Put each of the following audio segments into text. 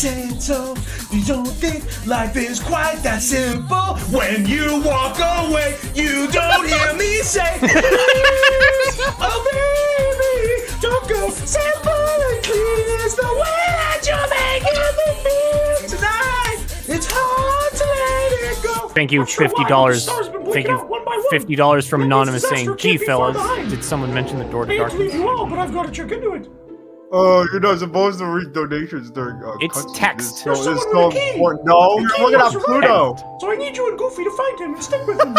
So, you don't think life is quite that simple. When you walk away, you don't hear me say, Oh baby, don't go simple and clean is the way that you're making me feel tonight. It's hard to let it go. Thank you, Not sure why, fifty but dollars. the stars have been Thank you, out one by one. fifty dollars from anonymous saying, "Gee, fellas, did someone mention the door to hate to leave darkness?" you all, but I've got to check into it. Oh, you're not supposed to read donations during. Uh, It's cutscenes. text. It's There's so, it's someone so with a key. important. No, The you're looking was at Pluto. right. So I need you and Goofy to find him and stick with him.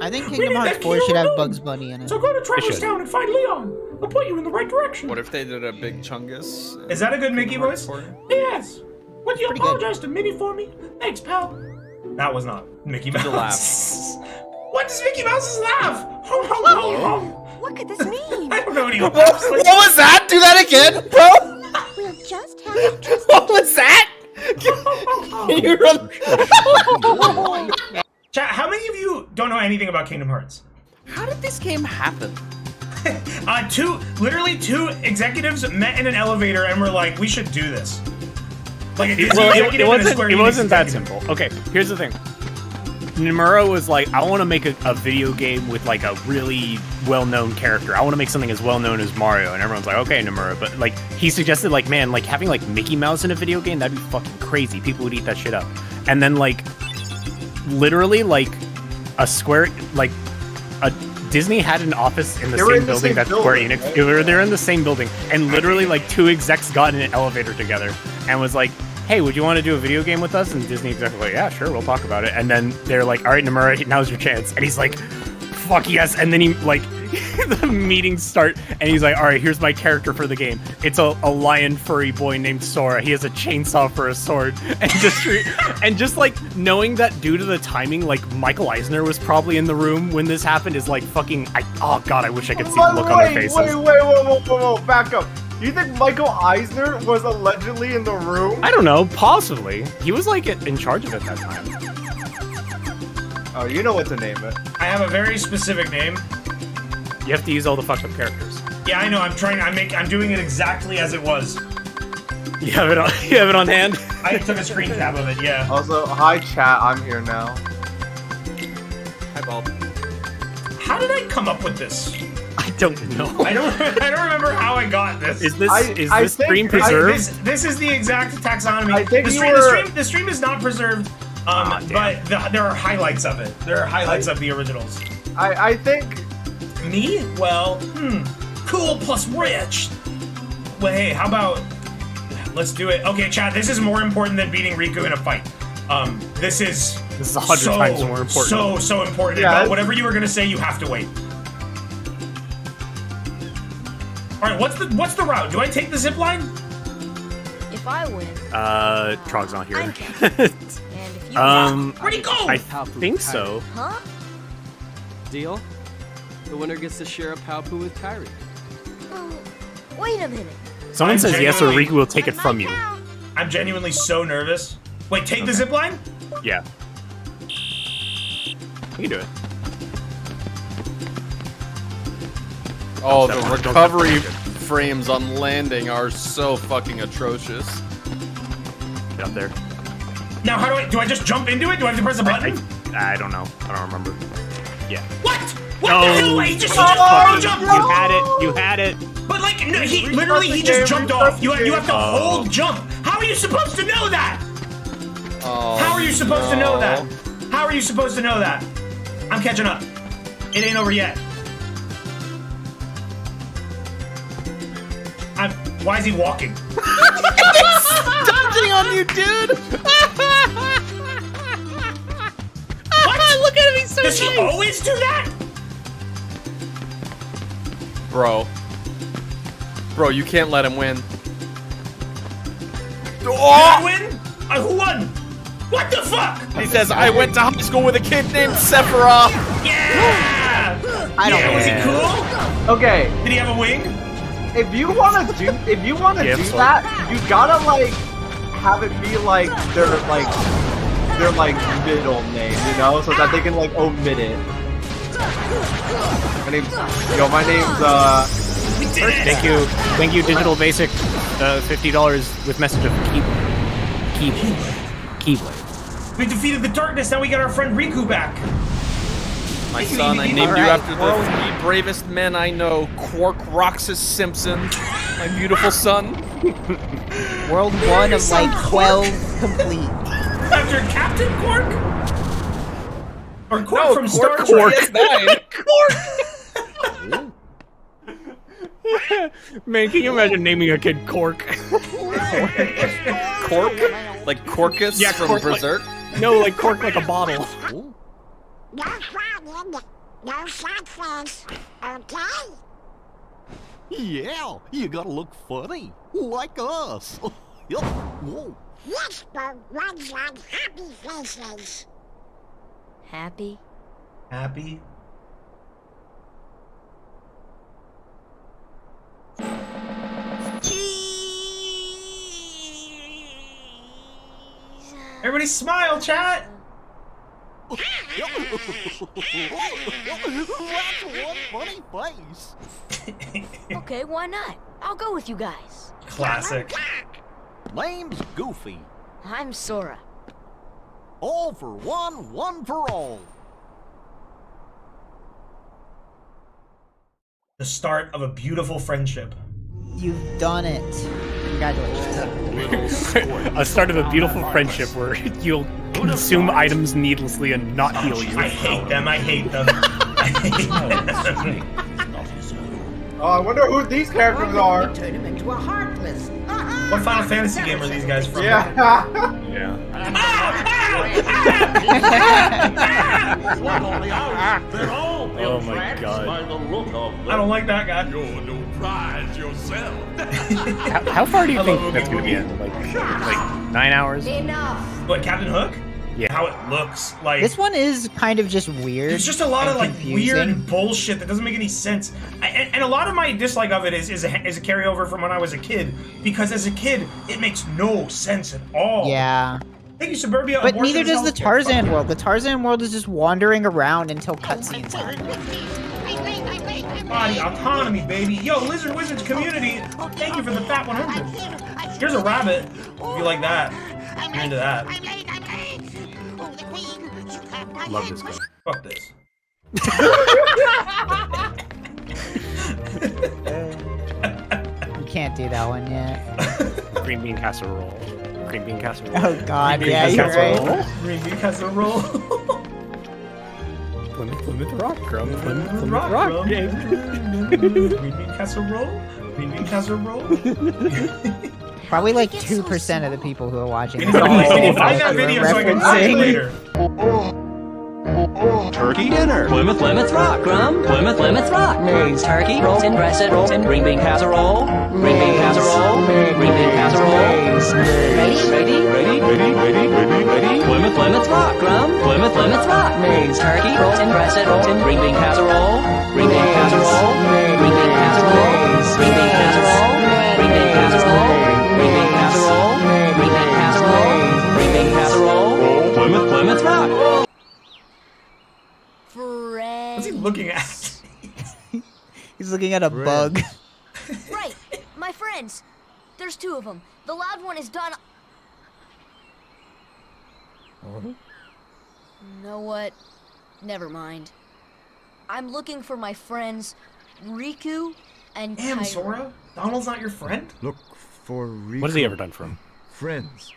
I think We Kingdom need Hearts 4 should have. Bugs Bunny in it. So go to Traverse. Town and find Leon. I'll point you in the right direction. What if they did a big chungus? Is that a good Mickey voice? Yes. Would you Pretty good. apologize to Minnie for me? Thanks, pal. That was not Mickey Mouse. laugh. what does Mickey Mouse's laugh? Ho ho ho ho. What could this mean? I don't know what What, what was that? Do that again, bro. We'll just have to trust What was that? you run. Chat, how many of you don't know anything about Kingdom Hearts? How did this game happen? Uh, two, literally two executives met in an elevator and were like, "We should do this." Like a Disney Well, it, it wasn't. It wasn't that simple. Okay, here's the thing. Nomura was like, I want to make a, a video game with like a really well-known character. I want to make something as well-known as Mario, and everyone's like, okay, Nomura. But like, he suggested like, man, like having like Mickey Mouse in a video game, that'd be fucking crazy. People would eat that shit up. And then like, literally like, a Square like, a Disney had an office in the They same in the building same that Square Enix. right? They were they're in the same building, and literally like two execs got in an elevator together and was like, "Hey, would you want to do a video game with us?" And Disney execs like, "Yeah, sure, we'll talk about it." And then they're like, "All right, Nomura, now's your chance." And he's like, "Fuck yes!" And then he like. the meetings start and he's like all right here's my character for the game it's a, a lion furry boy named sora he has a chainsaw for a sword and just and just like knowing that due to the timing like michael eisner was probably in the room when this happened is like fucking I, oh god i wish i could see By the look on their faces wait, wait, whoa, whoa, whoa, whoa, back up. You think Michael Eisner was allegedly in the room? I don't know, possibly. He was like in charge of it that time. Oh, you know what to name it. I have a very specific name. You have to use all the fucked up characters. Yeah, I know. I'm trying. I'm make. I'm doing it exactly as it was. You have it on. You have it on hand. I took a screen cap of it. Yeah. Also, hi chat, I'm here now. Hi, Bob. How did I come up with this? I don't know. I don't. I don't remember how I got this. Is this I- is I this think- stream I- preserved? This, this is the exact taxonomy. I think the, you stream, the stream. The stream is not preserved. Um, Ah, but the, there are highlights of it. There are highlights of the originals. I, I think Me? Well, hmm. Cool plus rich. Well, hey, how about let's do it? Okay, Chad. This is more important than beating Riku in a fight. Um, this is This is a hundred so, times more important. So so important. Yeah, About whatever you were gonna say, you have to wait. All right, what's the what's the route? Do I take the zip line? If I win, uh, Trog's not here. I'm and if you um, Where'd he go? I think so. huh? Deal? The winner gets to share a paopu with Kairi. Oh, wait a minute. Someone I'm says yes, or genuinely- Riku will take it from might you. I'm genuinely so nervous. Wait, take the Okay. zip line? Yeah. You can do it. Oh, oh, the recovery frames on landing are so fucking atrocious. Get up there. Now, how do I do? I just jump into it? Do I have to press a button? I, I don't know. I don't remember. Yeah. what? What No. the hell? He just, he Oh, just fucking- jumped. you had it. You had it. But like, no, he literally he just jumped off. You you have to game. hold jump. How are you supposed to know that? Oh, How are you supposed to know that? How are you supposed to know that? I'm catching up. It ain't over yet. Why is he walking? Dodging on you, dude. What? Look at him, he's so Does he always do that? Bro. Bro, you can't let him win. Did I win? Uh, who won? What the fuck? He says, I went to high school with a kid named Sephiroth. Yeah! I don't yeah, was he cool? okay. Did he have a wing? If you want to do, if you want to Yeah, do so- that, you gotta like have it be like their like their like middle name, you know, so that they can like omit it. My name's yo. My name's uh. We did it! Thank you. Thank you, Digital Basic, uh, fifty dollars with message of Keyblade. Keyblade. Keyblade. We defeated the darkness. Now we got our friend Riku back. My son, I named you Alright, after the well- three bravest men I know. Quark Roxas Simpson, my beautiful son. World one of like Quark. 12 complete. After Captain Quark? Or Quark No, from Quark Star Trek? DS9. Man, can you imagine naming a kid Cork? Cork? Like Corcus Yeah, from Cork, like- Berserk? no, like Cork like a bottle. No problem. No shot fence. Okay? Yeah, you gotta look funny, like us. Yup. Whoa. Yes, but one's on happy faces. Happy? Happy? Everybody smile, chat! That's one funny face. Okay, why not? I'll go with you guys. Classic. Name's Goofy. I'm Sora. All for one, one for all. The start of a beautiful friendship. You've done it. Congratulations. a start of a beautiful friendship where you'll consume items needlessly and not heal you. I hate them, I hate them. I hate them. Oh, I wonder who these characters are. Turn him into a heartless. Uh-uh. What Final Fantasy game are these guys from? Yeah. Yeah. Oh my god. I don't like that guy. How, how far do you I think that's gonna be in? Like, like nine hours? Enough. What, Captain Hook? Yeah. How it looks like. This one is kind of just weird. It's just a lot of like confusing. weird bullshit that doesn't make any sense, I, and, and a lot of my dislike of it is is a, is a carryover from when I was a kid. Because as a kid, it makes no sense at all. Yeah. Thank you, Suburbia. But neither does the. Tarzan world. The Tarzan world is just wandering around until cutscenes happen. you. Body autonomy, baby. Yo, Lizard Wizards community. Thank you for the fat 100. Here's a rabbit. If you like that, you're into that. Love this guy. Fuck this. You can't do that one yet. Green bean casserole. Green bean casserole. Oh god, Green bean yeah, you're casserole. right. Green bean casserole. Plymouth, Plymouth Rock, Crumb, Plymouth, Plymouth Rock, Rock. bro. Jake. Green casserole. Green bean casserole. Probably like two percent of the people who are watching. This find are can you find that video so I can watch it referencing. Turkey dinner. Plymouth, Plymouth Rock, Grum. Plymouth, Plymouth Rock. Mains turkey, rolled in crescent, rolled in green bean casserole. Green bean casserole. Green bean casserole. Ready, ready, ready, ready, ready, ready, ready. Plymouth, Plymouth Rock, Grum. Plymouth, Plymouth Rock. Mains turkey, rolled in crescent, rolled in green bean casserole. Green bean casserole. Looking at? He's looking at a bug. Right, my friends. There's two of them. The loud one is done. You know what? Never mind. I'm looking for my friends Riku and Damn, Kairi. Sora. Donald's not your friend? Look for Riku. What has he ever done for him? Friends.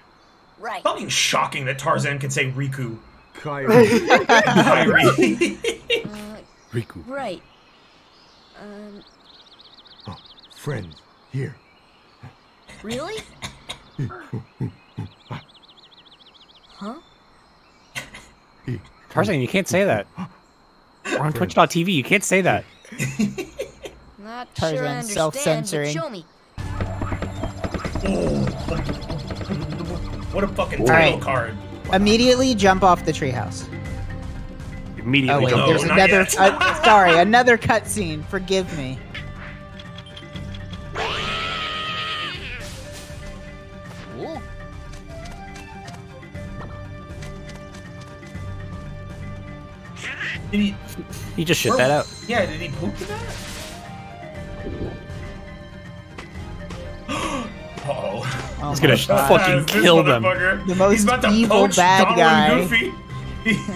Right. Something shocking that Tarzan can say Riku. Kairi. Kairi. Riku. right. Um, oh, friends. Here. really? huh? Tarzan, you can't say that. We're on Twitch.tv. You can't say that. Not Tarzan sure I understand, self-censoring. but show me. what a fucking All title right. card. Immediately jump off the treehouse. Oh wait, jump there's over. another. Uh, sorry, another cutscene. Forgive me. Ooh. Did he? He just shit that out. Yeah, did he poop to that? Oh He's gonna God. fucking kill them. The most He's about to evil poach bad Donald guy. and Goofy.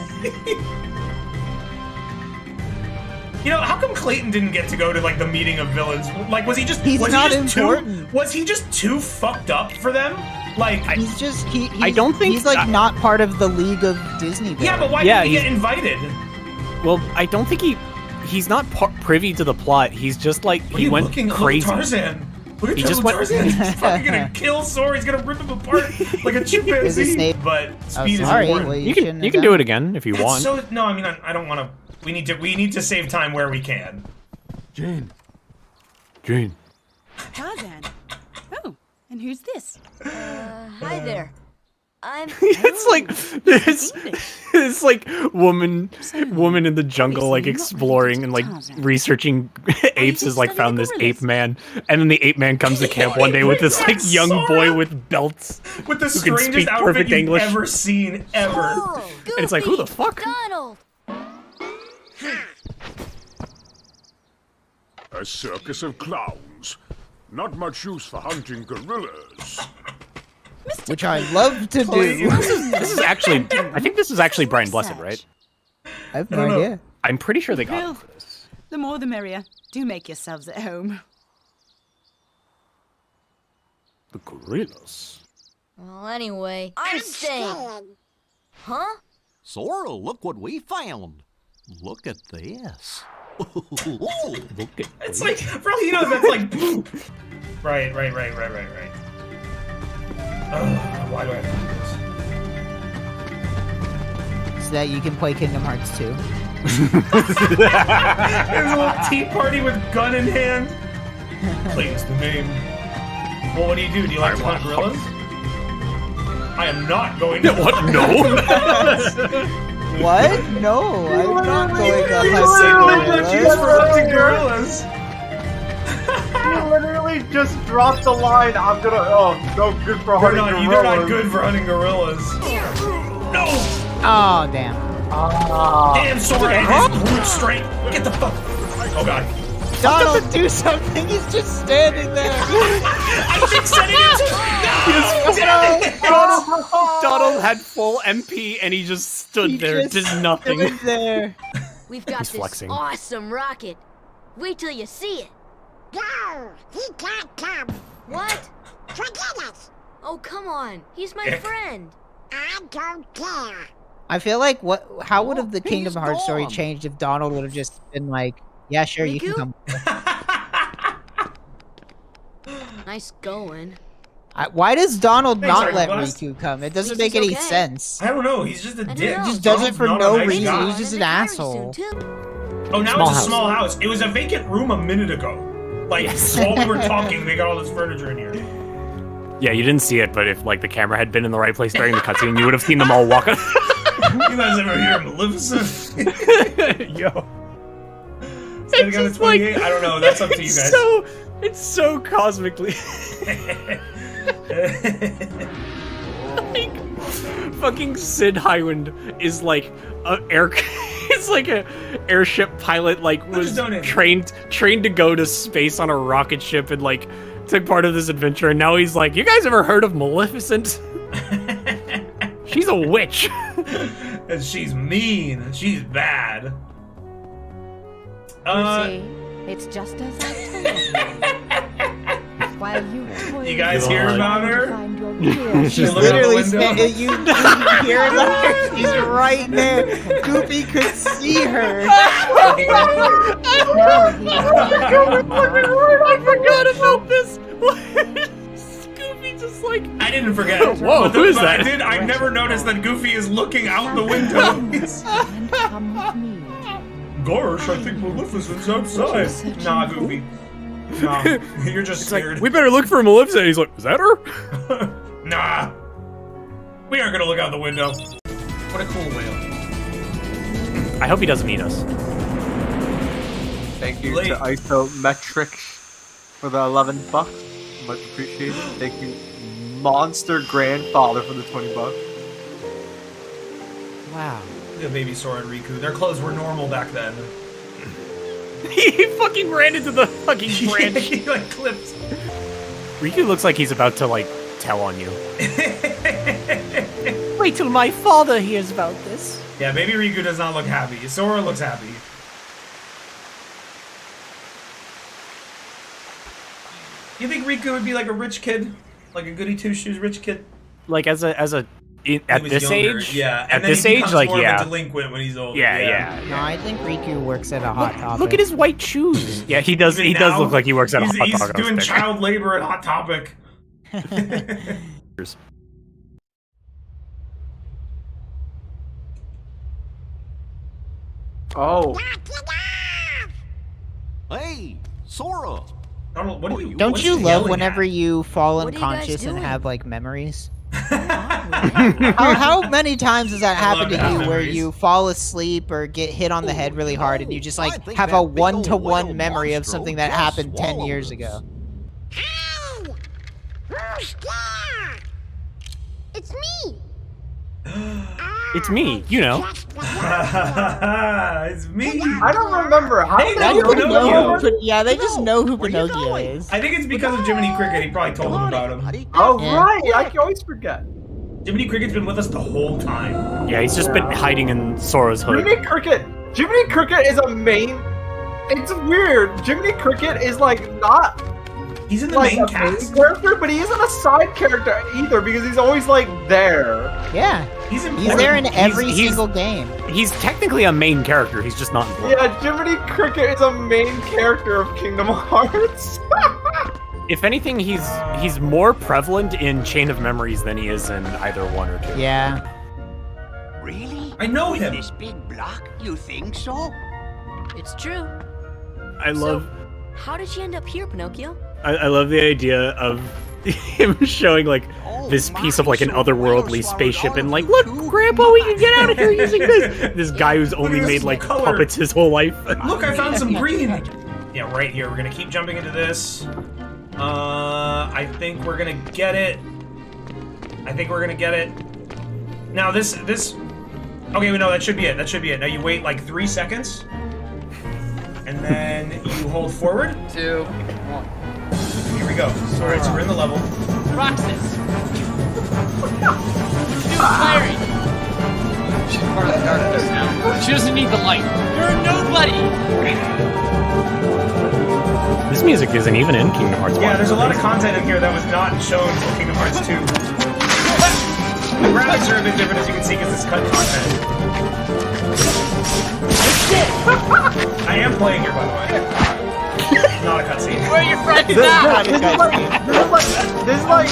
Clayton didn't get to go to like the meeting of villains? Like, was he just He's was not he just important. Too, was he just too fucked up for them? Like, He's just he. He's, I don't think he's like I- not part of the league of Disney. yeah, but why Yeah, did he get invited? Well, I don't think he he's not par- privy to the plot. He's just like What he went looking at little crazy. Tarzan. Look at He just went- Tarzan. He's fucking gonna kill Sora. He's gonna rip him apart like a chimpanzee. snake- But Oh, speed is sorry. important. Well, you, You can you can done do it again if you It's want. so no, I mean I, I don't want to. We need to we need to save time where we can. Jane. Jane. Tarzan. Oh, and who's this? Uh, hi there. I'm. it's like this it's like woman woman in the jungle like exploring and like researching apes has like found this ape man and then the ape man comes to camp one day with this like young boy with belts With the who can strangest outfit perfect you've English. ever seen ever. And it's like, who the fuck? Donald. A circus of clowns. Not much use for hunting gorillas. which I love to do. this is this is actually I think this is actually Brian Blessed, right? I have I no idea. I'm pretty sure they got Well, this. the more the merrier. Do make yourselves at home. The gorillas. Well, anyway, I'm staying. Huh? Sora, look what we found. Look at this. Look at It's like, bro, you know that's like. right, right, right, right, right, right. Ugh, why do I have to do this? So that you can play Kingdom Hearts 2. There's a little tea party with gun in hand. Please, the name. Well, what do you do? Do you like to hunt gorillas? I am not going to. What? No. What? No, I'm not going to You hunt literally gorillas. refuse for gorillas. You literally just dropped the line. I'm gonna. Oh, no good for You're hunting not, gorillas. you're not good for hunting gorillas. No! Oh, damn. Ah. Damn, Sora and his brute strength. Get the fuck. Oh god. Donald, do something. He's just standing there. I think setting it to. Donald, Donald had full MP and he just stood he there, just did nothing. stood there. We've got He's this flexing. awesome rocket. Wait till you see it. No, he can't come. What? Forget it. Oh, come on. He's my Ick. friend. I don't care. I feel like what? How would oh, have the Kingdom Hearts story changed if Donald would have just been like, "Yeah, sure, you can Riku? come." Nice going. I, why does Donald Thanks, not let Blast. Riku come? It doesn't Riku's make any okay. sense. I don't know. He's just a dick. He just does it for no nice reason. guy. He's just an asshole. too. Oh, now Small it's a small house. It was a vacant room a minute ago. Like while we were talking, they got all this furniture in here. Yeah, you didn't see it, but if like the camera had been in the right place during the cutscene, you would have seen them all walking. You guys ever hear Maleficent? Yo, Standing on the just like- 28? I don't know. That's up to you it's guys. so it's so cosmically like fucking Cid Highwind is like a air. It's like a airship pilot, like was trained trained to go to space on a rocket ship and like took part of this adventure. And now he's like, "You guys ever heard of Maleficent? She's a witch." and she's mean. and She's bad. Uh, See, it's just as I told you. While you toiled you guys hear about her? find your real She's look out the literally window. standing. You, you hear her? She's right there. Goofy could see her. I forgot about this. Scooby just like I didn't forget. Whoa, but who is but I did. I never noticed that Goofy is looking out the window. Gosh, I think Maleficent's outside. Nah, Goofy. Nah, you're just It's like, scared. we better look for Maleficent. He's like, is that her? nah. We aren't gonna look out the window. What a cool whale. I hope he doesn't eat us. Thank you Late. to Isometric for the 11 bucks. Much appreciated. Thank you, Monster Grandfather, for the 20 bucks. Wow. Look at Baby Sora and Riku. Their clothes were normal back then. he fucking ran into the fucking branch. he like clipped. Riku looks like he's about to like tell on you. Wait till my father hears about this. Yeah, maybe Riku does not look happy. Sora looks happy. You think Riku would be like a rich kid, like a goody two shoes rich kid? Like as a as a in, at this younger, age, yeah. And At then this he age, like more yeah, of a delinquent when he's older. yeah, yeah. No, I think Riku works at a hot topic. Look at his white shoes. Yeah, he does. Even he does look like he works at a he's, hot He's doing child labor at Hot Topic. Oh. Hey, Sora. Donald, what are you? Don't you love whenever at? you fall What are you unconscious and have like memories? How, how many times has that happened to to have you where you fall asleep or get hit on the head really hard and you just like think have a one to one memory of something that happened 10 years us. ago? Hey! Who's there? It's me! It's me, you know. it's me. I don't remember. How Hey, did I you know know Pinocchio? him. Yeah, they just know who Pinocchio is. I think it's because of Jiminy Cricket. He probably told them about him. Oh, Yeah. right. I can always forget. Jiminy Cricket's been with us the whole time. Yeah, he's just been hiding in Sora's hood. Jiminy Cricket. Jiminy Cricket is a main. It's weird. Jiminy Cricket is like not He's in the like main cast. main character, but he isn't a side character either because he's always like there. Yeah, He's he's there in every He's- he's- single game. He's technically a main character. He's just not important. Yeah, Jiminy Cricket is a main character of Kingdom Hearts. If anything, he's he's more prevalent in Chain of Memories than he is in either one or two. Yeah. Really? I know With him. this big block? You think so? It's true. I love How did she end up here, Pinocchio? I, I love the idea of him showing like this piece of like an otherworldly spaceship and like, look, Grandpa, we can get out of here using this. This guy who's only made like color. puppets his whole life. Look, I found some green. Yeah, right here. We're gonna keep jumping into this. Uh, I think we're gonna get it. I think we're gonna get it. Now this this. Okay, no, that should be it. That should be it. Now you wait like three seconds, and then you hold forward. Two, one. Here we go. All right, so we're in the level. Roxas. Do Clary. Ah. She's part of the darkness now. She doesn't need the light. You're nobody. This music isn't even in Kingdom Hearts 1. Yeah, there's a lot of content in here that was not shown for Kingdom Hearts 2. the graphics are a bit different, as you can see, because it's cut content. I am playing here, by the way. Not a cutscene. Where are your friends This, now? this, this is like this is like this is like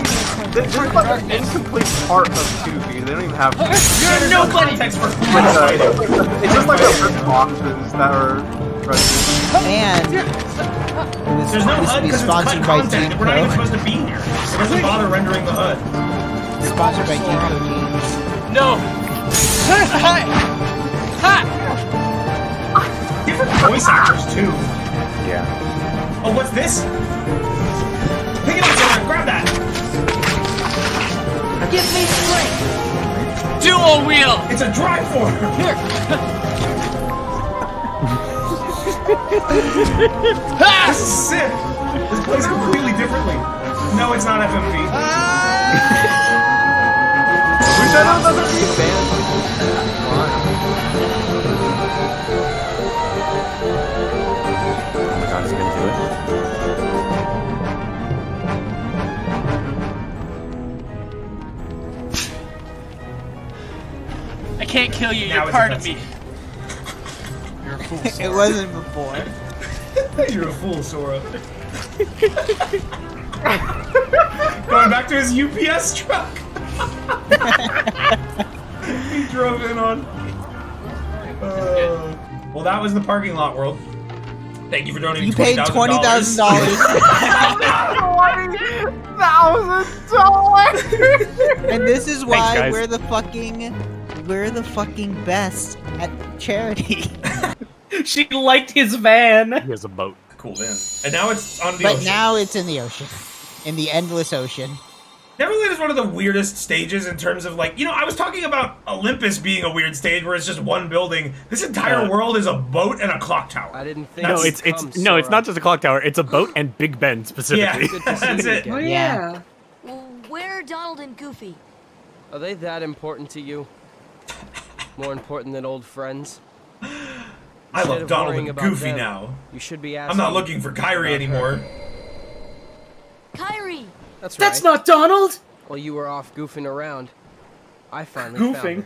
this, this is like an incomplete part of two because they don't even have. You're nobody. Context for uh, It's just like a rip boxes that are. And There's no this HUD because it's cut content. We're not even supposed to be here. It doesn't bother rendering the HUD. Sponsored by Team Pro Games. No. Hi. Ha. Different voice actors, too. Yeah. Oh, what's this? Pick it up, Sora. Grab that. Give me strength. Dual wheel. It's a drive form. Ha. This is sick. This plays completely differently. No, it's not FMV. Which I don't know if these. Oh my god, he's gonna do it. Can't kill you. Now You're part of me. You're a fool. It wasn't before. You're a fool, Sora. Going back to his UPS truck. he drove in on. Uh, well, that was the parking lot world. Thank you for donating You paid twenty thousand dollars, Twenty thousand dollars. and this is why guys. we're the fucking we're the fucking best at charity. She liked his van. He has a boat. Cool, man. And now it's on the but ocean. now it's in the ocean, in the endless ocean. Neverland is one of the weirdest stages in terms of like, you know, I was talking about Olympus being a weird stage where it's just one building. This entire Uh, world is a boat and a clock tower. I didn't think. No, it's it's come, no, it's not just a clock tower. It's a boat and Big Ben specifically. Good to see that's it. again. Oh Yeah. yeah. Well, where Donald and Goofy? Are they that important to you? More important than old friends? I love Donald and Goofy them, now. You should be asking. I'm not looking for Kairi anymore. Kairi! That's right. That's not Donald. While you were off goofing around, I finally Goofing. found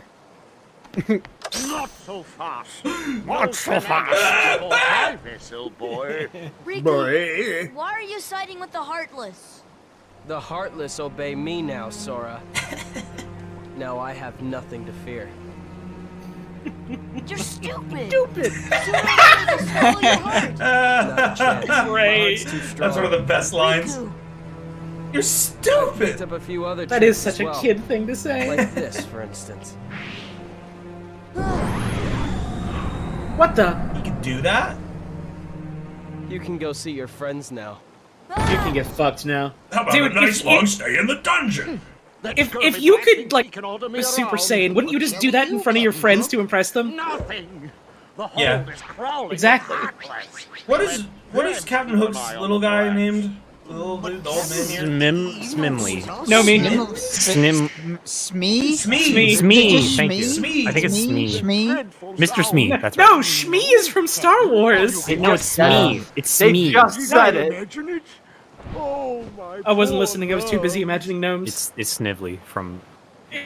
Not so fast. Not so fast. vessel, oh boy. Riku, why are you siding with the Heartless? The heartless obey me now, Sora. now I have nothing to fear. You're stupid! Stupid! Uh, great. That's one of the best lines. You're stupid. Up a few other That is such as a kid thing to say. Like this, for instance. What the? You can do that? You can go see your friends now. You can get fucked now. How about Dude, a nice long stay in the dungeon? If, if you could, like, a Super Saiyan, wouldn't you just do that in front of your friends to impress them? Nothing. The hold Yeah. is crawling. Exactly. What is what is Captain Hook's little guy named? Little dude, the old man here. Smim, Smimly. No, me. Snim, Smee? Smee. Smee. Just Thank you. Smee? I think it's Smee? Smee. Mr. Smee. That's right. No, right. Shmi is from Star Wars. Hey, no, it's Smee. It's Smee. They just said it. Imagine it. Oh my. I wasn't poor listening. I was too busy imagining gnomes. It's it's Snively from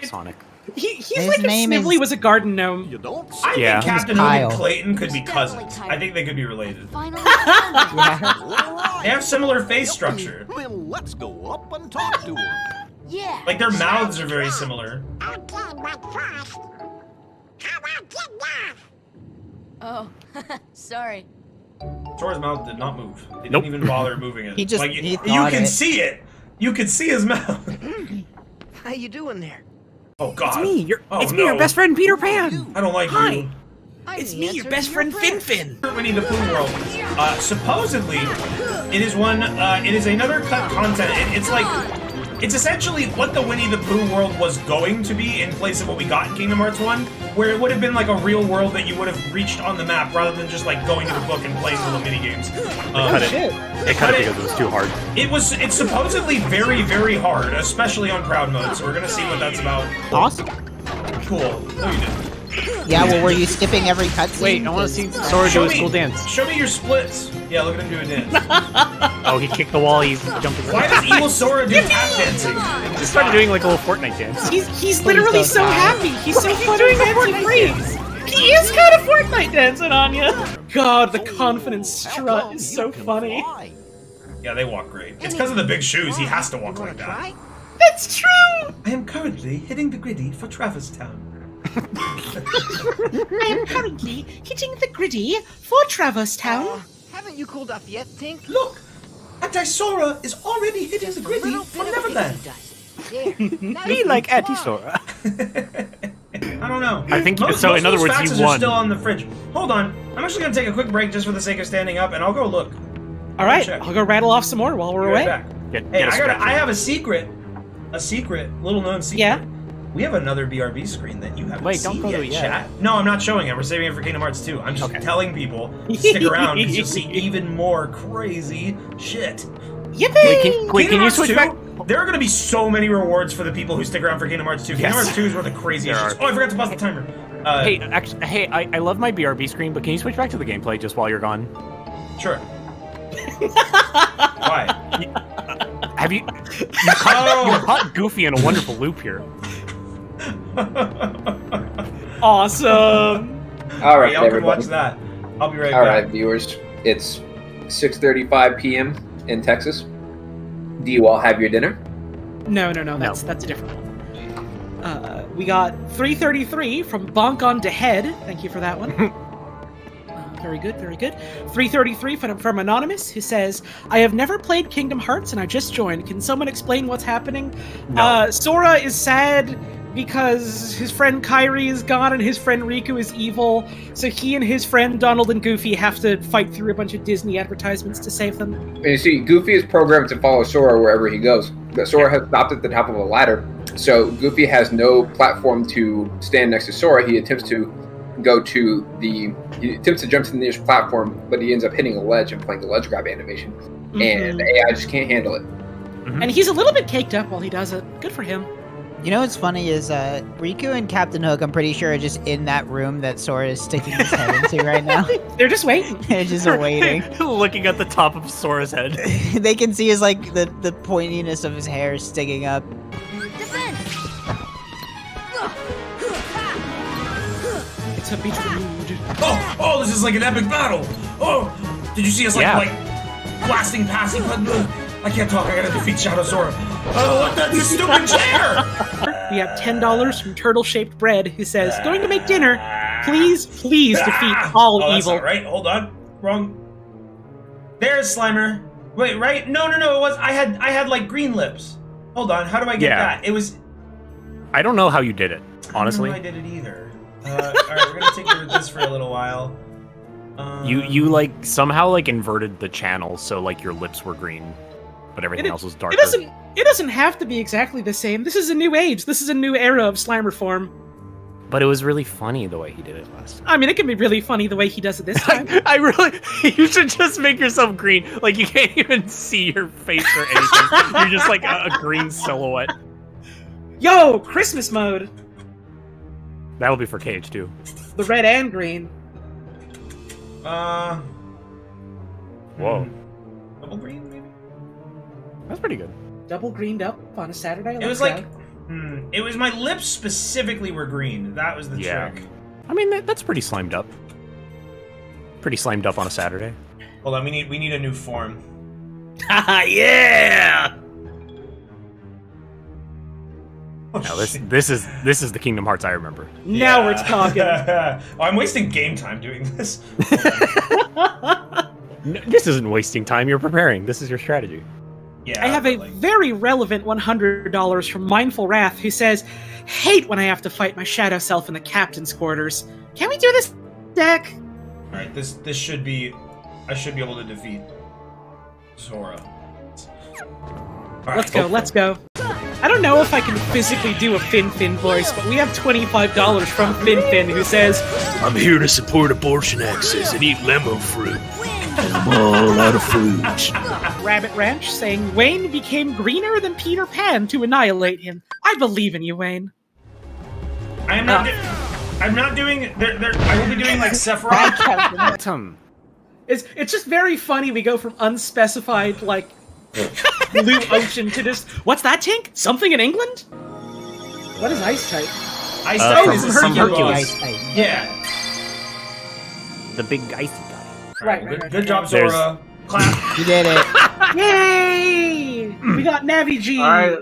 Sonic. He, he's His like if name is- Snively was a garden gnome. You don't. I Yeah. think Captain Hook and Clayton could be cousins. I think they could be related. Finally. They have similar face structure. Then let's go up and talk to him. Yeah. Like their mouths are very similar. Okay, but first, how about get down? Oh, sorry. Sora's mouth did not move. He Nope. didn't even bother moving it. He just- like, you- he you thought can it. see it. You can see his mouth. How you doing there? Oh God. It's me, your, Oh, it's me, your best friend Peter Pan. I don't like Hi. you. I'm It's me, your best friend prayer. Fin Fin. Winnie the Pooh World. Uh, supposedly, it is one. Uh, it is another cut content. It, it's like, it's essentially what the Winnie the Pooh world was going to be in place of what we got in Kingdom Hearts One, where it would have been like a real world that you would have reached on the map rather than just like going to the book and playing little mini games. Um, it. They cut it because it was too hard. It was. It's supposedly very, very hard, especially on Proud mode. So we're gonna see what that's about. Awesome. Cool. No, you didn't. Yeah, well, were you skipping every cutscene? Wait, I want to see Sora do Show his me, cool dance. show me your splits. Yeah, look at him do a dance. Oh, he kicked the wall. He's jumping. Why does evil Sora do tap dancing? He started doing like a little Fortnite dance. He's he's Please literally so die. happy. He's so he's doing fancy freeze. He is kind of Fortnite dancing on you. God, the confidence strut is so funny. Yeah, they walk great. It's because of the big shoes. He has to walk like that. That's true. I am currently hitting the griddy for Travis Town. I am currently hitting the griddy for Traverse Town. Ah, haven't you cooled off yet, Tink? Look, Anti-Sora is already hitting the griddy for Neverland. There. Now Be like can Auntie fly. Sora. I don't know. I think- most, so most in other of those words, you faxes are still on the fridge. Hold on. I'm actually gonna take a quick break just for the sake of standing up, and I'll go look. All right, Check. I'll go rattle off some more while we're Be right away. back. Get, Hey, get a I gotta. I have a secret. A secret, little known secret. Yeah? We have another BRB screen that you haven't Wait, seen don't go yet, to it yet. chat. No, I'm not showing it. We're saving it for Kingdom Hearts 2. I'm just Okay. telling people stick around because you'll see even more crazy shit. Yippee! Wait, can, wait, can you switch 2, back? There are going to be so many rewards for the people who stick around for Kingdom Hearts 2. Kingdom Hearts 2 is where the craziest shit. Oh, I forgot to pause the timer. Uh, Hey, actually, hey, I, I love my BRB screen, but can you switch back to the gameplay just while you're gone? Sure. Why? Have you? You caught, you caught Goofy in a wonderful loop here. Awesome. All right, Y'all can everybody. watch that. I'll be right All back. All right, viewers. It's 6:35 p.m. in Texas. Do you all have your dinner? No, no, no. That's that's a different one. Uh, we got 333 from Bonk on to Head. Thank you for that one. Uh, very good, very good. 333 from, from Anonymous, who says, I have never played Kingdom Hearts and I just joined. Can someone explain what's happening? No. Uh, Sora is sad because his friend Kairi is gone and his friend Riku is evil. So he and his friend Donald and Goofy have to fight through a bunch of Disney advertisements to save them. And you see, Goofy is programmed to follow Sora wherever he goes. But Sora has stopped at the top of a ladder, so Goofy has no platform to stand next to Sora. He attempts to go to the he attempts to jump to the nearest platform, but he ends up hitting a ledge and playing the ledge grab animation. And mm-hmm. the AI just can't handle it. Mm-hmm. And he's a little bit caked up while he does it. Good for him. You know what's funny is uh, Riku and Captain Hook, I'm pretty sure, are just in that room that Sora is sticking his head into right now. They're just waiting. They're just waiting. Looking at the top of Sora's head. they can see his like the the pointiness of his hair sticking up. It's a betrayed. Oh, oh, this is like an epic battle. Oh, did you see us like Yeah. like blasting past each other? I can't talk. I gotta defeat Shadow Sora. Oh, what the this stupid chair! We have ten dollars from Turtle Shaped Bread, who says, "Going to make dinner. Please, please defeat all oh, that's evil." not right. Hold on. Wrong. There's Slimer. Wait, right? No, no, no. It was. I had. I had like green lips. Hold on. How do I get Yeah. that? It was. I don't know how you did it, honestly. I don't know how I did it either. Uh, all right, we're gonna take care of this for a little while. Um, You you like somehow like inverted the channel so like your lips were green, but everything It- else was darker. It doesn't. It doesn't have to be exactly the same. This is a new age. This is a new era of Slimer form. But it was really funny the way he did it last time. I mean, it can be really funny the way he does it this time. I really, you should just make yourself green. Like you can't even see your face or anything. You're just like a, a green silhouette. Yo, Christmas mode. That'll be for Cage too. The red and green. Uh, Whoa, double green maybe. That's pretty good. Double greened up on a Saturday. It was like. Hmm, it was my lips specifically were green. That was the Yeah. trick. I mean, that, that's pretty slimed up. Pretty slimed up on a Saturday. Hold on. We need. We need a new form. Haha, yeah. Oh, Now this this is this is the Kingdom Hearts I remember. Now we're talking. oh, I'm wasting game time doing this. N- this isn't wasting time. You're preparing. This is your strategy. Yeah. I have a very relevant $100 from Mindful Wrath who says, Hate when I have to fight my shadow self in the captain's quarters. Can we do this deck? All right. This this should be. I should be able to defeat Sora. All right, Let's go, let's go. I don't know if I can physically do a Fin Fin voice, but we have $25 from Fin Fin who says, I'm here to support abortion access and eat lemon fruit. And I'm all out of fruit. Rabbit Ranch saying Wayne became greener than Peter Pan to annihilate him. I believe in you, Wayne. I am not. do- I'm not doing. They're, they're, I will be doing like Sephiroth. Tom. It's it's just very funny. We go from unspecified like blue ocean to just what's that Tink? Something in England? What is ice type? Ice Uh, type is a from Hercules. Hercules. Yeah. The big icy guy. Right, Good, right, right, good job, There's- Sora. Clap. You did it. Yay! we got Navi G. All right,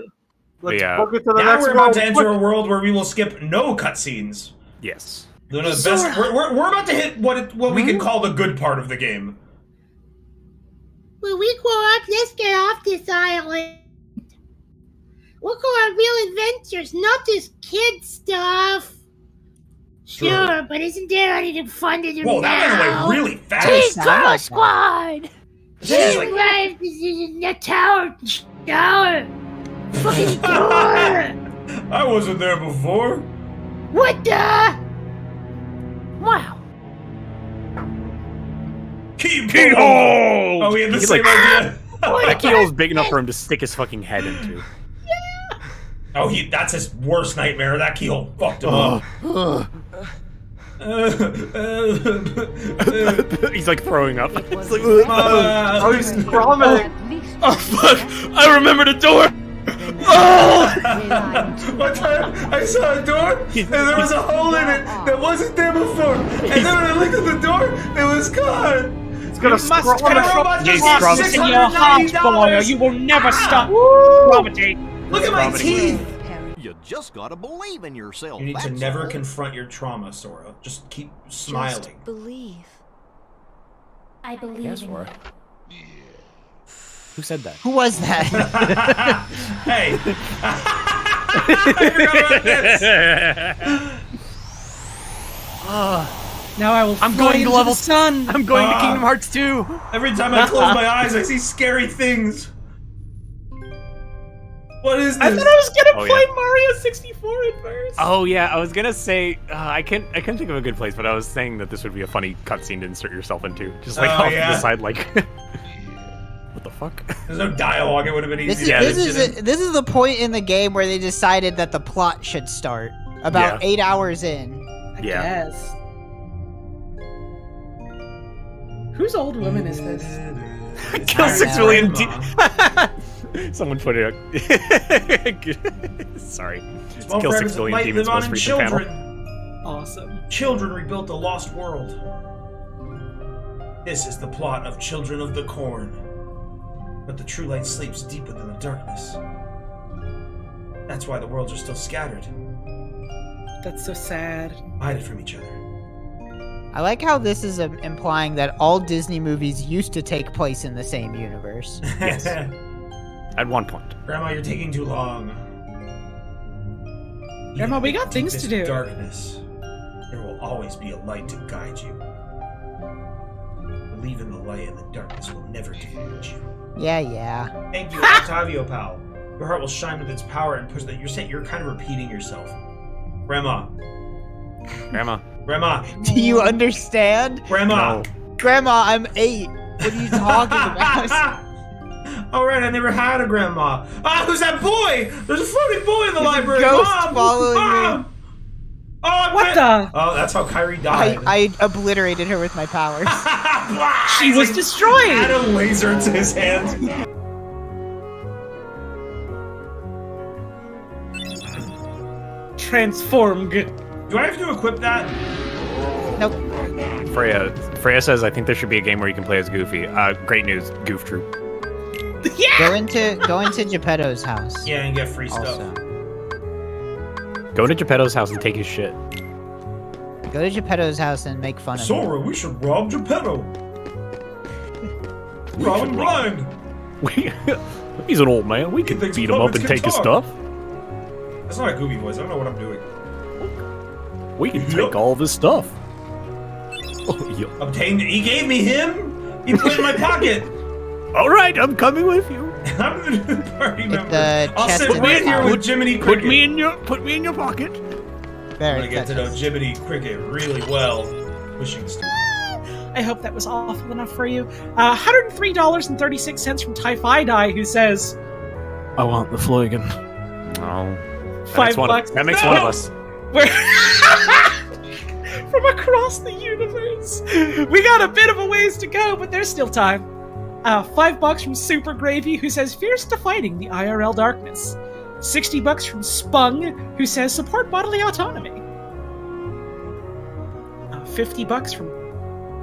let's Yeah. book it to the now next we're about world. to enter a world where we will skip no cutscenes. Yes. One of the best. We're, we're, we're about to hit what it, what we Hmm? could call the good part of the game. When we grow up, let's get off this island. We'll go on real adventures, not this kid stuff. Sure, Sure. but isn't there anything fun to do Whoa, that ran now? away really fast. Hey, Sound Girl like. Squad! This is Hey, like- life is in the tower. Tower. Fucking door. I wasn't there before. What the? Wow. Keep Keyhole! Oh, we had the He's same like- idea. That keyhole's big enough for him to stick his fucking head into. Yeah. Oh, he that's his worst nightmare. That keyhole fucked him up. He's like throwing up. It's like, Uh, Oh, he's vomiting. Oh fuck! I remember the door. Oh! One time I saw a door and there was a hole in it that wasn't there before. And then when I looked at the door, it was gone. It's gonna must scroll And the Scrub- robot He's just lost scrubbing. in your heart, boy, or you will never stop vomiting. Look at my Vomiting. teeth. You just gotta believe in yourself. You need to never all. confront your trauma, Sora. Just keep smiling. Just believe. I believe Yes, in Sora. you. Who said that? Who was that? hey. I forgot. Now I will I'm fly going to level- the sun. I'm going to Ah. Kingdom Hearts 2. Every time I close my eyes, I see scary things. What is this? I thought I was gonna Oh, play yeah. Mario 64 at first. Oh yeah, I was gonna say uh, I can't I couldn't think of a good place, but I was saying that this would be a funny cutscene to insert yourself into, just like Oh, off to yeah. the side, like. what the fuck? There's no dialogue. It would have been This easy. is to this mention is it. this is the point in the game where they decided that the plot should start. About Yeah. eight hours in. I Yeah. guess. Whose old woman is this? Kill don't six know. million. De- Someone put it. Sorry. It's Small kill fragments six of billion light demons live on most recent children. panel. Awesome. Children rebuilt a lost world. This is the plot of Children of the Corn. But the true light sleeps deep within the darkness. That's why the worlds are still scattered, That's so sad. Hide it from each other. I like how this is um, implying that all Disney movies used to take place in the same universe. Yes. At one point. Grandma, you're taking too long. You Grandma, we got things to deepest do. Darkness. There will always be a light to guide you. Believe in the light, and the darkness will never defeat you. yeah, yeah. Thank you, Octavio pal. Your heart will shine with its power and push that. You're saying you're kind of repeating yourself. Grandma, Grandma. Grandma, Do you understand? Grandma. Grandma, I'm eight. What are you talking about? All right, I never had a grandma. Ah, who's that boy? There's a floating boy in the There's a library. ghost Mom! following me. Oh, I What bet- the? Oh, that's how Kairi died. I obliterated her with my powers. She was destroyed. Had a laser into his hand. Transformed. Do I have to equip that? Nope. Freya. Freya says, "I think there should be a game where you can play as Goofy." Uh, great news, Goof Troop. Go into go into Geppetto's house. Yeah, and get free stuff. Go to Geppetto's house and take his shit. Go to Geppetto's house and make fun of him. Sora, we should rob Geppetto. rob him blind. We, he's an old man. We can beat him up and can take his stuff. That's not a Gooby voice. I don't know what I'm doing. We can take all of his stuff. Oh, yeah. Obtained. He gave me him. He put it in my pocket. All right, I'm coming with you. I'm the new party member. the I'll sit in right here with Jiminy Cricket. Put me in your put me in your pocket. I'm Very gonna get to know. Jiminy Cricket really well. Wishing. I hope that was awful enough for you. Uh, $103.36 from Ty Fi Die, who says, I want the Fluigan. Oh, that Five makes one bucks. Of, that makes No! one of us. We're from across the universe. We got a bit of a ways to go, but there's still time. Uh, five bucks from Super Gravy, who says fierce to fighting the IRL darkness. Sixty bucks from Spung, who says support bodily autonomy. Uh, Fifty bucks from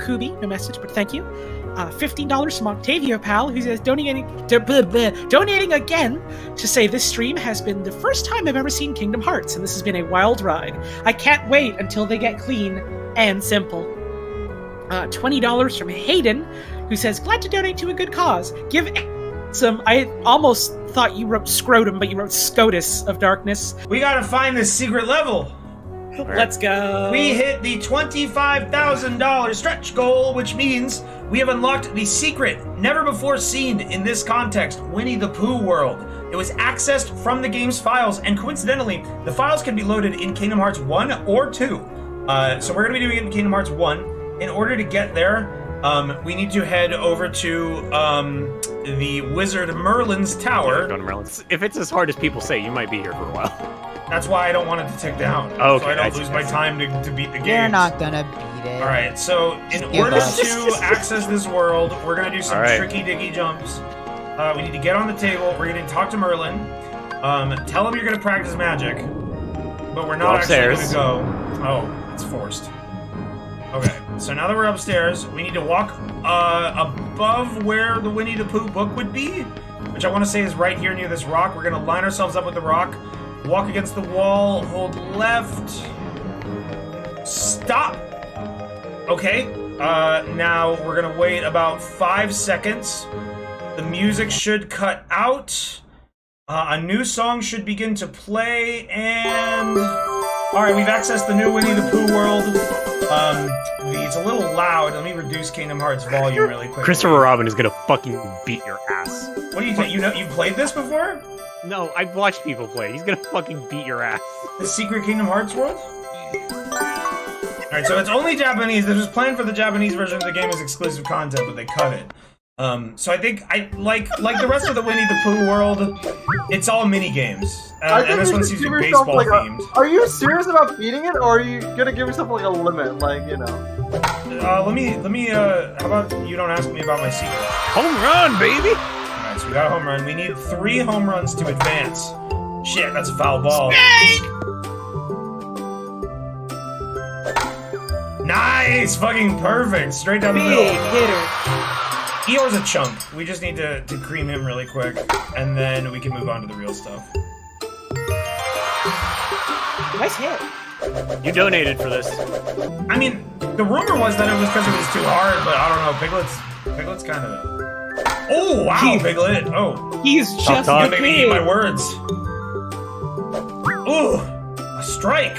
Kubi, no message, but thank you. Uh, Fifteen dollars from Octavio Pal, who says donating donating again to say this stream has been the first time I've ever seen Kingdom Hearts, and this has been a wild ride. I can't wait until they get clean and simple. Uh, Twenty dollars from Hayden, who says glad to donate to a good cause. Give some. I almost thought you wrote scrotum, but you wrote SCOTUS of darkness. We gotta find this secret level. Let's go. We hit the $25,000 stretch goal, which means we have unlocked the secret, never before seen in this context, Winnie the Pooh world. It was accessed from the game's files, and coincidentally, the files can be loaded in Kingdom Hearts 1 or 2. Uh, so we're going to be doing it in Kingdom Hearts 1. In order to get there, um, we need to head over to um, the Wizard Merlin's tower. Go to Merlin's. If it's as hard as people say, you might be here for a while. That's why I don't want it to tick down. Oh, so I don't I lose I my time to, to beat the game. You're not gonna beat it. All right, so in give order up. to access this world, we're gonna do some All right. tricky diggy jumps. Uh, we need to get on the table. We're gonna talk to Merlin. Um, tell him you're gonna practice magic, but we're Go not actually gonna go. Oh, it's forced. Okay, so now that we're upstairs, we need to walk uh, above where the Winnie the Pooh book would be, which I want to say is right here near this rock. We're gonna line ourselves up with the rock, walk against the wall, hold left, stop. Okay. Uh, now we're gonna wait about five seconds. The music should cut out. Uh, a new song should begin to play, and all right, we've accessed the new Winnie the Pooh world. Um, the, it's a little loud. Let me reduce Kingdom Hearts volume really quick. Christopher Robin is gonna fucking beat your ass. What do you think? You know, you played this before? No, I've watched people play. He's gonna fucking beat your ass. The Secret Kingdom Hearts world? Alright, so it's only Japanese. This was planned for the Japanese version of the game as exclusive content, but they cut it. Um, so I think I like like the rest of the Winnie the Pooh world. It's all mini games, I uh, think and this one seems to be yourself, baseball like, a- themed. Are you serious about beating it, or are you gonna give yourself like a limit, like you know? Uh, let me let me. Uh, how about you don't ask me about my secret? Home run, baby! All right, so we got a home run. We need three home runs to advance. Shit, that's a foul ball. Nice, fucking perfect, straight down the Big middle. hitter. Eeyore's a chump. We just need to, to cream him really quick, and then we can move on to the real stuff. Nice hit. You donated for this. I mean, the rumor was that it was because it was too hard, but I don't know. Piglet's Piglet's kind of. Oh wow, Piglet! Oh, He's Tough just talk. a Make me eat my words. Ooh, a strike.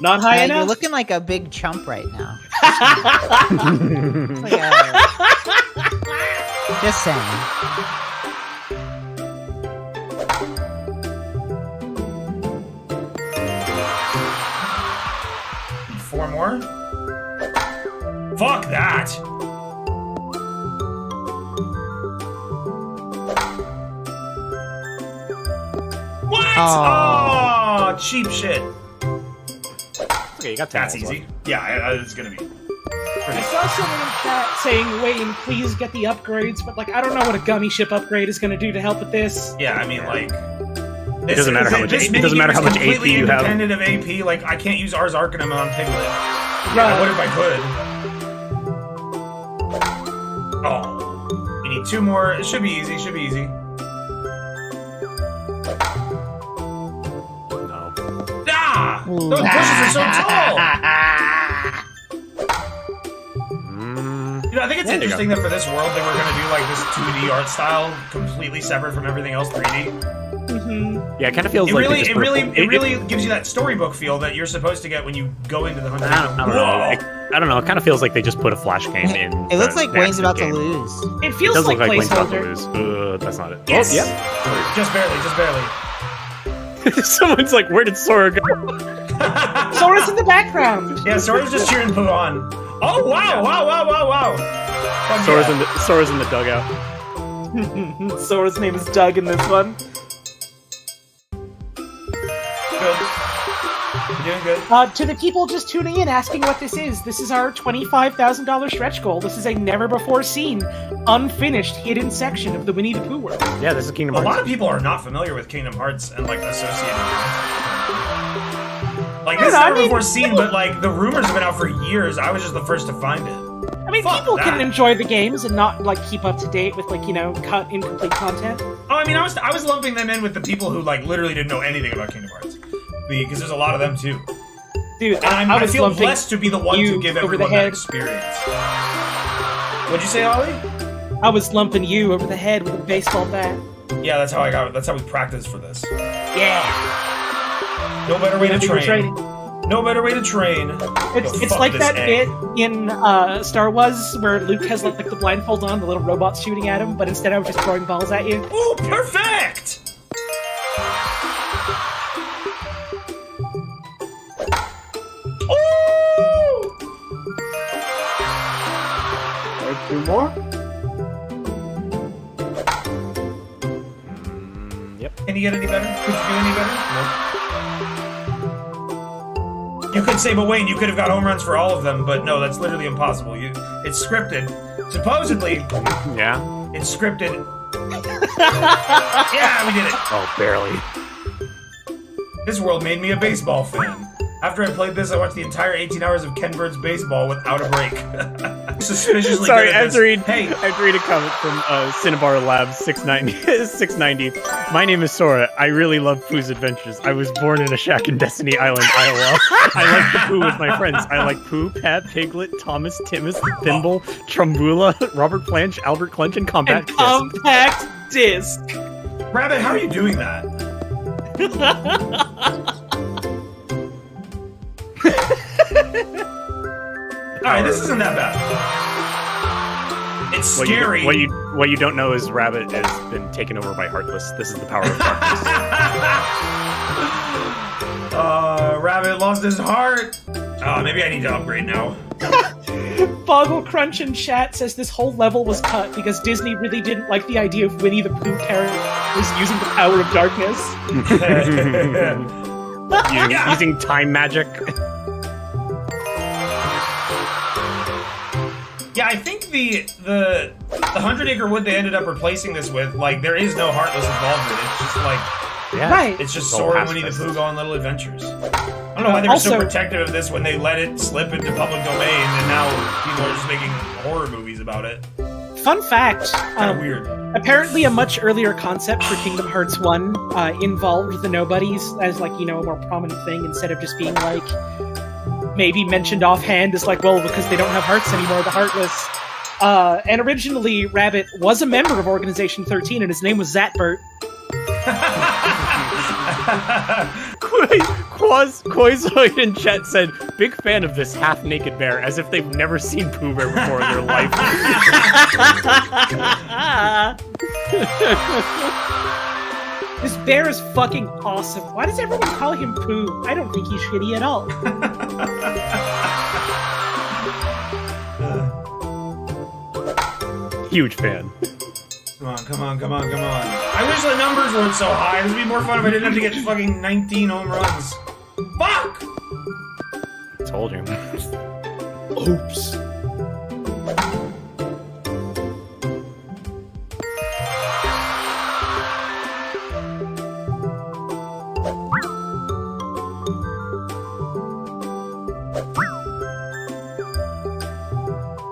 Not high Yeah, enough. You're looking like a big chump right now. Like a- Just saying. Four more. Fuck that. What? Aw. Oh, cheap shit. Okay, you got That's easy. Yeah, I- I- it's gonna be. I saw someone in chat saying, Wayne, please get the upgrades, but like I don't know what a gummy ship upgrade is gonna do to help with this. Yeah, I mean, like. It doesn't matter how much- this it doesn't matter how much AP you have. Independent of AP, like I can't use Ars Arcanum on Piglet. Yeah, I would if I could. Oh, we need two more. It should be easy. Should be easy. Ah! Those bushes are so tall. You know, I think it's There interesting that for this world they were going to do like this 2D art style, completely separate from everything else 3D. Mm-hmm. Yeah, it kind of feels It like really, it put really, it- it it- really gives you that storybook feel that you're supposed to get when you go into the hundred. I don't, I don't know. It, I don't know. It kind of feels like they just put a flash game in. It looks like Wayne's about game. to lose. It It feels does like look like Wayne's about to lose. Uh, that's not it. Yes. Oh, yep. Just barely, just barely. Someone's like, "Where did Sora go?" Sora's in the background. Yeah, Sora's just cheering Pooh on. Oh wow, wow, wow, wow, wow. Sora's yeah. in the Sora's in the dugout. Sora's name is Doug in this one. Good. Uh, to the people just tuning in, asking what this is, this is our $25,000 stretch goal. This is a never before seen, unfinished, hidden section of the Winnie the Pooh world. Yeah, this is Kingdom Hearts. A lot of people are not familiar with Kingdom Hearts and like associated. Like this is don't I never mean, before seen, but like the rumors have been out for years. I was just the first to find it. I mean, Fuck people can enjoy the games and not like keep up to date with like you know cut incomplete content. Oh, I mean, I was I was lumping them in with the people who like literally didn't know anything about Kingdom Hearts, because there's a lot of them too. Dude, And I'm, I I, feel blessed to be the one to give everyone that experience. What'd you say, Ollie? I was lumping you over the head with a baseball bat. Yeah, that's how I got. That's how we practiced for this. Yeah. No better way to Whenever you were train. training. No better way to train. It's, it's like that egg. bit in uh, Star Wars where Luke has like the blindfold on, the little robots shooting at him, but instead of just throwing balls at you. Oh, perfect! Alright, two more. Mm, yep. Can you get any better? Could you do any better? You could say, but Wayne, you could have got home runs for all of them, but no, that's literally impossible. You, it's scripted. Supposedly, Yeah. it's scripted. yeah, we did it. Oh, barely. This world made me a baseball fan. After I played this, I watched the entire 18 hours of Ken Burns' baseball without a break. Suspiciously Sorry, good I at have to this. read. Hey, I have to read a comment from uh, Cinnabar Labs 690. 690. My name is Sora. I really love Pooh's adventures. I was born in a shack in Destiny Island, Iowa. I like the Pooh with my friends. I like Pooh, Pat, Piglet, Thomas, Timus, Thimble, Trumbula, Robert Flanch, Albert Clench, and Combat. And Disc. compact disc. Rabbit, how are you doing that? Alright, this isn't that bad. It's What you, scary. what you what you don't know is Rabbit has been taken over by Heartless. This is the power of darkness. uh, Rabbit lost his heart. Oh, maybe I need to upgrade now. Boggle Crunch in chat says this whole level was cut because Disney really didn't like the idea of Winnie the Pooh character characters using the power of darkness. Using, using time magic. Yeah, I think the the the hundred acre wood they ended up replacing this with, like, there is no heartless involved in it. It's just like Yeah. Right. It's just It's all Sora and Winnie the pacifist. Pooh go on little adventures. I don't know why they were so protective of this when they let it slip into public domain, and now people are just making horror movies about it. Fun fact. Kind of Um, weird. apparently, a much earlier concept for Kingdom Hearts 1 uh, involved the nobodies as, like, you know, a more prominent thing instead of just being, like, maybe mentioned offhand as, like, well, because they don't have hearts anymore, the Heartless. Uh, and originally, Rabbit was a member of Organization 13, and his name was Zatbert. Quaz Quazoid in chat said, "Big fan of this half-naked bear," as if they've never seen Pooh Bear before in their life. This bear is fucking awesome. Why does everyone call him Pooh? I don't think he's shitty at all. Huge fan. Come on, come on, come on, come on. I wish the numbers weren't so high. This would be more fun if I didn't have to get fucking 19 home runs. Fuck! Told you. Oops.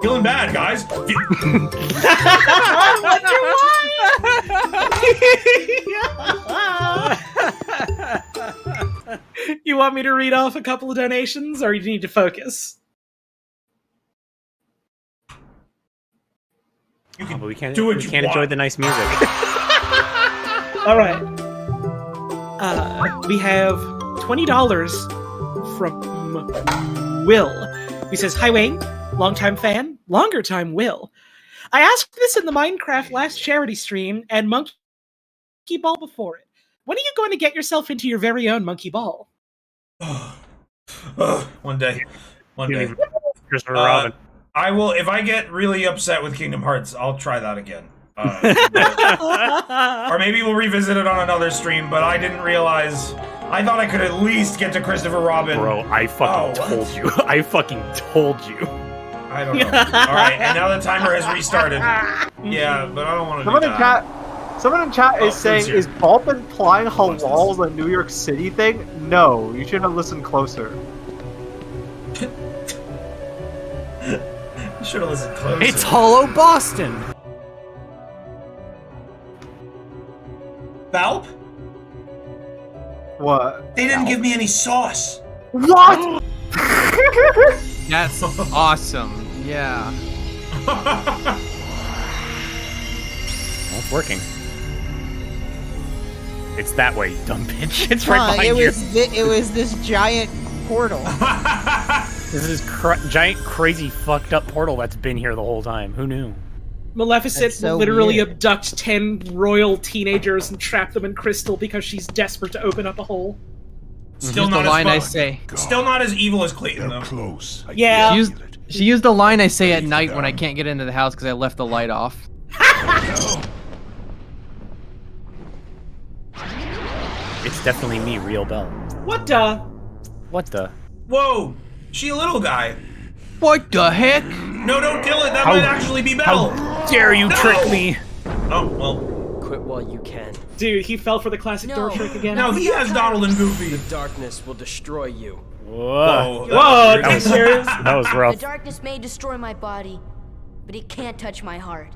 Feeling bad, guys. you want me to read off a couple of donations, or you need to focus? You can but we can't. do what we you can't enjoy the nice music. All right. Uh, we have twenty dollars from Will. He says, "Hi Wayne, longtime fan, longer time Will. I asked this in the Minecraft last charity stream, and Monkey Ball before it. When are you going to get yourself into your very own Monkey Ball? Ugh, one day. One day. Christopher Uh, Robin. I will, if I get really upset with Kingdom Hearts, I'll try that again. Uh, or maybe we'll revisit it on another stream, but I didn't realize. I thought I could at least get to Christopher Robin. Bro, I fucking Oh, told you. I fucking told you. I don't know. Alright, and now the timer has restarted. Yeah, but I don't want to Someone in that. chat, someone in chat Oh, is saying, "Is Bulb implying halal a New York City thing?" No, you should have listened closer. You should have listened closer. It's Hollow Boston. Valp? What? They didn't give me any sauce. What? That's awesome. Yeah. Well, it's working. It's that way, you dumb bitch. It's right Huh, behind it you. was thi- it was this giant portal. This is cr- giant, crazy, fucked up portal that's been here the whole time. Who knew? Maleficent so literally weird. abduct ten royal teenagers and trap them in crystal because she's desperate to open up a hole. Still Here's not the line I as fun. say. Still not as evil as Clayton, though. Close. Yeah. She used, she used the line I say at night when I can't get into the house because I left the light off. It's definitely me, Real Bell. What the? What the? Whoa! She a little guy. What the heck? No, don't kill it. That How- might actually be Belle. Dare you No! trick me? Oh well. Quit while you can. Dude, he fell for the classic door trick again. Now he has Donald and Goofy. The darkness will destroy you. Whoa. Whoa! Whoa, that was take weird. serious? That was The darkness may destroy my body, but it can't touch my heart.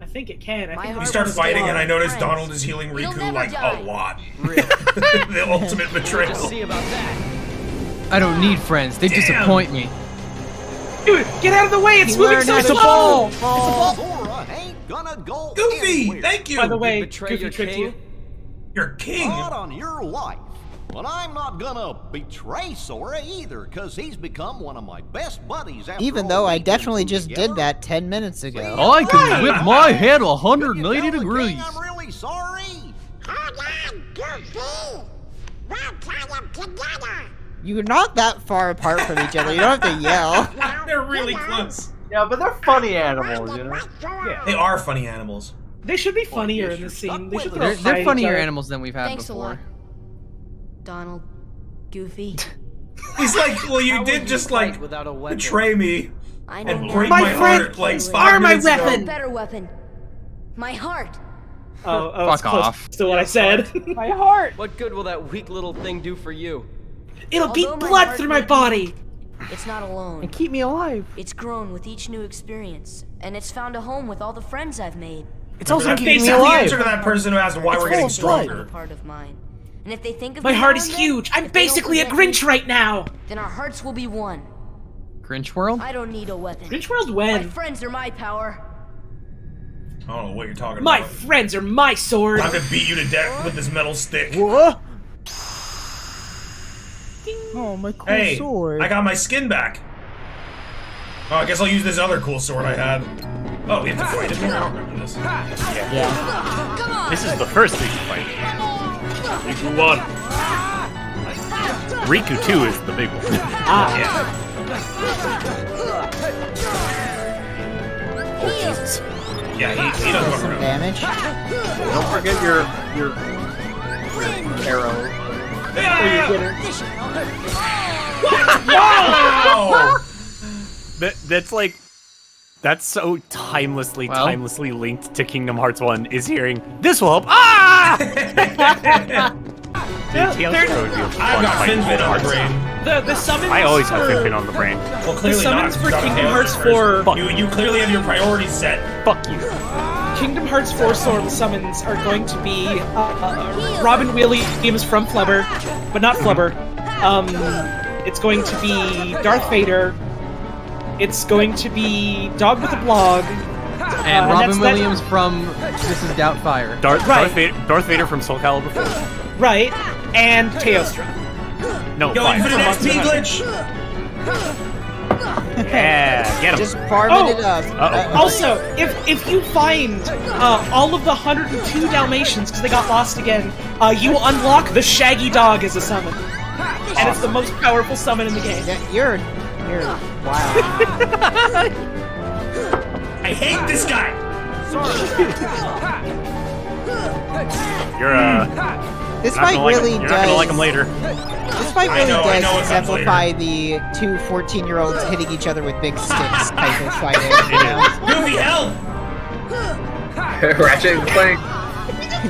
I think it can. I My think heart We we start fighting, and I notice friends. Donald is healing Riku like die. a lot. Really? the ultimate betrayal. See about that. I don't need friends. They Damn. disappoint me. Dude, get out of the way! It's You moving learn so how to slow. fall. Sora ain't gonna go Goofy, anywhere. thank you. By the way, Betray Goofy your tricked king? you. You're king. Not on your life. But I'm not gonna betray Sora either, cause he's become one of my best buddies after Even though I definitely just together. did that 10 minutes ago. I can whip my head Can 180 you tell the degrees. king I'm really sorry. Hold on, Goofy! We'll try them together! You're not that far apart from each other. You don't have to yell. They're really close. Yeah, but they're funny animals, you know. Yeah, they are funny animals. They should be funnier in the scene. They should throw They're, they're funnier animals than we've had Thanks a before. Lot. Donald, Goofy. He's like, well, you did just like without a betray me I and break My my, friend heart like are five my minutes weapon. ago. better weapon. My heart. Oh, oh Fuck off. to what I said. My heart. What good will that weak little thing do for you? It'll beat Although my blood heart through my body. It's not alone. And keep me alive. It's grown with each new experience, and it's found a home with all the friends I've made. It's also keeping me basically the alive. answer to that person who asked why It's we're getting full of blood. stronger. Part of mine. And if they think of My heart is and huge. I'm if they don't basically a forget me, Grinch right now. Then our hearts will be one. Grinch World? I don't need a weapon. Grinch World when? My friends are my power. I don't know what you're talking My about. My friends are my sword. I'm gonna beat you to death with this metal stick. What? Oh, my cool Hey, sword. I got my skin back. Oh, I guess I'll use this other cool sword I had. Oh, we have to fight him? I don't remember this. Yeah. This is the first Riku fight. Riku 1. Riku 2 is the big one. Ah. Oh, Jesus. Yeah, he, he doesn't Some around. damage. Don't forget your your, your arrow. Wow! That, that's like. That's so timelessly, Well. timelessly linked to Kingdom Hearts 1 is hearing, This will help. Ah! Dude, Tails they're- Pro would be a I've got fight Finfin on the brain. The the summons. I always have for, Finfin on the brain. Well, clearly summons not. for You've Kingdom Hearts 4. You, you clearly have your priorities set. Fuck you. Kingdom Hearts 4 Storm summons are going to be uh, uh, Robin Williams from Flubber, but not Flubber. Um, it's going to be Darth Vader. It's going to be Dog with a Blog. And Uh, Robin that's- that's- Williams from Mrs. Doubtfire. Darth, Right. Darth, Vader, Darth Vader from Soul Calibur 4. Right, and Teostra. No, Yo, five. Infinite Monster XP glitch! Yeah, get him. Just farming Oh. it up. Uh-oh. Also, if if you find uh, all of the 102 Dalmatians because they got lost again, uh, you unlock the Shaggy Dog as a summon, and it's the most powerful summon in the game. Yeah, You're, you're, wow. I hate this guy! You're, uh. This fight gonna like really him. You're does. not gonna like him later. This fight really know, does know what comes exemplify the two 14 year olds hitting each other with big sticks type of fighting. you It know? Goofy, help! Ratchet and Clank.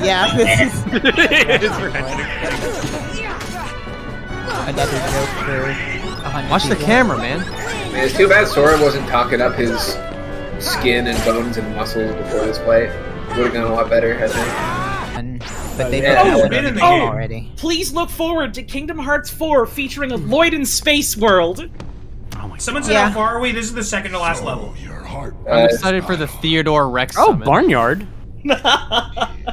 Yeah, this is it is Ratchet. another joke for a hundred Watch the camera, man. Man, it's too bad Sora wasn't talking up his skin and bones and muscles before this fight. Would have gone a lot better, I think. And, but they Yeah, put it's that been in the in game. already. Please look forward to Kingdom Hearts 4 featuring a Lloyd in Space World. Oh my Someone said Yeah. how far are we? This is the second to last level. Your heart. Uh, I'm excited for the Theodore Rex Oh, summon. Barnyard.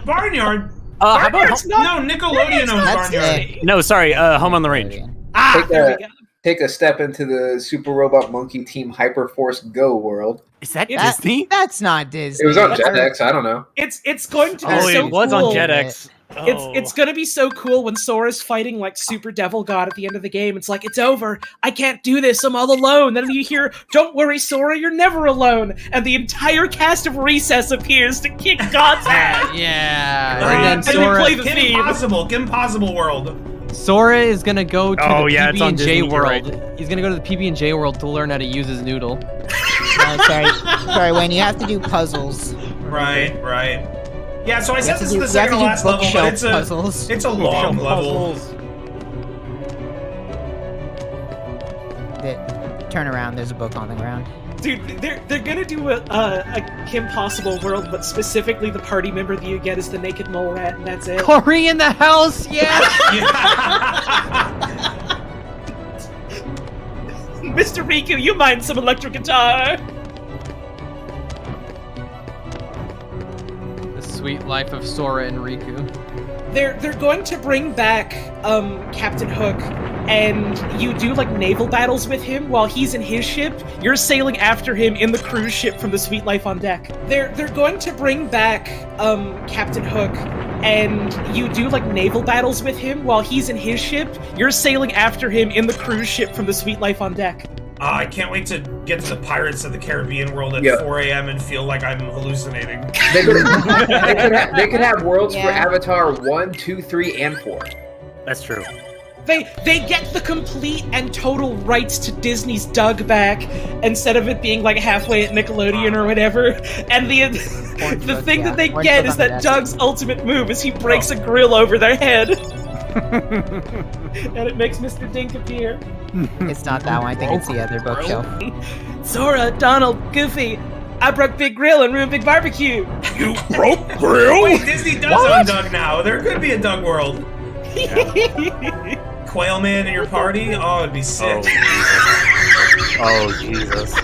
Barnyard? Uh, how about Barnyard's not- No, Nickelodeon owns Barnyard. it. No, sorry. Uh, Home on the Range. Ah, there we go. Take a step into the Super Robot Monkey Team Hyperforce Go world. Is that That- Disney? That's not Disney. It was on That's- Jetix. I don't know. It's it's going to be Oh, so it was cool. on Jetix. It's Oh. it's gonna be so cool when Sora's fighting like Super Devil God at the end of the game. It's like it's over. I can't do this. I'm all alone. Then you hear, "Don't worry, Sora, you're never alone." And the entire cast of Recess appears to kick God's ass. Yeah. And then and Sora, play the Kim theme. Possible, Kim Possible world. Sora is gonna go to Oh, the yeah, it's PB on and J Disney, world. right. He's gonna go to the PB and J world to learn how to use his noodle. No, oh, sorry, sorry, Wayne. You have to do puzzles. Right, right. Yeah, so I said this do- is the second to to last level, but it's a puzzles. it's a long level. That turn around. There's a book on the ground. Dude, they're they're gonna do a, a a Kim Possible world, but specifically the party member that you get is the naked mole rat, and that's it. Cory in the house, yeah. Mr. Riku, you mind some electric guitar? Sweet life of Sora and Riku. They're they're going to bring back um Captain Hook, and you do like naval battles with him while he's in his ship. You're sailing after him in the cruise ship from the Sweet Life on deck. They're they're going to bring back um Captain Hook, and you do like naval battles with him while he's in his ship. You're sailing after him in the cruise ship from the Sweet Life on deck. Uh, I can't wait to get to the Pirates of the Caribbean world at Yeah. 4 a.m. and feel like I'm hallucinating. They could, they could, ha- they could have worlds for Yeah. Avatar 1, 2, 3, and 4. That's true. They they get the complete and total rights to Disney's Doug back instead of it being like halfway at Nickelodeon or whatever. And the the thing yeah. that they Orange get is that deck. Doug's ultimate move is he breaks a grill over their head. and it makes Mr. Dink appear. It's not that one. I think it's the other bookshelf. Sora, Donald, Goofy, I broke Big Grill and ruined Big Barbecue. You broke grill? Wait, Disney does own Doug now. There could be a Doug world. Quail Man in your party? Oh, it'd be sick. Oh, oh Jesus!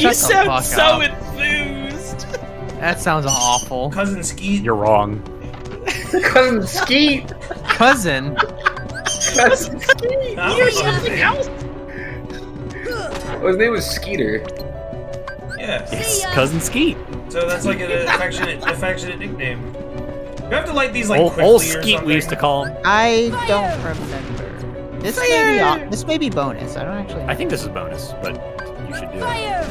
you the sound fuck so up. enthused. That sounds awful. Cousin Skeet. You're wrong. Cousin Skeet. Cousin. Cousin Skeet. You're something else. Well, his name was Skeeter. Yeah. It's uh, cousin Skeet. So that's like an affectionate, affectionate nickname. You have to like these like Old, quickly old or Skeet, something. we used to call him. I don't remember. This may be this may be bonus. I don't actually. I think this is bonus, but you should do it. Fire!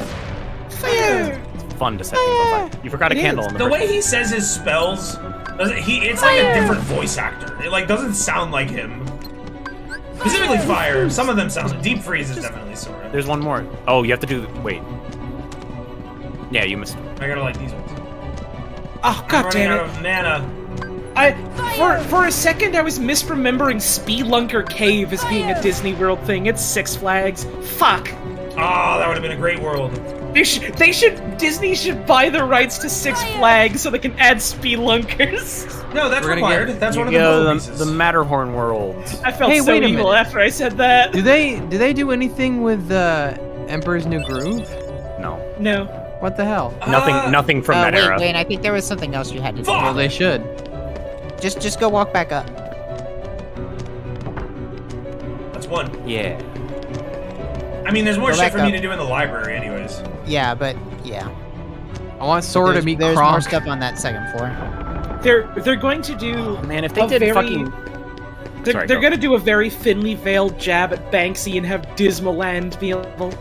Fire! It's fun to set things on fire. You forgot a It candle is. in the The way he says his spells, doesn't he? It's like a different voice actor. It like doesn't sound like him. Specifically, fire. Some of them sound. Like deep freeze is definitely Sora. There's one more. Oh, you have to do. Wait. Yeah, you missed. I gotta like these ones. Oh I'm god running damn out of mana. I for for a second I was misremembering Spelunker Cave as being a Disney World thing. It's Six Flags. Fuck. Oh, that would have been a great world. They should they should Disney should buy the rights to Six Flags so they can add Spelunkers. No, that's required. get- that's one of the go the, the Matterhorn world. I felt Hey, so wait a evil minute. after I said that. Do they do they do anything with uh, Emperor's New Groove? No. No. What the hell? Nothing. Uh, nothing from Oh, that wait, era. Wayne, I think there was something else you had to do. Well, they should. Just, just go walk back up. That's one. Yeah. I mean, there's more Go shit back for me to do in the library, anyways. Yeah, but yeah. I want Sora there's, to meet There's more stuff on that second floor. They're they're going to do Man, if they a did very, fucking. They're, Sorry, they're go. gonna do a very thinly veiled jab at Banksy and have Dismaland be level.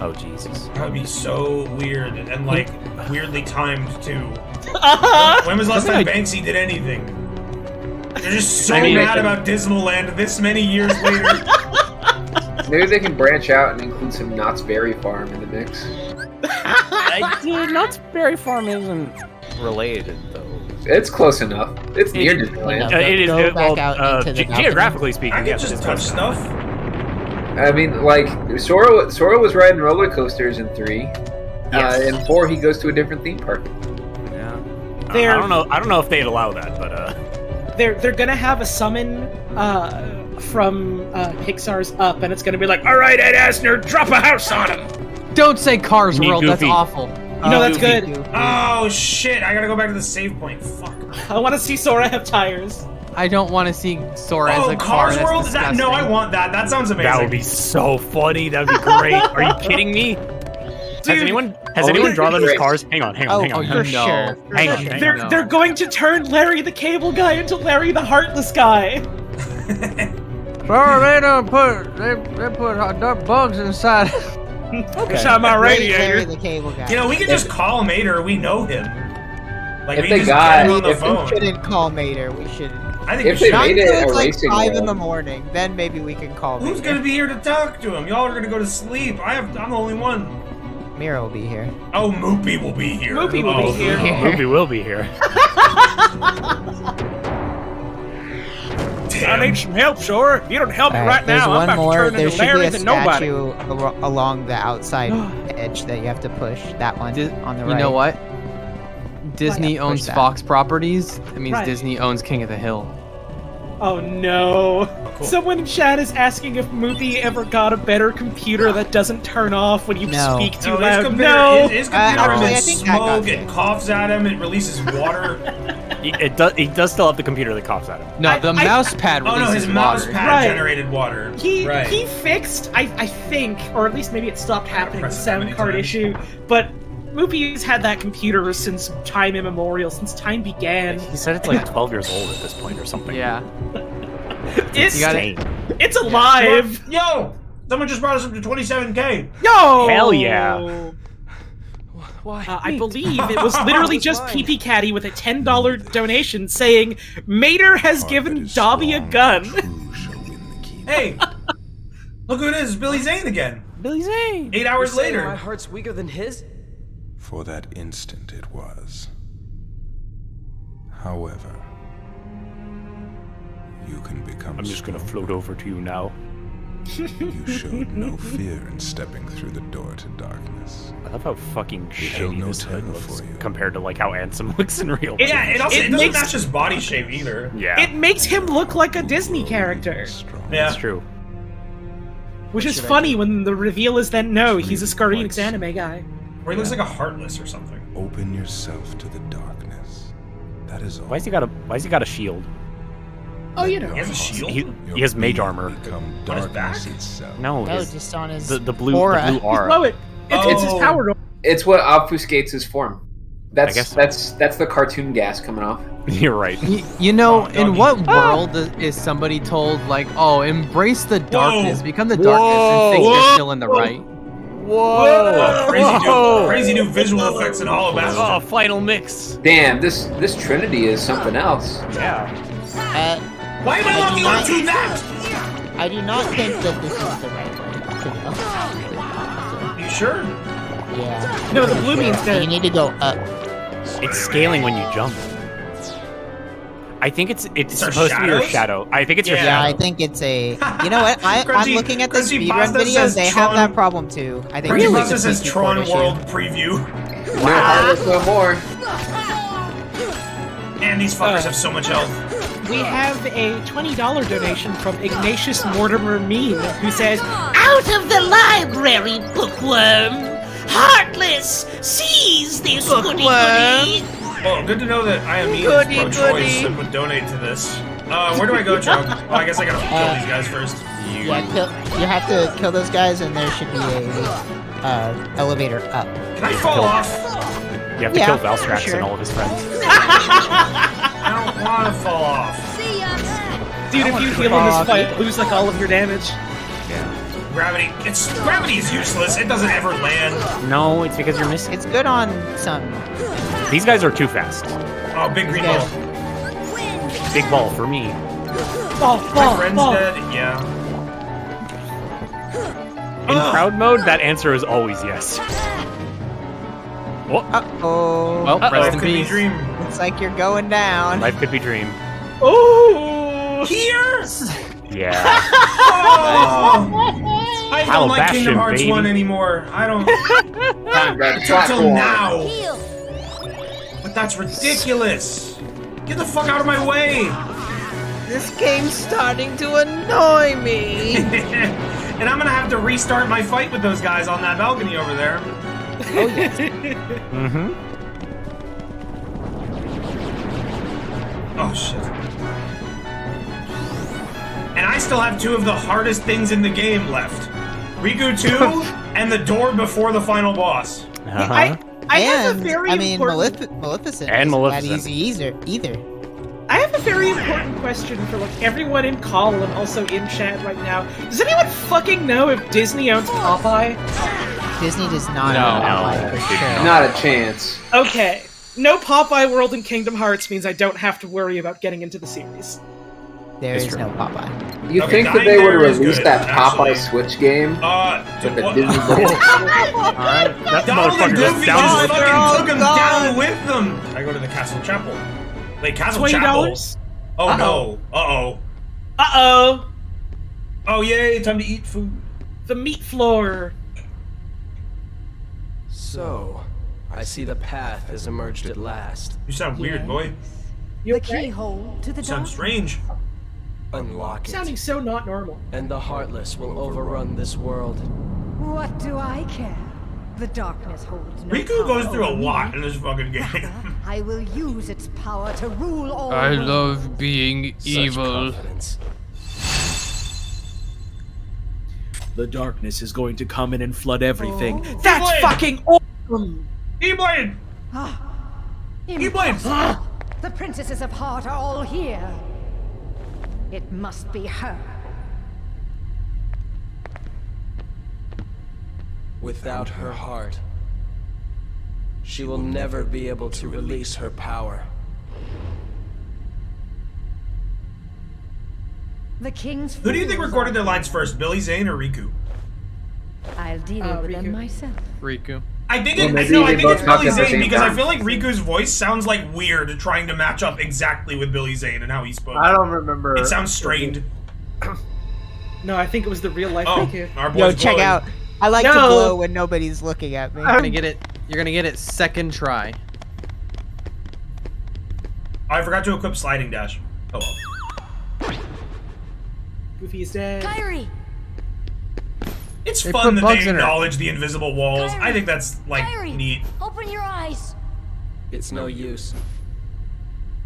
Oh Jesus. That would be so weird and like weirdly timed too. Uh-huh. When was the last time Something Banksy did anything? They're just so I mean, mad I about Dismaland this many years later. Maybe they can branch out and include some Knott's Berry Farm in the mix. I, dude, Knott's Berry Farm isn't related though. It's close enough. It's near It- Disneyland. Uh, it is Go it, back well, out uh, into the ge- geographically speaking. I can yes, just touch stuff. I mean, like Sora. Sora was riding roller coasters in three. Yes. Uh, in four, he goes to a different theme park. Yeah. Uh, They're- I don't know. I don't know if they'd allow that, but uh, They're they're gonna have a summon uh, from uh, Pixar's Up, and it's gonna be like, all right, Ed Asner, drop a house on him. Don't say Cars World. Goofy. That's awful. You know that's Goofy. good. Oh shit! I gotta go back to the save point. Fuck. I want to see Sora have tires. I don't want to see Sora as Oh, a car. Cars That's World? That, no, I want that. That sounds amazing. that would be so funny. That'd be great. Are you kidding me? Dude. Has anyone has Oh, anyone drawn on his cars? Hang on, hang on, Oh, hang on. oh, hang on. you for know. sure. for Hang on, sure. hang They're No. they're going to turn Larry the Cable Guy into Larry the Heartless Guy. Sora, they don't put they, they put hot dog bugs inside. Inside my Larry radiator. the cable guy. You know, we can just call Mater. We know him. Like If we they just got- on the if they we phone. shouldn't call Mater. We shouldn't. I think If they should. Not made it a like racing five in the morning. Then maybe we can call Who's Mater. gonna be here to talk to him? Y'all are gonna go to sleep. I have. I'm the only one. Mira will be here. Oh, Moopy will be here. Moopy will be Oh, here. Movie will be here. I need some help, Sora. If you don't help me Alright, right there's now, I'm about more. to turn There into should be Larry a the Nobody. statue along the outside edge that you have to push. That one Di- on the right. you know what? Disney owns that. Fox Properties. That means Right. Disney owns King of the Hill. Oh no. cool. Someone in chat is asking if Moopy ever got a better computer that doesn't turn off when you No. speak too No, his loud. computer, no. his, his Uh, computer actually, I emits think that got smoke. It coughs at him. It releases water. He, it does. He does still have the computer that coughs at him. No, I- the I- mouse pad oh releases no, his mouse water. pad Right. generated water. He right. he fixed, I I think, or at least maybe it stopped happening. The press it that sound card times. issue, but Moopy's had that computer since time immemorial, since time began. He said it's like 12 years old at this point or something. Yeah. It's You gotta- it's alive. Yo, someone just brought us up to 27k. Yo! Hell yeah. Uh, I believe it was literally just PP Caddy with a ten dollar donation saying Mater has given Dobby a gun. Hey, look who it is, Billy Zane again. Billy Zane. Eight hours later. My heart's weaker than his? For that instant, it was. However, you can become. I'm just gonna float over to you now. You showed no fear in stepping through the door to darkness. I love how fucking held shitty no this hood looks for you. compared to like how Ansem looks in real. life. Yeah, it also it, doesn't match his body shape either. Yeah, It makes him look like a Disney character, Yeah. that's true. which is funny when the reveal is then no, he's a Square Enix anime guy. Or he looks like a heartless or something. Open yourself to the darkness. That is all. Why's he got a Why's he got a shield? Oh, you know. He has a shield. He, he has mage armor. Become On his back? itself. No, No, his- just on his the the blue aura. the blue aura. Blow it. It's, it's his Oh. power. It's what obfuscates his form. That's guess so. that's that's the cartoon gas coming off. You're right. Y- you know, Oh, in doggy. what ah! world is- is somebody told like, "Oh, embrace the darkness, become the darkness," Whoa. and think Whoa. they're still in the right? Whoa! Crazy new, crazy new visual effects in Hollow Oh, final mix. Damn, this this Trinity is something else. Yeah. Uh, Why am I I do locking not- onto that? I do not think that this is the right way to go. You sure? Yeah. No, the blue means You need to go up. It's scaling when you jump. I think it's it's, It's supposed to be your shadow. I think it's your Yeah. Yeah, I think it's a. You know what? I, I'm looking at the Crunchy speedrun Pasta videos. says They have that problem too. I think Pretty it's much a says Tron port issue. World preview. No heartless no more. And these fuckers have so much health. We have a $20 donation from Ignatius Mortimer Mean, who says, Out of the library, bookworm! Heartless! Seize this goody goody! Well, good to know that I am Goody, pro-choice goody. and would donate to this. Uh, where do I go, Chug? oh, I guess I gotta kill these guys first. Yeah, kill, you have to kill those guys, and there should be a uh, elevator up. Can I fall off? You have to Yeah, kill for Valstrax sure. and all of his friends. I don't want to fall off. See ya. Dude, if you heal in this fight, lose like all of your damage. Yeah Gravity. It's gravity is useless. It doesn't ever land. No, it's because you're missing. It's good on some. These guys are too fast. Oh, big green ball. Big ball for me. Ball, My friend's ball. dead. Yeah. In Ugh. Proud mode, that answer is always yes. Oh, Oh, Well, Uh-oh. rest Life in could be peace. dream. looks like you're going down. life could be dream. Oh! Here. Yeah. Oh. I don't like Hollow Bastion, Kingdom Hearts baby. 1 anymore. I don't. Time grab It took till platform. now. Heal. But that's ridiculous. Get the fuck out of my way. This game's starting to annoy me. and I'm gonna have to restart my fight with those guys on that balcony over there. Oh mm-hmm. Oh shit. And I still have two of the hardest things in the game left. Riku 2 and the door before the final boss. Uh-huh. I, I have a and very I mean, important... Malef- Maleficent And isn't easy either. Either. I have a very important question for like everyone in call and also in chat right now. Does anyone fucking know if Disney owns Popeye? Disney does not No. own Popeye, No, for it sure. Not a chance. Okay. No Popeye World in Kingdom Hearts means I don't have to worry about getting into the series. There It's is true. no Popeye. You Okay, think that they would Bear is release good, that actually. Popeye Switch game Uh, with the what- Disney? Alright, that Donald motherfucker Goofy just down just with fucking took him down with them. I go to the Castle Chapel. Wait, Castle Twenty Chapel? dollars? Oh Uh-oh. no. Uh-oh. Uh oh. Oh yay, time to eat food. The meat floor. So, I see the path has emerged at last. You sound weird, boy. You The okay? keyhole to the You sound dark. strange. Unlock it, Sounding so not normal. and the Heartless will overrun this world. What do I care? The darkness holds no Riku goes through a over lot in this fucking game. I will use its power to rule all I worlds. love being Such evil. confidence. The darkness is going to come in and flood everything. Oh. That's Flood. fucking awesome! E-Blade! Ah. Impossible. The princesses of heart are all here. It must be her. Without her heart, she will never be able to release her power. The king's Who do you think recorded their lines first, Billy Zane or Riku? I'll deal Uh, with them myself. Riku. I think it, maybe no, I think it's Billy Zane same because I feel like Riku's voice sounds like weird trying to match up exactly with Billy Zane and how he spoke. I don't remember. It sounds strained. No, I think it was the real life Oh, Riku. our Yo, check glowing. out. I like to No. glow when nobody's looking at me. You're gonna get it. You're gonna get it second try. Oh, I forgot to equip sliding dash. Oh well. Goofy is dead. Kairi! It's They fun that they acknowledge the invisible walls. I think that's like Kairi! neat. Open your eyes! It's no use.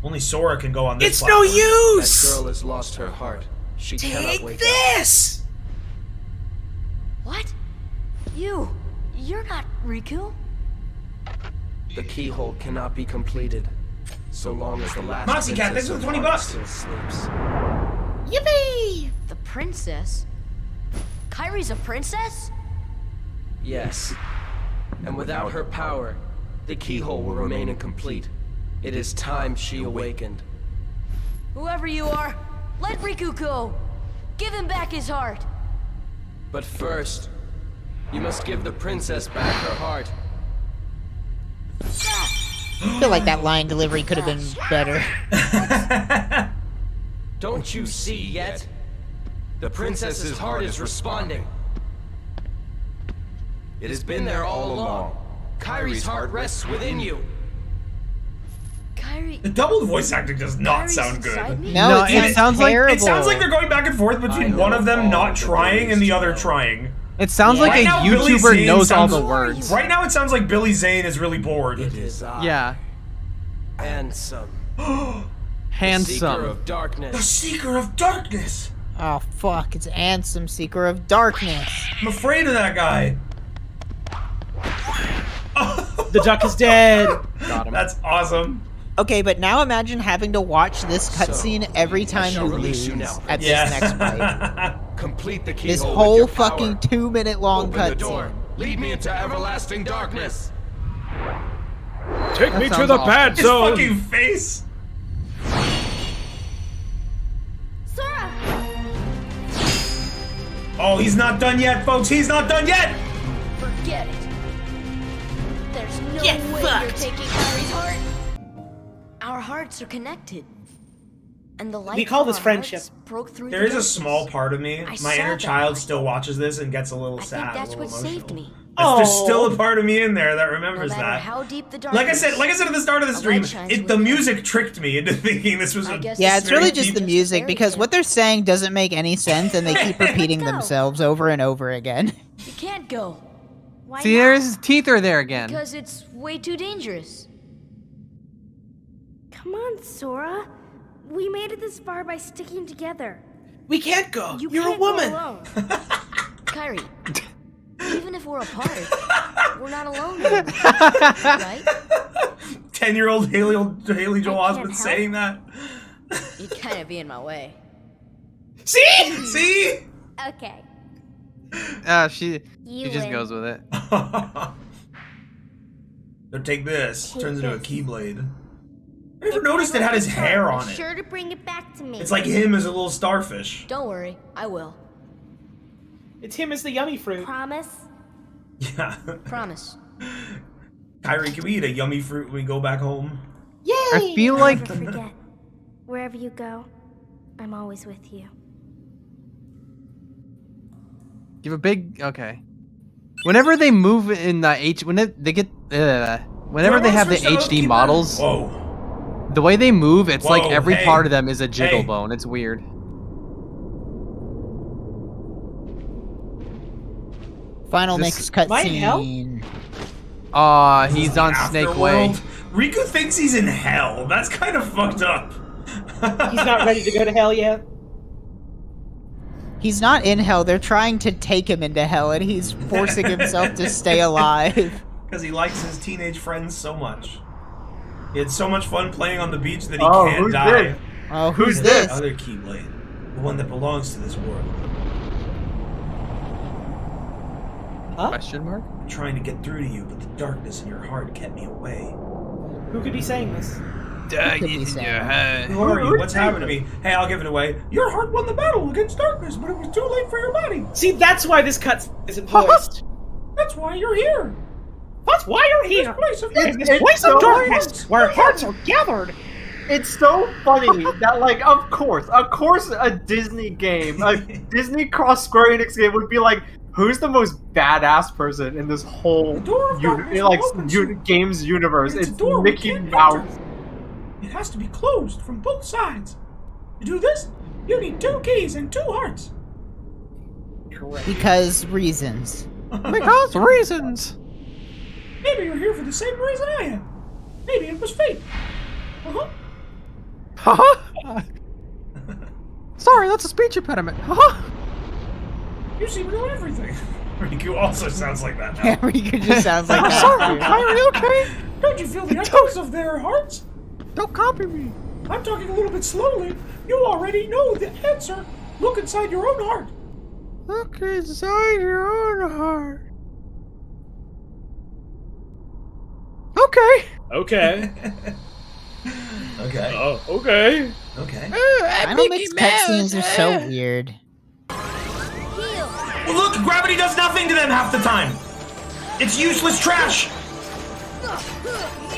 Only Sora can go on this. It's platform. no That use! girl has lost her heart. She cannot Take wake up. this! What? You! You're not Riku. The keyhole cannot be completed so long as the last Moxie Cat, princess thanks for the 20 bucks. still sleeps. Yippee! The princess? Kairi's a princess? Yes. And without her power, the keyhole will remain incomplete. It is time she awakened. Whoever you are, let Riku go! Give him back his heart! But first, you must give the princess back her heart. I feel like that line delivery could have been better. Don't you see yet? The princess's heart is responding. It has been there all along. Kairi's heart rests within you. Kairi. The double voice acting does not Kairi's sound good. No, No, it, it sounds sounds like- It sounds like they're going back and forth between one of them not trying ways and the other trying. It sounds Yeah. like Right a now, YouTuber Zane knows all the words. Right now, it sounds like Billy Zane is really bored. It is I. Yeah. Handsome. Handsome. Seeker Handsome. of The. Seeker of Darkness. Oh fuck! It's Ansem, Seeker of Darkness. I'm afraid of that guy. The duck is dead. Got him. That's awesome. Okay, but now imagine having to watch this cutscene every time you lose you now, at Yeah. this next fight. Complete the This whole your power. fucking two-minute long Open the door. cutscene. Lead me into everlasting darkness. Take me to the bad zone. His fucking face. Oh, he's not done yet, folks. He's not done yet. Forget it. There's no Get way fucked. you're taking Kairi's heart. Our hearts are connected. And the light We call this friendship. hearts Broke through There the is a small part of me, I my inner child, light. still watches this and gets a little I sad. think that's a what little saved me. That's- There's Oh. still a part of me in there that remembers matter that. how deep the darkness. Like I said, like I said at the start of the a stream, it, the within. music tricked me into thinking this was I a guess Yeah, it's really just the music because what they're saying doesn't make any sense and they keep repeating themselves over and over again. You can't go. Why See, not? there's his teeth are there again. Because it's way too dangerous. Come on, Sora. We made it this far by sticking together. We can't go. You You're a can't go woman. alone. Kairi, even if we're apart, we're not alone anymore, right? ten-year-old Haley, Haley Joel I Osment saying that. You'd kind of be in my way. See, see. Okay. Ah, she You she just win. goes with it. So take this. Take Turns into a this. keyblade. I never noticed it had his hair on it. Sure to bring it back to me. It's like him as a little starfish. Don't worry, I will. It's him as the yummy fruit. Promise. Yeah. Promise. Kairi, can we eat a yummy fruit when we go back home? Yay! I feel like Never forget. Wherever you go, I'm always with you. give a big okay. Whenever they move in the H, when it, they get uh, whenever they have the Whoever switched to HD models, Whoa. the way they move, it's like every hey, part of them is a jiggle hey. bone. It's weird. Final This- next Am I in cutscene. Aw, ah, he's on Snake Way. Riku thinks he's in hell. That's kind of fucked up. He's not ready to go to hell yet. He's not in hell. They're trying to take him into hell, and he's forcing himself to stay alive. Because he likes his teenage friends so much. He had so much fun playing on the beach that he Oh, can't who's die. this? Oh, who's who's this? this? Other Keyblade. The one that belongs to this world. Question mark? I'm trying to get through to you, but the darkness in your heart kept me away. Who could be saying this? Darkness in your heart. Who are you? What's happened to me? Hey, I'll give it away. Your heart won the battle against darkness, but it was too late for your body. See, that's why this cut isn't voiced. That's why you're here. That's why you're here. Place of In this It's place so of darkness, nice. where hearts are gathered. It's so funny that, like, of course, of course, a Disney game, a Disney cross Square Enix game would be like, who's the most badass person in this whole uni- like u- games universe? It's It's, a door we Mickey Mouse. It has to be closed from both sides. To do this, you need two keys and two hearts. Correct. Because reasons. Because reasons. Maybe you're here for the same reason I am. Maybe it was fate. Uh-huh. Uh huh. Sorry, that's a speech impediment. Huh? You seem to know everything. Riku also sounds like that now. Yeah, Riku just sounds like I'm that. sorry, too. are you okay? Don't you feel the echoes of their hearts? Don't copy me. I'm talking a little bit slowly. You already know the answer. Look inside your own heart. Look inside your own heart. Okay. Okay. Okay. Oh, okay. Okay. Final Mix cutscenes are so weird. Look, gravity does nothing to them half the time. It's useless trash.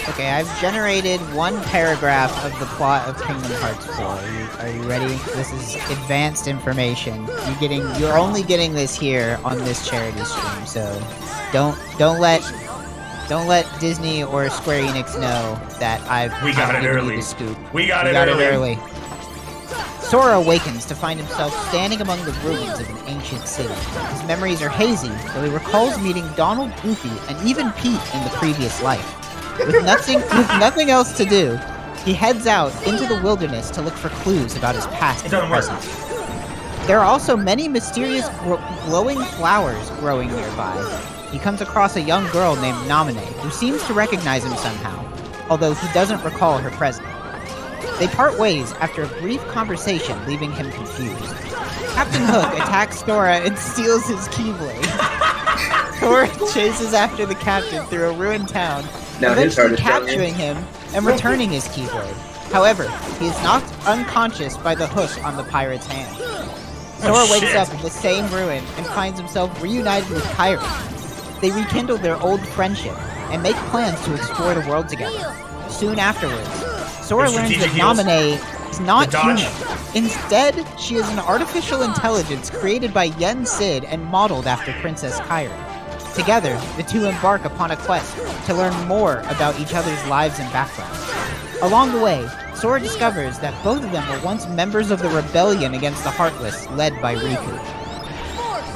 Okay, I've generated one paragraph of the plot of Kingdom Hearts 4. Are you, are you ready? This is advanced information. You're getting, you're only getting this here on this charity stream, so don't, don't let, don't let Disney or Square Enix know that I've, We got I've it early. the scoop. We got We it got early. it early. Sora awakens to find himself standing among the ruins of an ancient city. His memories are hazy, though he recalls meeting Donald, Goofy, and even Pete in the previous life. With nothing, with nothing else to do, he heads out into the wilderness to look for clues about his past and present. There are also many mysterious gro- glowing flowers growing nearby. He comes across a young girl named Naminé, who seems to recognize him somehow, although he doesn't recall her presence. They part ways after a brief conversation, leaving him confused. Captain Hook attacks Sora and steals his Keyblade. Sora chases after the captain through a ruined town, Now eventually is telling you. capturing him and returning his Keyblade. However, he is knocked unconscious by the hook on the pirate's hand. Oh, Sora Oh, wakes shit. up in the same ruin and finds himself reunited with Kairi. They rekindle their old friendship and make plans to explore the world together. Soon afterwards, Sora learns that heals. Is not human. Instead, she is an artificial intelligence created by Yen Sid and modeled after Princess Kairi. Together, the two embark upon a quest to learn more about each other's lives and backgrounds. Along the way, Sora discovers that both of them were once members of the rebellion against the Heartless, led by Riku.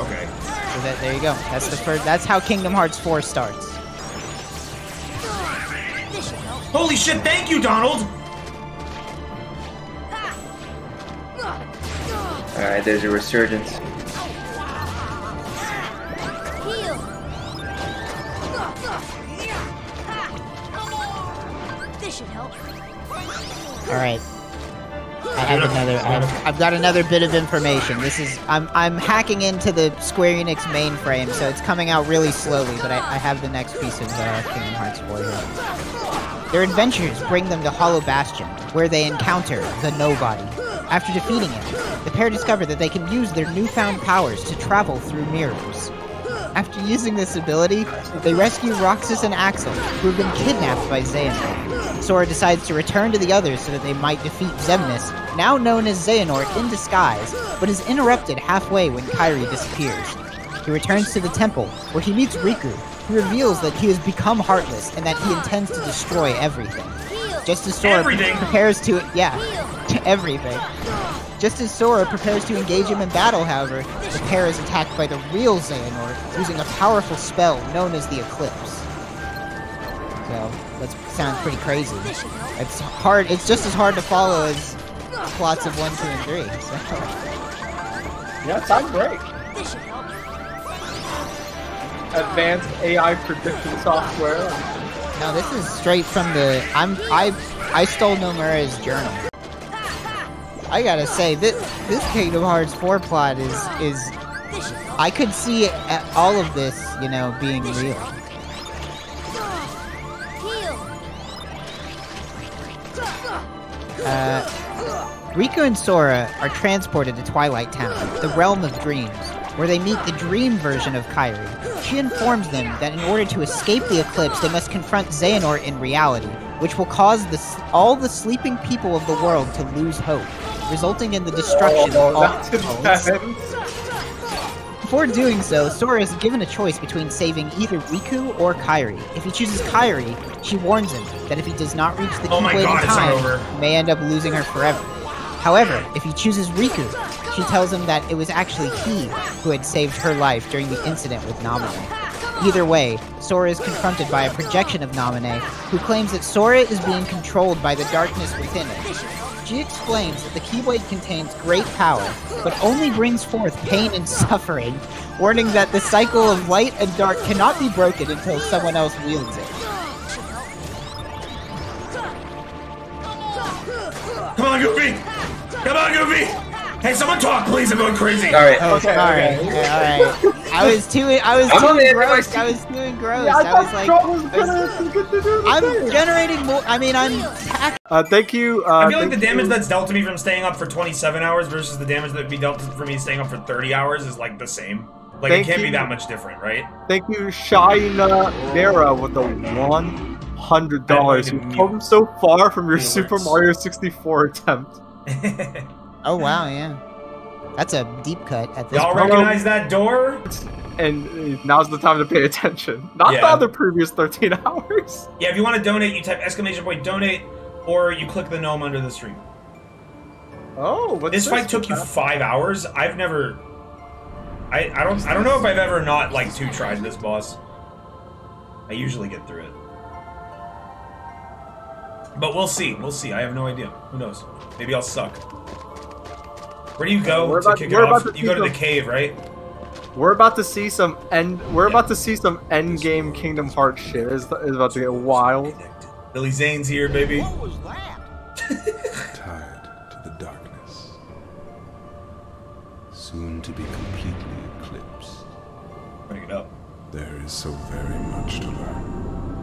Okay. So that there you go. That's the first. That's how Kingdom Hearts 4 starts. Holy shit! Thank you, Donald. Alright, there's a resurgence. This should help. All right. I have another. I have, I've got another bit of information. This is. I'm. I'm hacking into the Square Enix mainframe, so it's coming out really slowly. But I, I have the next piece of uh, Kingdom Hearts 4 here. Their adventures bring them to Hollow Bastion, where they encounter the Nobody. After defeating him, the pair discover that they can use their newfound powers to travel through mirrors. After using this ability, they rescue Roxas and Axel, who have been kidnapped by Xehanort. Sora decides to return to the others so that they might defeat Xemnas, now known as Xehanort in disguise, but is interrupted halfway when Kairi disappears. He returns to the temple, where he meets Riku, reveals that he has become Heartless and that he intends to destroy everything. Just as Sora Everything? prepares to, yeah, to everything. Just as Sora prepares to engage him in battle, however, the pair is attacked by the real Xehanort using a powerful spell known as the Eclipse. So, that sounds pretty crazy. It's hard, it's just as hard to follow as plots of 1, 2, and 3. So. Yeah, sounds great. Advanced AI prediction software. No, this is straight from the. I'm I I stole Nomura's journal. I gotta say this this Kingdom Hearts 4 plot is is I could see all of this, you know, being real. Uh, Riku and Sora are transported to Twilight Town, the realm of dreams, where they meet the dream version of Kairi. She informs them that in order to escape the eclipse, they must confront Xehanort in reality, which will cause the, all the sleeping people of the world to lose hope, resulting in the destruction Oh, of all Before doing so, Sora is given a choice between saving either Riku or Kairi. If he chooses Kairi, she warns him that if he does not reach the Oh my Keyblade God, in time, he may end up losing her forever. However, if he chooses Riku, she tells him that it was actually he who had saved her life during the incident with Naminé. Either way, Sora is confronted by a projection of Naminé, who claims that Sora is being controlled by the darkness within it. She explains that the Keyblade contains great power, but only brings forth pain and suffering, warning that the cycle of light and dark cannot be broken until someone else wields it. Come on, Goofy! Come on, Goofy! Hey, someone talk, please. I'm going crazy. All right. Oh, Okay, sorry. okay. Yeah, all right. I was too. I was I'm too on the edge of engrossed. I was too engrossed. Yeah, I, I was like, was gonna, I was... I'm thing. generating more. I mean, I'm. Uh, thank you. Uh, I feel like the damage you. that's dealt to me from staying up for 27 hours versus the damage that would be dealt for me staying up for 30 hours is like the same. Like Thank it can't be that much different, right? Thank you, Shaina Vera, with the one hundred dollars. You I'm going to come so far from your Super. Mario sixty four attempt. Oh wow, yeah. That's a deep cut at this Y'all point. recognize that door? And uh, now's the time to pay attention. Not the other previous thirteen hours. Yeah, if you want to donate, you type exclamation point donate, or you click the gnome under the stream. Oh, what's This fight took you five hours. I've never. I I don't I don't know if I've ever not like two tried this boss. I usually get through it. But we'll see. We'll see. I have no idea. Who knows? Maybe I'll suck. Where do you go We're to about- kick we're it off? to You go to see the cave, right? We're about to see some end. We're about to see some end game Kingdom Hearts shit. Is is about to get wild. Billy Zane's here, baby. What was that? Tied to the darkness. Soon to be completely eclipsed. Bring it up. There is so very much to learn.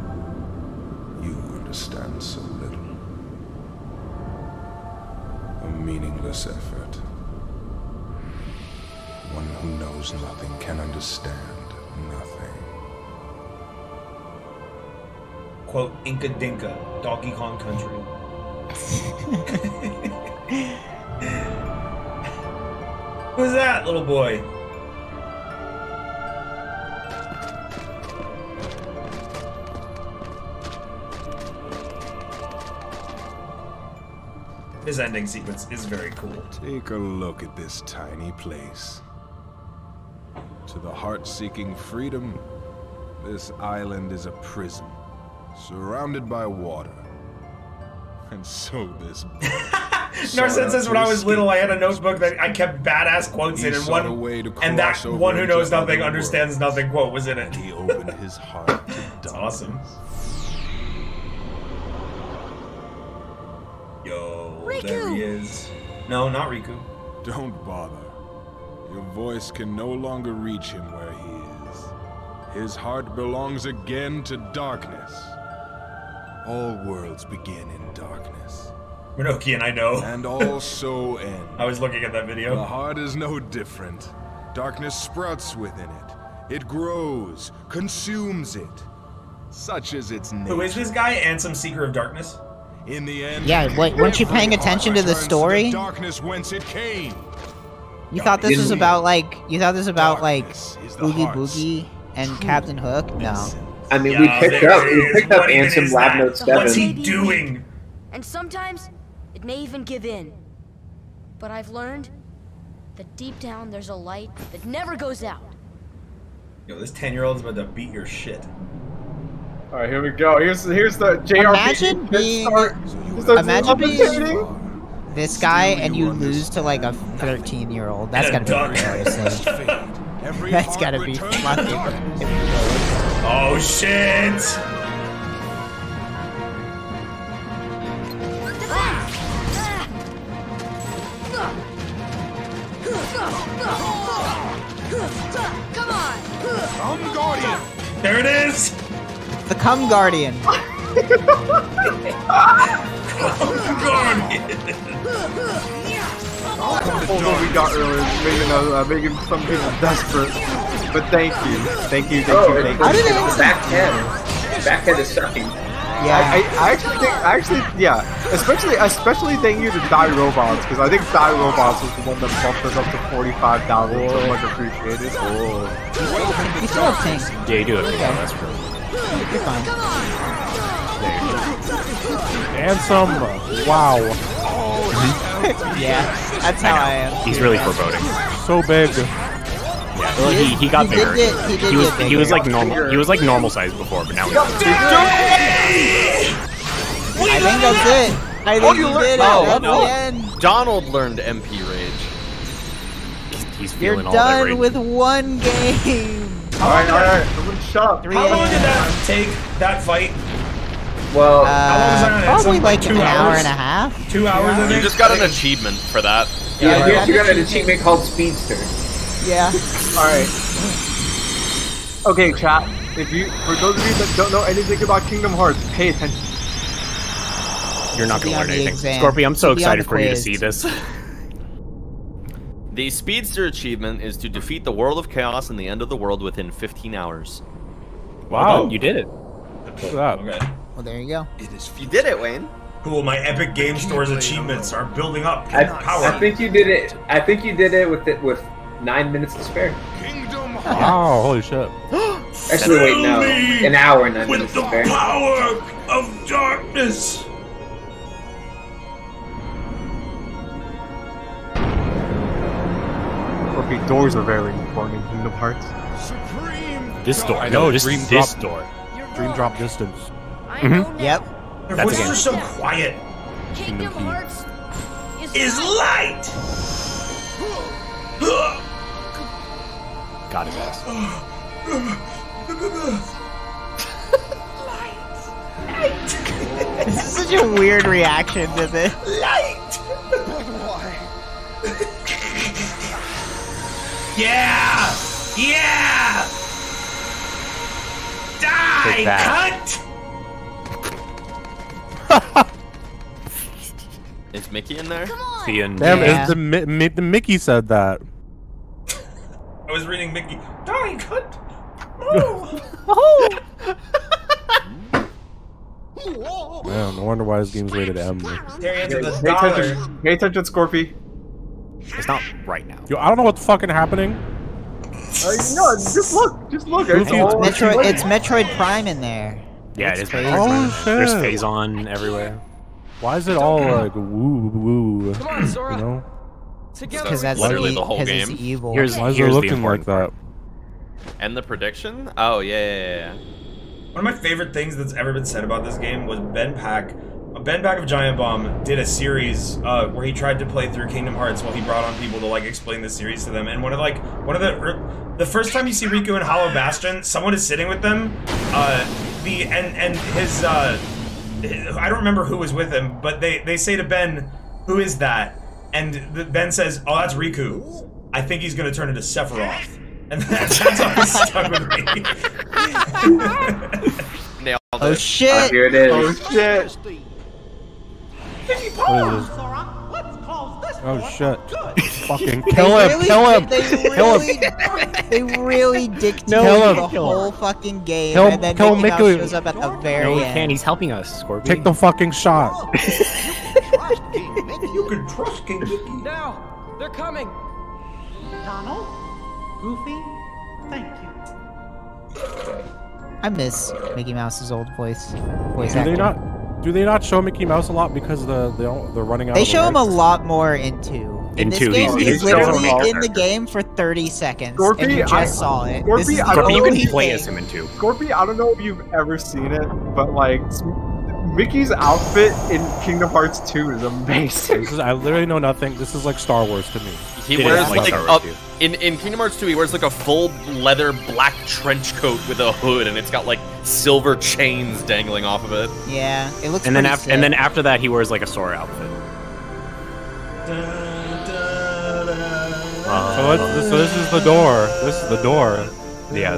You understand so little. A meaningless effort. One who knows nothing can understand nothing. Quote Inca Dinka, Donkey Kong Country. Who's that little boy? This ending sequence is very cool. Take a look at this tiny place. To the heart seeking freedom, this island is a prison, surrounded by water. And so this. Narset says when I was little, I had a notebook that I kept badass quotes He in, and one way to and that one who knows nothing understands nothing quote was in it. He opened his heart to That's awesome. Yo, there he is. No, not Riku. Don't bother. Your voice can no longer reach him where he is. His heart belongs again to darkness. All worlds begin in darkness. Minokian, I know. And all so end. I was looking at that video. The heart is no different. Darkness sprouts within it. It grows, consumes it. Such is its nature. Who is this guy? Ansem, Seeker of Darkness. In the end, Yeah, what, weren't you paying attention to the story? darkness whence it came. You thought this was about like you thought this was about like Oogie Boogie and Captain Hook? No. I mean, we picked up we picked up What Ansem Lab that? Note Seven. What's he doing? And sometimes it may even give in. But I've learned that deep down there's a light that never goes out. Yo, this ten-year-old's about to beat your shit. All right, here we go. Here's here's the JRPG. Imagine being imagine being this guy and you lose to like a 13 year old. That's gotta a be duck. embarrassing. That's gotta be my. Oh shit! Come on! I'm Guardian! There it is! The Cum Guardian. Although we got earlier, making, uh, making some people desperate. But thank you, thank you, thank Oh, you, thank it's you. the backhead. Backhead is sucking. Yeah, I, I actually think, I actually, yeah, especially, especially thank you to Die Robots because I think Die Robots was the one that bumped us up to forty-five thousand. So much appreciated. Oh. You still have tanks. Yeah, you do it. Okay. That's true. You're fine. And some. Wow. yeah, that's how I am. He's really foreboding. So big. Yeah, well, he, he got He did bigger. get- he did was get he was like normal. He was like normal size before, but now he's I think that's it. I oh, think you did it. Oh, That's no. the end. Donald learned MP rage. he's You're feeling all that done rage. with one game. All right, all right, everyone shut up. Three How long did that take, that fight? Well, How long was Uh, probably like two an hour hours? and a half. Two hours, I You just got an achievement for that. yeah, Yeah, you, you got an achievement called Speedster. Yeah. All right. Okay, chat. If you, for those of you that don't know anything about Kingdom Hearts, pay attention. You're not gonna learn anything. exam. Scorpio, I'm so Be excited the for you to see this. The Speedster achievement is to defeat the World of Chaos and the end of the world within 15 hours. Wow, you did it. Look at that. Okay. Well, there you go. You did it, Wayne. Cool, my Epic Game Store's achievements are building up I, power. I think you did it. I think you did it with it with nine minutes to spare. Wow, holy shit. Actually, wait, no, an hour and nine with minutes the to spare. power of darkness. Okay, doors are very important in Kingdom Hearts. This door. No, this Dream this Drop- door. Dream drop distance. Mhm. Yep. Their That's voices again. are so quiet. Kingdom Hearts Is light. Got his ass. This is such a weird reaction to this. Light. Yeah. Yeah. Die, Take that. cunt. Is Mickey in there? See you Damn, Yeah. it's the, Mi- Mi- the Mickey said that. I was reading Mickey. Die, cunt. Oh. Man, no wonder why this game's rated M. There into the Pay attention, pay attention, Scorpy. It's not right now. Yo, I don't know what's fucking happening. Uh, no, just look, just look. It's Goofy, all Metroid, it's Metroid Prime in there. Yeah, it is. crazy. Oh, There's shit. phase on everywhere. Why is it all like woo woo? Come on, Sora. You know? Together. Because that's Literally e- the whole 'cause it's game. evil. Here's Why is it here's the looking like that? And the prediction? Oh, yeah, yeah, yeah, yeah. One of my favorite things that's ever been said about this game was Ben Pack. Ben Pack of Giant Bomb did a series uh, where he tried to play through Kingdom Hearts while he brought on people to like explain the series to them. And one of like one of the the first time you see Riku in Hollow Bastion, someone is sitting with them. Uh, the and and his uh, I don't remember who was with him, but they they say to Ben, "Who is that?" And the, Ben says, "Oh, that's Riku. I think he's gonna turn into Sephiroth." And that's, that's always stuck with me. Nailed Oh it. shit! Ah, here it is. Oh shit! What is this? Oh shit! Fucking kill him! really- Kill him! They Kill really, him! they really dictate Kill him. the whole fucking game, Kill- and then kill Mickey Mouse Mickey. shows up at the very No, he end. can't. He's helping us, Scorpion. Take the fucking shot! Oh. you can trust King Mickey. Now, they're coming. Donald? Goofy? Thank you. I miss Mickey Mouse's old voice. Voice Do they actor. Not? Do they not show Mickey Mouse a lot because the they don't, they're running out? They of the show him a lot more in two. In In two, this game, he's- he's, he's literally shown in the game for 30 seconds, Scorpy, and you just I- saw it. Scorpy, this is I don't Scorpion, you can play as him in two. Scorpy, I don't know if you've ever seen it, but like Mickey's outfit in Kingdom Hearts 2 is amazing. This is, I literally know nothing. This is like Star Wars to me. He It is wears like like, a, in in Kingdom Hearts 2, he wears like a full leather black trench coat with a hood, and it's got like silver chains dangling off of it. Yeah, it looks. And then pretty after and then after that, he wears like a Sora outfit. So, let's, so this is the door. This is the door. Yeah,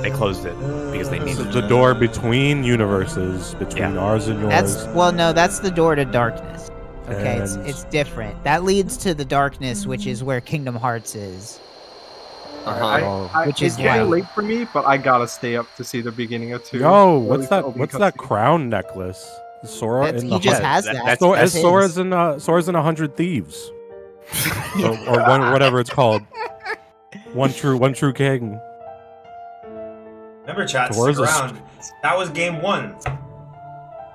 they closed it because they This is the door between universes, between ours and yours. That's well, no, that's the door to darkness. Okay, it's And- it's different. That leads to the darkness, which is where Kingdom Hearts is. Uh-huh. I, I, Which it's is getting why- late for me, but I gotta stay up to see the beginning of two. Yo, Or what's that? What's that cutscene. crown necklace? Is Sora That's- in he the just Hun- has that- that. that's- That's as Sora's his. in uh, Sora's in a hundred thieves, or, or one, whatever it's called. One true, one true king. Remember, chat, Sora's stick a around. That was game one.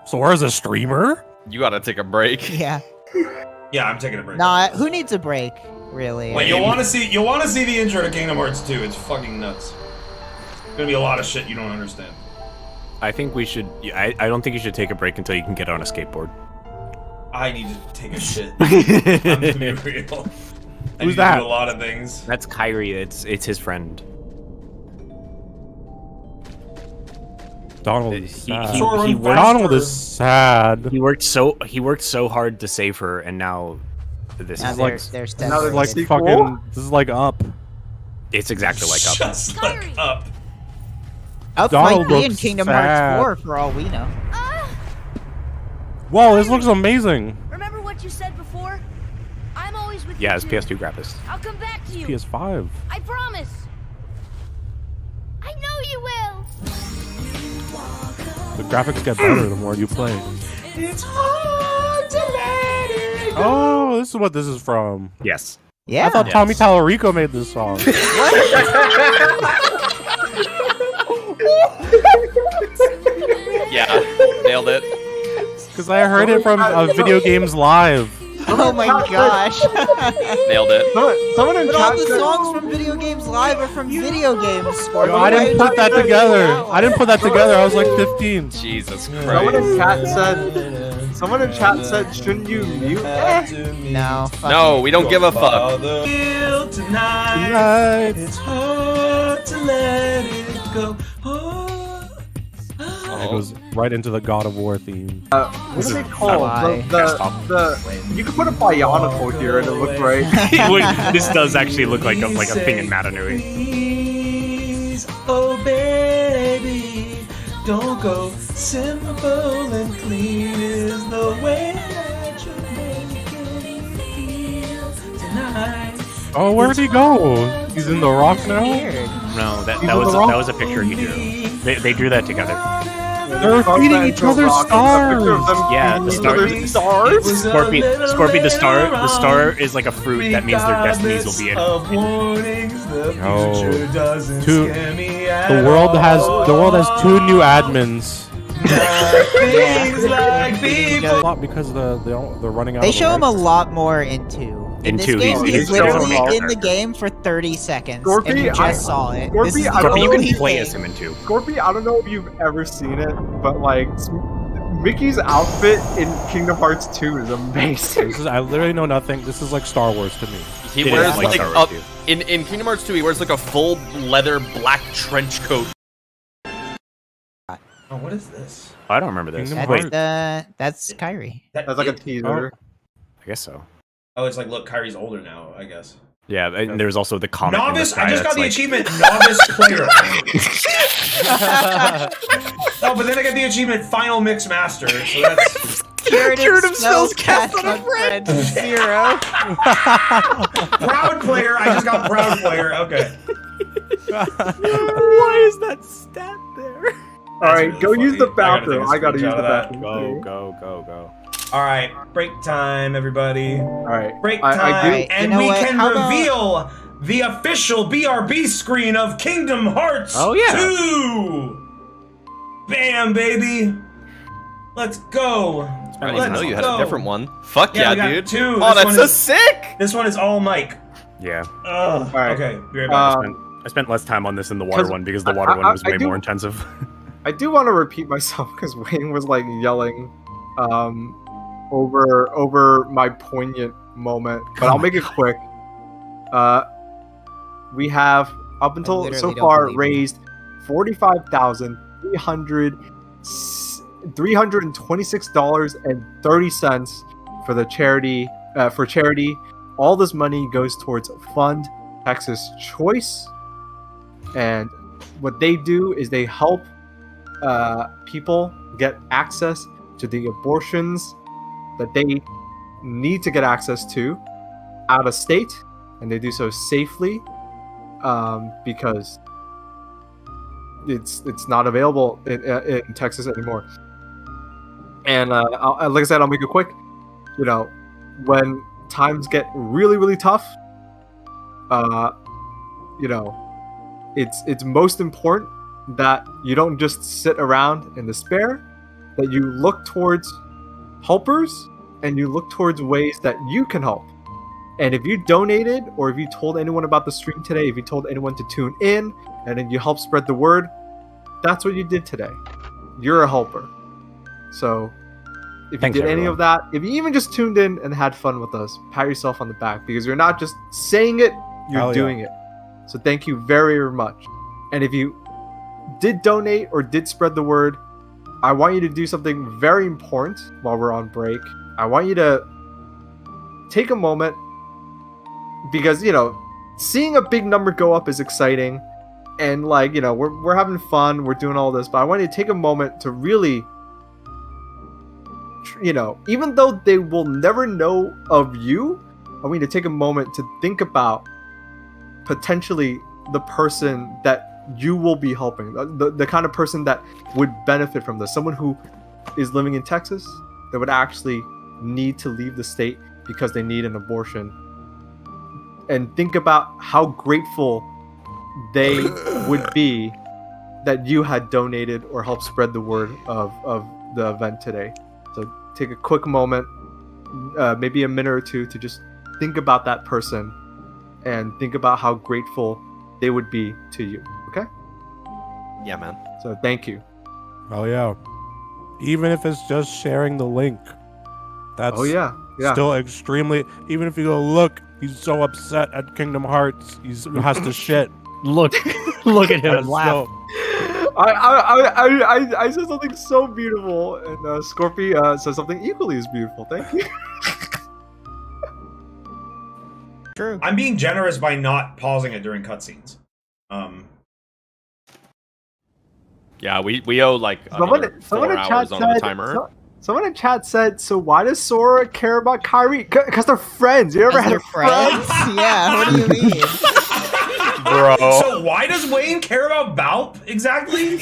Sora's a streamer. You gotta take a break. Yeah. Yeah, I'm taking a break. Nah, who needs a break? Really? Wait, you'll want to see you'll want to see the intro to Kingdom Hearts 2. It's fucking nuts. It's gonna be a lot of shit you don't understand. I think we should. I, I don't think you should take a break until you can get on a skateboard. I need to take a shit. I'm gonna be real. I Who's need that? To do a lot of things. That's Kairi. It's it's his friend. Donald is sad. he, Sora he worked, Donald is sad. he worked so he worked so hard to save her, and now this Now is like they're Now is there's like a sequel? fucking. This is like up. it's exactly like up. Just like up. Up Donald might be in looks Kingdom sad. Hearts 4 for all we know. Whoa, this looks amazing. Remember what you said before? I'm always with Yeah, you. it's too. PS2 graphics. I'll come back to you. PS5. I promise. I know you will. The graphics get better the more you play. It's hard to let it go. Oh, this is what this is from. Yes. Yeah. I thought Tommy Tallarico made this song. Yeah, nailed it. Because I heard it from uh, Video Games Live. Oh my gosh. Nailed it. Someone, someone in but all chat the said- songs from Video Games Live are from video games. Scorpion. I didn't put that together. I didn't put that together. I was like 15. Jesus Christ. Someone in chat said. Someone in chat said, "Shouldn't you mute?" Eh. No. fuck No, we don't give a fuck. Tonight. Tonight. It's hard to let it go. Oh. It goes right into the God of War theme. Uh, what is it called? The, the, the, you could put a Bionicle here and it look right. Would- this does actually look like a like a thing in Mata Nui. Please, oh baby, don't go. Simple and clean is the way that you make it feel tonight. Oh, where'd he go? He's in the rock now? No, that, that was a, that was a picture he drew. They, they drew that together. They're feeding each other stars. Yeah, the star. stars. Scorpion, Scorpion, the star. The star is like a fruit. That means their destinies will be in. Of warnings, the No. future doesn't Two- scare me The world has the world has two new admins. Things like people. A because the they don't, they're running out. They of the show him a lot more in two. In this In two, game, he's- he's, he's literally all in the game for 30 seconds, Scorpy, and you just I- saw it. Scorpy, this is I don't- Scorpion, you can play thing. as him in two. Scorpy, I don't know if you've ever seen it, but like Mickey's outfit in Kingdom Hearts 2 is amazing. This is, I literally know nothing. This is like Star Wars to me. He It is wears like like, a, in in Kingdom Hearts 2, he wears like a full leather black trench coat. Oh, what is this? I don't remember this. Kingdom That's Hearts. the that's Kairi. That's like a teaser. I guess so. Oh, it's like look, Kairi's older now. I guess. Yeah, and there's also the comment. in the Novice. I just got the like- achievement. Novice player. oh, but then I got the achievement final mix master. So that's Curative, spells cast on a friend. Zero. proud player. I just got proud player. Okay. Why is that stat there? All right, really go use the funny. I gotta bathroom. I gotta use the bathroom. Go go go go. All right, break time, everybody. All right, Break time, I do- Alright, you and know we what? can How about- reveal the official BRB screen of Kingdom Hearts Oh, yeah. 2. Bam, baby. Let's go. I didn't even Let's know you had go. a different one. Fuck Yeah, yeah, got dude. two. Oh, This that's one so is- sick. This one is all Mike. Yeah. Ugh. right. Okay, be right back. Uh, spent, I spent less time on this than the water one because the water I- one was I way do- more intensive. I do want to repeat myself because Wayne was like yelling um, over over my poignant moment, but I'll make it quick. Uh, we have up until so far raised forty-five thousand three hundred three hundred and twenty-six dollars and thirty cents for the charity uh, for charity. All this money goes towards Fund Texas Choice, and what they do is they help uh, people get access to the abortions that they need to get access to out of state, and they do so safely um, because it's it's not available in, uh, in Texas anymore. And uh, I'll, like I said, I'll make it quick. You know, when times get really really tough, uh, you know, it's it's most important that you don't just sit around in despair, that you look towards helpers and you look towards ways that you can help. And if you donated or if you told anyone about the stream today, if you told anyone to tune in and then you help spread the word, that's what you did today. You're a helper. So if Thanks, you did any of that, if you even just tuned in and had fun with us, pat yourself on the back because you're not just saying it, you're Hell yeah. doing it. So thank you very, very much. And if you did donate or did spread the word, I want you to do something very important while we're on break. I want you to take a moment because, you know, seeing a big number go up is exciting. And, like, you know, we're, we're having fun, we're doing all this, but I want you to take a moment to really, you know, even though they will never know of you, I want you to take a moment to think about potentially the person that you will be helping. The, the, the kind of person that would benefit from this someone who is living in texas that would actually need to leave the state because they need an abortion. And think about how grateful they would be that you had donated or helped spread the word of, of the event today. So take a quick moment uh, maybe a minute or two to just think about that person and think about how grateful they would be to you. Okay? Yeah, man. So thank you. Oh yeah. Even if it's just sharing the link. That's Oh, yeah, yeah. still extremely even if you go look, he's so upset at Kingdom Hearts. he has to shit. Look look at him That's laugh. I I, I, I, I, I said something so beautiful, and uh, Scorpy uh, said something equally as beautiful. Thank you. True. I'm being generous by not pausing it during cutscenes. Um, Yeah, we, we owe like Someone, another someone four in chat hours on the said. timer. so- someone in chat said, "So why does Sora care about Kairi? Because they're friends. You ever had they're friends? yeah. What do you mean? Bro. So why does Wayne care about Balp exactly?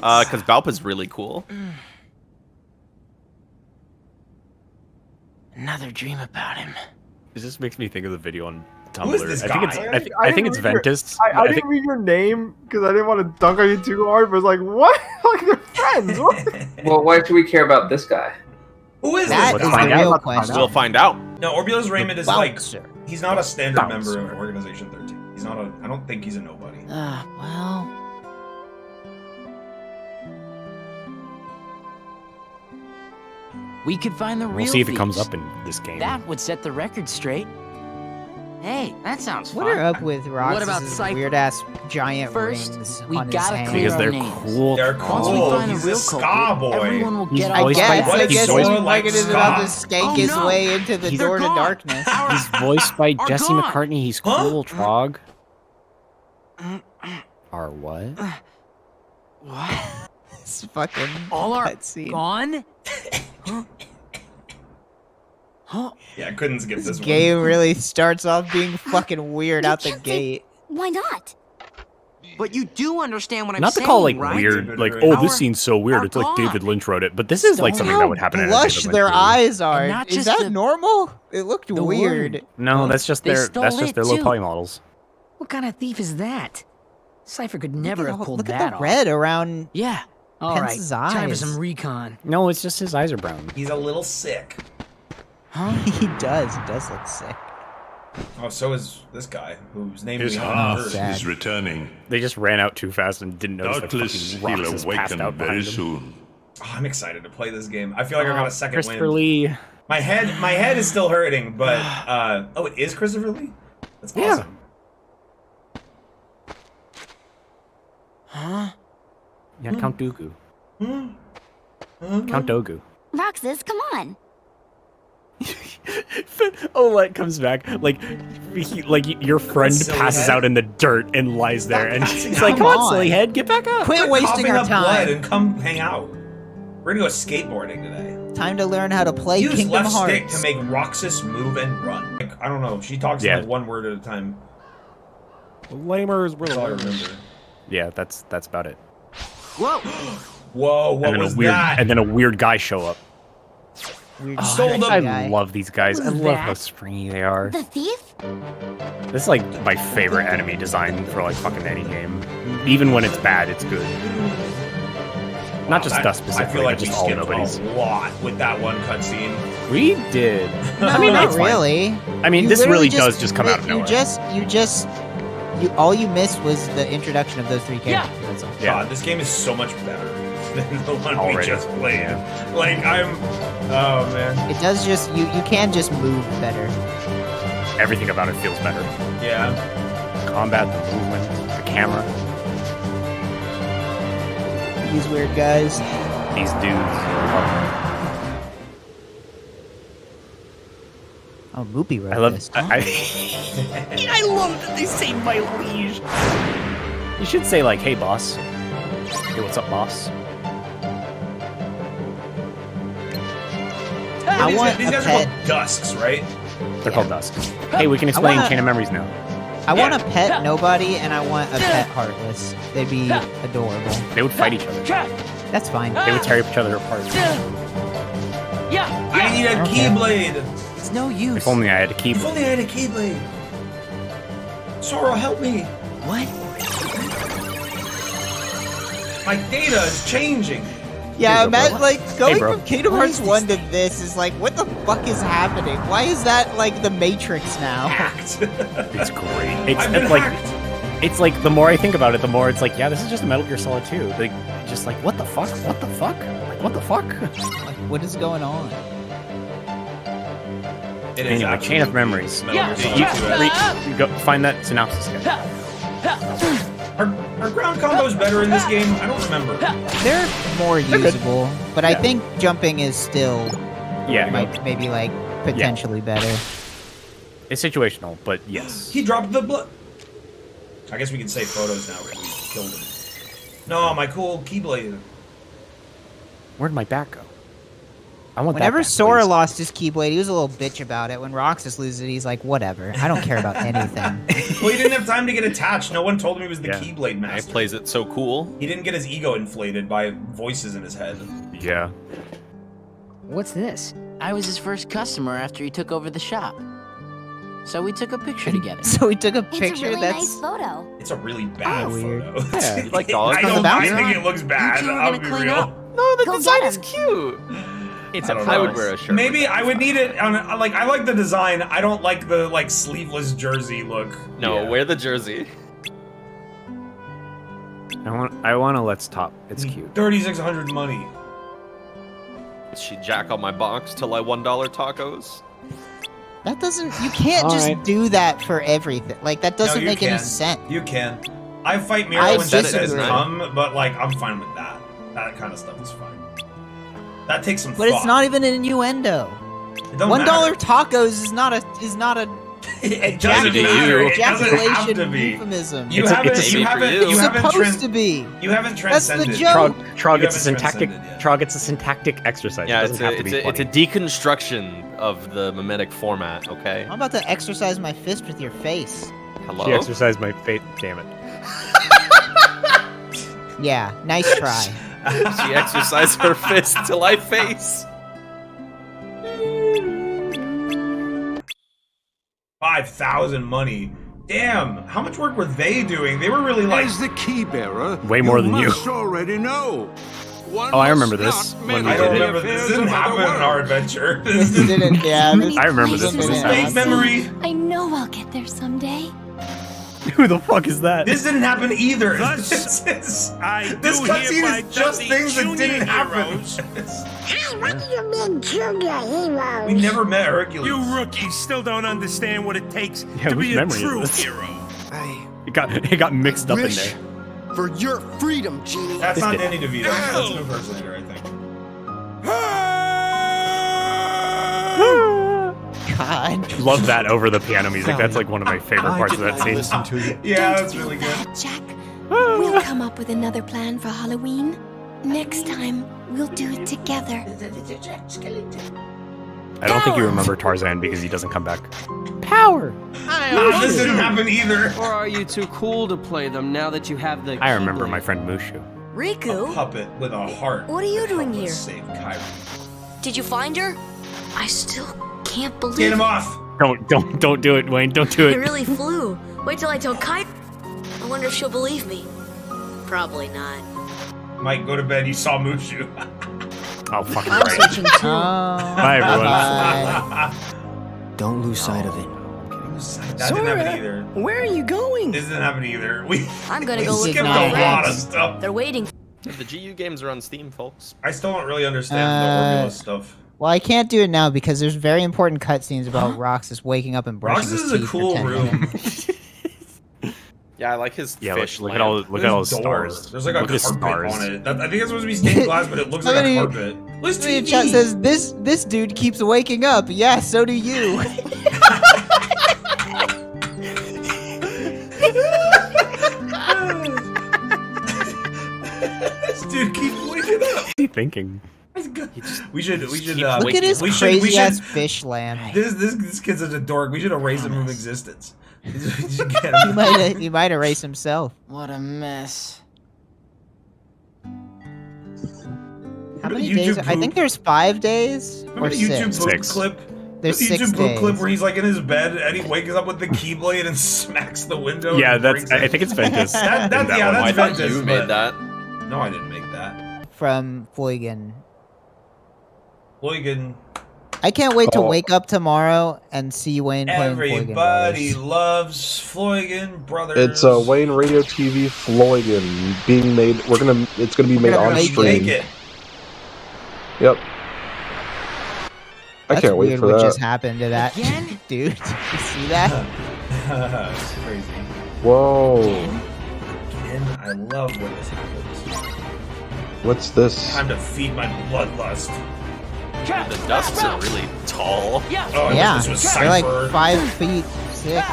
Uh, because Balp is really cool. Another dream about him. It just makes me think of the video on Who is Tumblr. this I think it's guy? I, thi- I think it's read your- Ventus. I, I, but didn't think read your name because I didn't want to dunk on you too hard. But it's like, what? like they're friends. What? Well, why should we care about this guy? Who is That this is guy? the real question. We'll find out. No, Orbulus Raymond is like he's not a standard Bouncer. member of Organization 13. He's not a. I don't think he's a nobody. Ah, well. We could find the real we'll see if it comes up in this game. That would set the record straight. Hey, that sounds fun. What are up with What about Roxas' weird ass giant First, rings we on gotta hand? because they're names. cool. They're cool. Once we find He's the a real ska culprit, boy. everyone will He's get I guess, by- I guess Sora he's likes fucking ska? about to skank Oh, his no. way into the They're door to darkness. He's voiced by Jesse gone. McCartney. He's Huh? cool, Trog. Or what? Uh, what? It's fucking All are cutscene. gone? huh? Huh? Yeah, I couldn't skip This this one. game really starts off being fucking weird out the gate. Why not? But you do understand what I'm Not to saying, call like right? weird, like Our- oh this scene's so weird. It's like. David Lynch wrote it, but this is like Don't something that would happen in a David their Lynch movie. eyes are. Not Is that the- normal? It looked weird. word. No, that's just They their that's just their low too. poly models. What kind of thief is that? Cypher could never look at, have the- pulled look that at the off. red around. Yeah. All right. Pence's Time for some recon. No, it's just his eyes are brown. He's a little sick. Huh? he does. He does look sick. Oh, so is this guy whose name His we haven't heart is returning. They just ran out too fast and didn't notice that Doubtless fucking he'll passed awaken out very behind soon. Oh, I'm excited to play this game. I feel like I got a second Christopher wind. Lee. My head, my head is still hurting, but uh, oh, it is Christopher Lee. That's Yeah. awesome. Huh? Yeah, Count Dooku. Hmm. Count Dogu. Roxas, come on. Olette comes back like he, like your friend silly passes head. out in the dirt and lies there, and passing he's like, "Come on, Come silly on. head, get back up." Quit Quit wasting coughing our blood time. and come hang out. We're gonna go skateboarding today. Time to learn how to play Use Kingdom left Hearts. stick to make Roxas move and run. Like, I don't know. She talks Yeah. like one word at a time. Lamers were That's I lamers. remember. Yeah, that's that's about it. Whoa! Whoa! What and then was a weird that? and then a weird guy show up. Weird Oh, stole I, the I love these guys. I love that? how springy they are. The thief? This is like my favorite enemy design for like fucking any game. Even when it's bad, it's good. Not just I- dust I specifically, feel like but we just all skipped nobodies. a lot with that one cutscene. We did. No, I mean, not that's fine. really. I mean, You this literally really does just come out of nowhere. you just, you just, you all you missed was the introduction of those three characters. That's all. Yeah. God, this game is so much better than the one we Already. just played. Like I'm, oh man, It does just you you can just move better. Everything about it feels better. yeah. Combat, the movement, the camera, These weird guys. these dudes. Oh, Moopy wrote I love. this. I, I, I love that they say my liege. You should say like, "Hey, boss." Hey, what's up, boss? I these, want these a guys pet. are called Dusks, right? They're called Dusks. Hey, we can explain wanna- Chain of Memories now. I want a pet nobody, and I want a pet heartless. They'd be adorable. They would fight each other. That's fine. They would tear each other apart. Yeah! I need a Okay. Keyblade. It's no use. If only I had a key. If only I had a Keyblade. Sora, help me. What? My data is changing. Yeah, Hey, bro, imagine like going Hey, from Kingdom Hearts one to this is like, what the fuck is happening? Why is that like the Matrix now? Hacked. It's great. It's, it's like hacked. it's like the more I think about it, the more it's like, yeah, this is just a Metal Gear Solid 2. Like, just like, what the fuck? What the fuck? Like, what the fuck? like, what is going on? It is anyway, Chain of Memories. Metal Yeah. Gear You, Solid Yeah. 2. go find that synopsis guy. Are, are ground combos better in this game? I don't remember. They're more usable, but I think jumping is still Yeah, might maybe like potentially better. it's situational, but yes. He dropped the blood. I guess we can save photos now because we killed him. No, my cool Keyblade. Where'd my back go? I want Whenever that back, Sora please. lost his Keyblade, he was a little bitch about it. When Roxas loses it, he's like, whatever. I don't care about anything. Well, he didn't have time to get attached. No one told him he was the Yeah. Keyblade He plays it so cool. He didn't get his ego inflated by voices in his head. Yeah. What's this? I was his first customer after he took over the shop. So we took a picture together. so we took a It's picture a really that's nice photo. It's a really bad ah, weird. photo. Yeah, you like dogs? I don't About I it? think it looks bad. two I'll gonna be clean real. up. No, the Go design is cute. It's I a don't I would wear a shirt. Maybe I would need it on like I like the design. I don't like the like sleeveless jersey look. No, Yeah. wear the jersey. I want. I want to let's top. It's mm, cute. Thirty six hundred money. Did she jack on my box till I one dollar tacos? that doesn't. You can't just Alright. do that for everything. Like that doesn't you make any sense. You can. I fight Miro I when she says come, um, but like I'm fine with that. That kind of stuff is fine. That takes some But thought. it's not even an innuendo. It don't One tacos is not a is not a it doesn't to matter. It doesn't have to ejaculation be. euphemism. You It's a- haven't. it's you haven't. you. You haven't. supposed to be. You haven't transcended. That's the joke. Trog, Trog, it's a syntactic. transcended. Trog, it's a syntactic exercise. Yeah, it it's doesn't a, have to it's, be a, it's a deconstruction of the mimetic format, okay? I'm about to exercise my fist with your face. Hello? She exercised my fate. Damn it. Yeah, nice try. she exercised her fist till I face. Five thousand money. Damn, how much work were they doing? They were really like. As the key bearer, Way more than you. must already know. One Oh, I remember this when we I did don't it. remember. This affairs didn't of happen in our adventure. This didn't. Yeah, this I remember this this. didn't is happen. Fake memory. I know I'll get there someday. Who the fuck is that? This didn't happen either. Thus, this is, I this cutscene is just things that didn't junior happen. heroes. Hey, what do you mean junior heroes? we never met Hercules. You rookies still don't understand what it takes Yeah, to be a true this? hero. It got it got mixed up in Wish there. For your freedom, Genie. That's not Danny DeVito. That's an impersonator, I think. God. Love that over the piano music. That's like one of my favorite I parts of that scene. listen to you. Yeah, that's really good. That, Jack. We'll come up with another plan for Halloween. Next time, we'll do it together. I don't think you remember Tarzan because he doesn't come back. Power. No, this didn't happen either. Or are you too cool to play them now that you have the I remember my friend Mushu. A Riku, puppet with a heart. what are you doing here? Save Kairi. Did you find her? I still can't believe Get him it. off. Don't don't don't do it, Wayne. Don't do It it. really flew. Wait till I tell Kai. I wonder if she'll believe me. Probably not. Mike, go to bed. You saw Mushu. Oh fucking I'm right. searching too. Bye everyone. Don't lose sight of it. that didn't happen either. Where are you going? This didn't happen either. We, I'm gonna we go look skipped for a lot of stuff. They're waiting. The GU games are on Steam, folks. I still don't really understand Uh, the Ormula stuff. Well, I can't do it now because there's very important cutscenes about Roxas waking up and brushing Roxas his is a cool room. Yeah, I like his Yeah, look, fish look at all look at all the There's a door. stars. There's like a look at the carpet stars. on it. That, I think it's supposed to be stained glass, but it looks like Somebody- a carpet. What's Somebody TV? chat says this this dude keeps waking up. Yeah, so do you. this dude keeps waking up. What's he thinking? We should we should keep uh, Look at his we should, we crazy should, ass fish lamp. This this this kid's such a dork. We should erase him from existence. We should get He him. might he might erase himself. What a mess. How Remember many the days? YouTube I think poop? there's five days Remember or the YouTube six. poop Six. clip? There's the six YouTube poop clip days. where he's like in his bed and he wakes up with the keyblade and smacks the window. Yeah, and that's. breaks I it. think it's Ventus. That, that, That yeah, one. that's I thought Ventus, you but- made that. No, I didn't make that. from Floigan. Logan, I can't wait to Oh. wake up tomorrow and see Wayne playing Floigan everybody Brothers. loves Floigan Brothers. It's uh, Wayne Radio TV Floigan being made. We're gonna. It's gonna be made gonna on make stream. It. Yep. I That's can't wait weird for what that. just happened to that dude. Did you see that? it's crazy. Whoa! And I love when this happens. What's this? Time to feed my bloodlust. The dusks are really tall. Oh, yeah, this was they're like five feet six.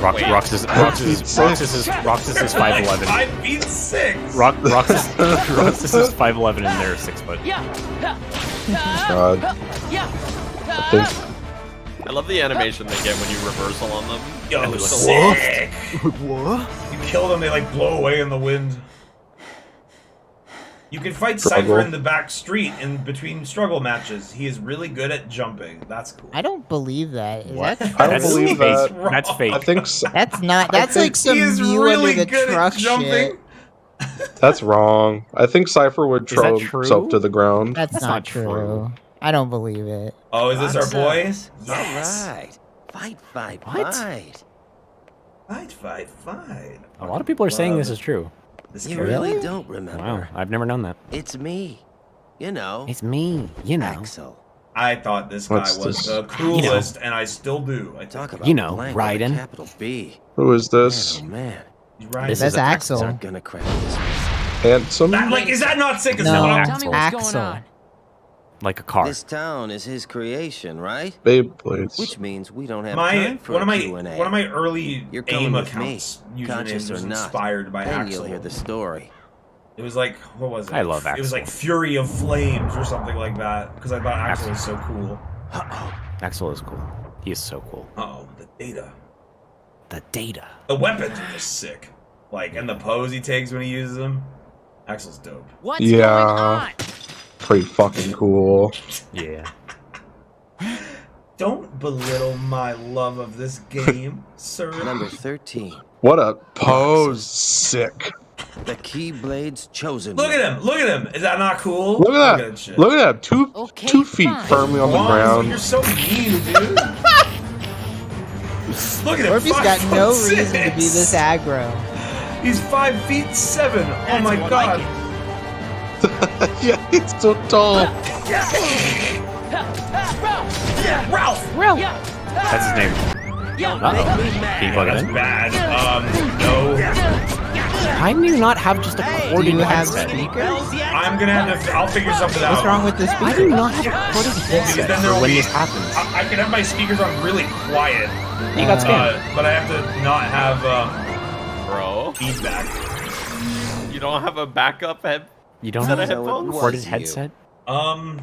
Rox, Wait. Roxas, Roxas, Roxas is Roxas is five eleven. Five feet six. Rock, Roxas, Roxas is five eleven and they're six foot. God. I think I love the animation they get when you reversal on them. Yo, And they're like, sick. what? You kill them, they like blow away in the wind. You can fight Struggle. Seifer in the back street in between struggle matches. He is really good at jumping. That's cool. I don't believe that. Is What? that I don't That's believe fake. that. That's fake. I think so. That's not. That's like some he is really under the good at jumping. shit. that's wrong. I think Seifer would Is throw himself to the ground. That's, That's not, not true. true. I don't believe it. Oh, is this our boy? Yes. Yes. All right. Fight, fight, What? fight. Fight, fight, fight. A lot of people are saying this is true. This You character. really don't remember. Wow, I've never known that. It's me. You know, It's me, you know. Axel. I thought this guy What's was this? the coolest, and I still do. I Talk about You know, blank with Raiden. Capital B. Who is oh, this? Man, oh man. he's right. This is a- Axel. Aren't gonna crack this. Handsome. That, like, is that not sick as No, hell? Tell me what's Axel. going on. Like a car. This town is his creation, right? Beyblades. Which means we don't have My time for one a of my Q&A. one of my early You're coming AIM with me, accounts usernames conscious or was not. inspired by Then Axel. you'll hear the story. It was like what was it? I love Axel. It was like Fury of Flames or something like that because I thought Axel was so cool. Oh, Axel is cool. He is so cool. Uh oh, the data. The data. The weapons are just sick. Like and the pose he takes when he uses them. Axel's dope. What's Yeah. going on? Pretty fucking cool. Yeah. Don't belittle my love of this game, sir. Number 13. What a pose. Sick. The Keyblades chosen. Look at him! Look at him! Is that not cool? Look at that. shit. Look at that. Two Okay, two feet fine. firmly on the ground. You're so mean, dude. Look at him. Orpheus five got no six. reason to be this aggro. He's five feet seven. oh my god. like yeah, he's so tall. Ralph. Ralph. That's his name. Uh-oh. Can you it bad. Um, no. Why do you not have just a Do corded you headset? speakers? I'm gonna have to. I'll figure something out. What's wrong with this Why do you not have a corded Because headset then there'll when be. this happens? I, I can have my speakers on really quiet, You got spam. uh, but I have to not have um, Bro, feedback. you don't have a backup head. You don't have a headphones? corded headset? Um,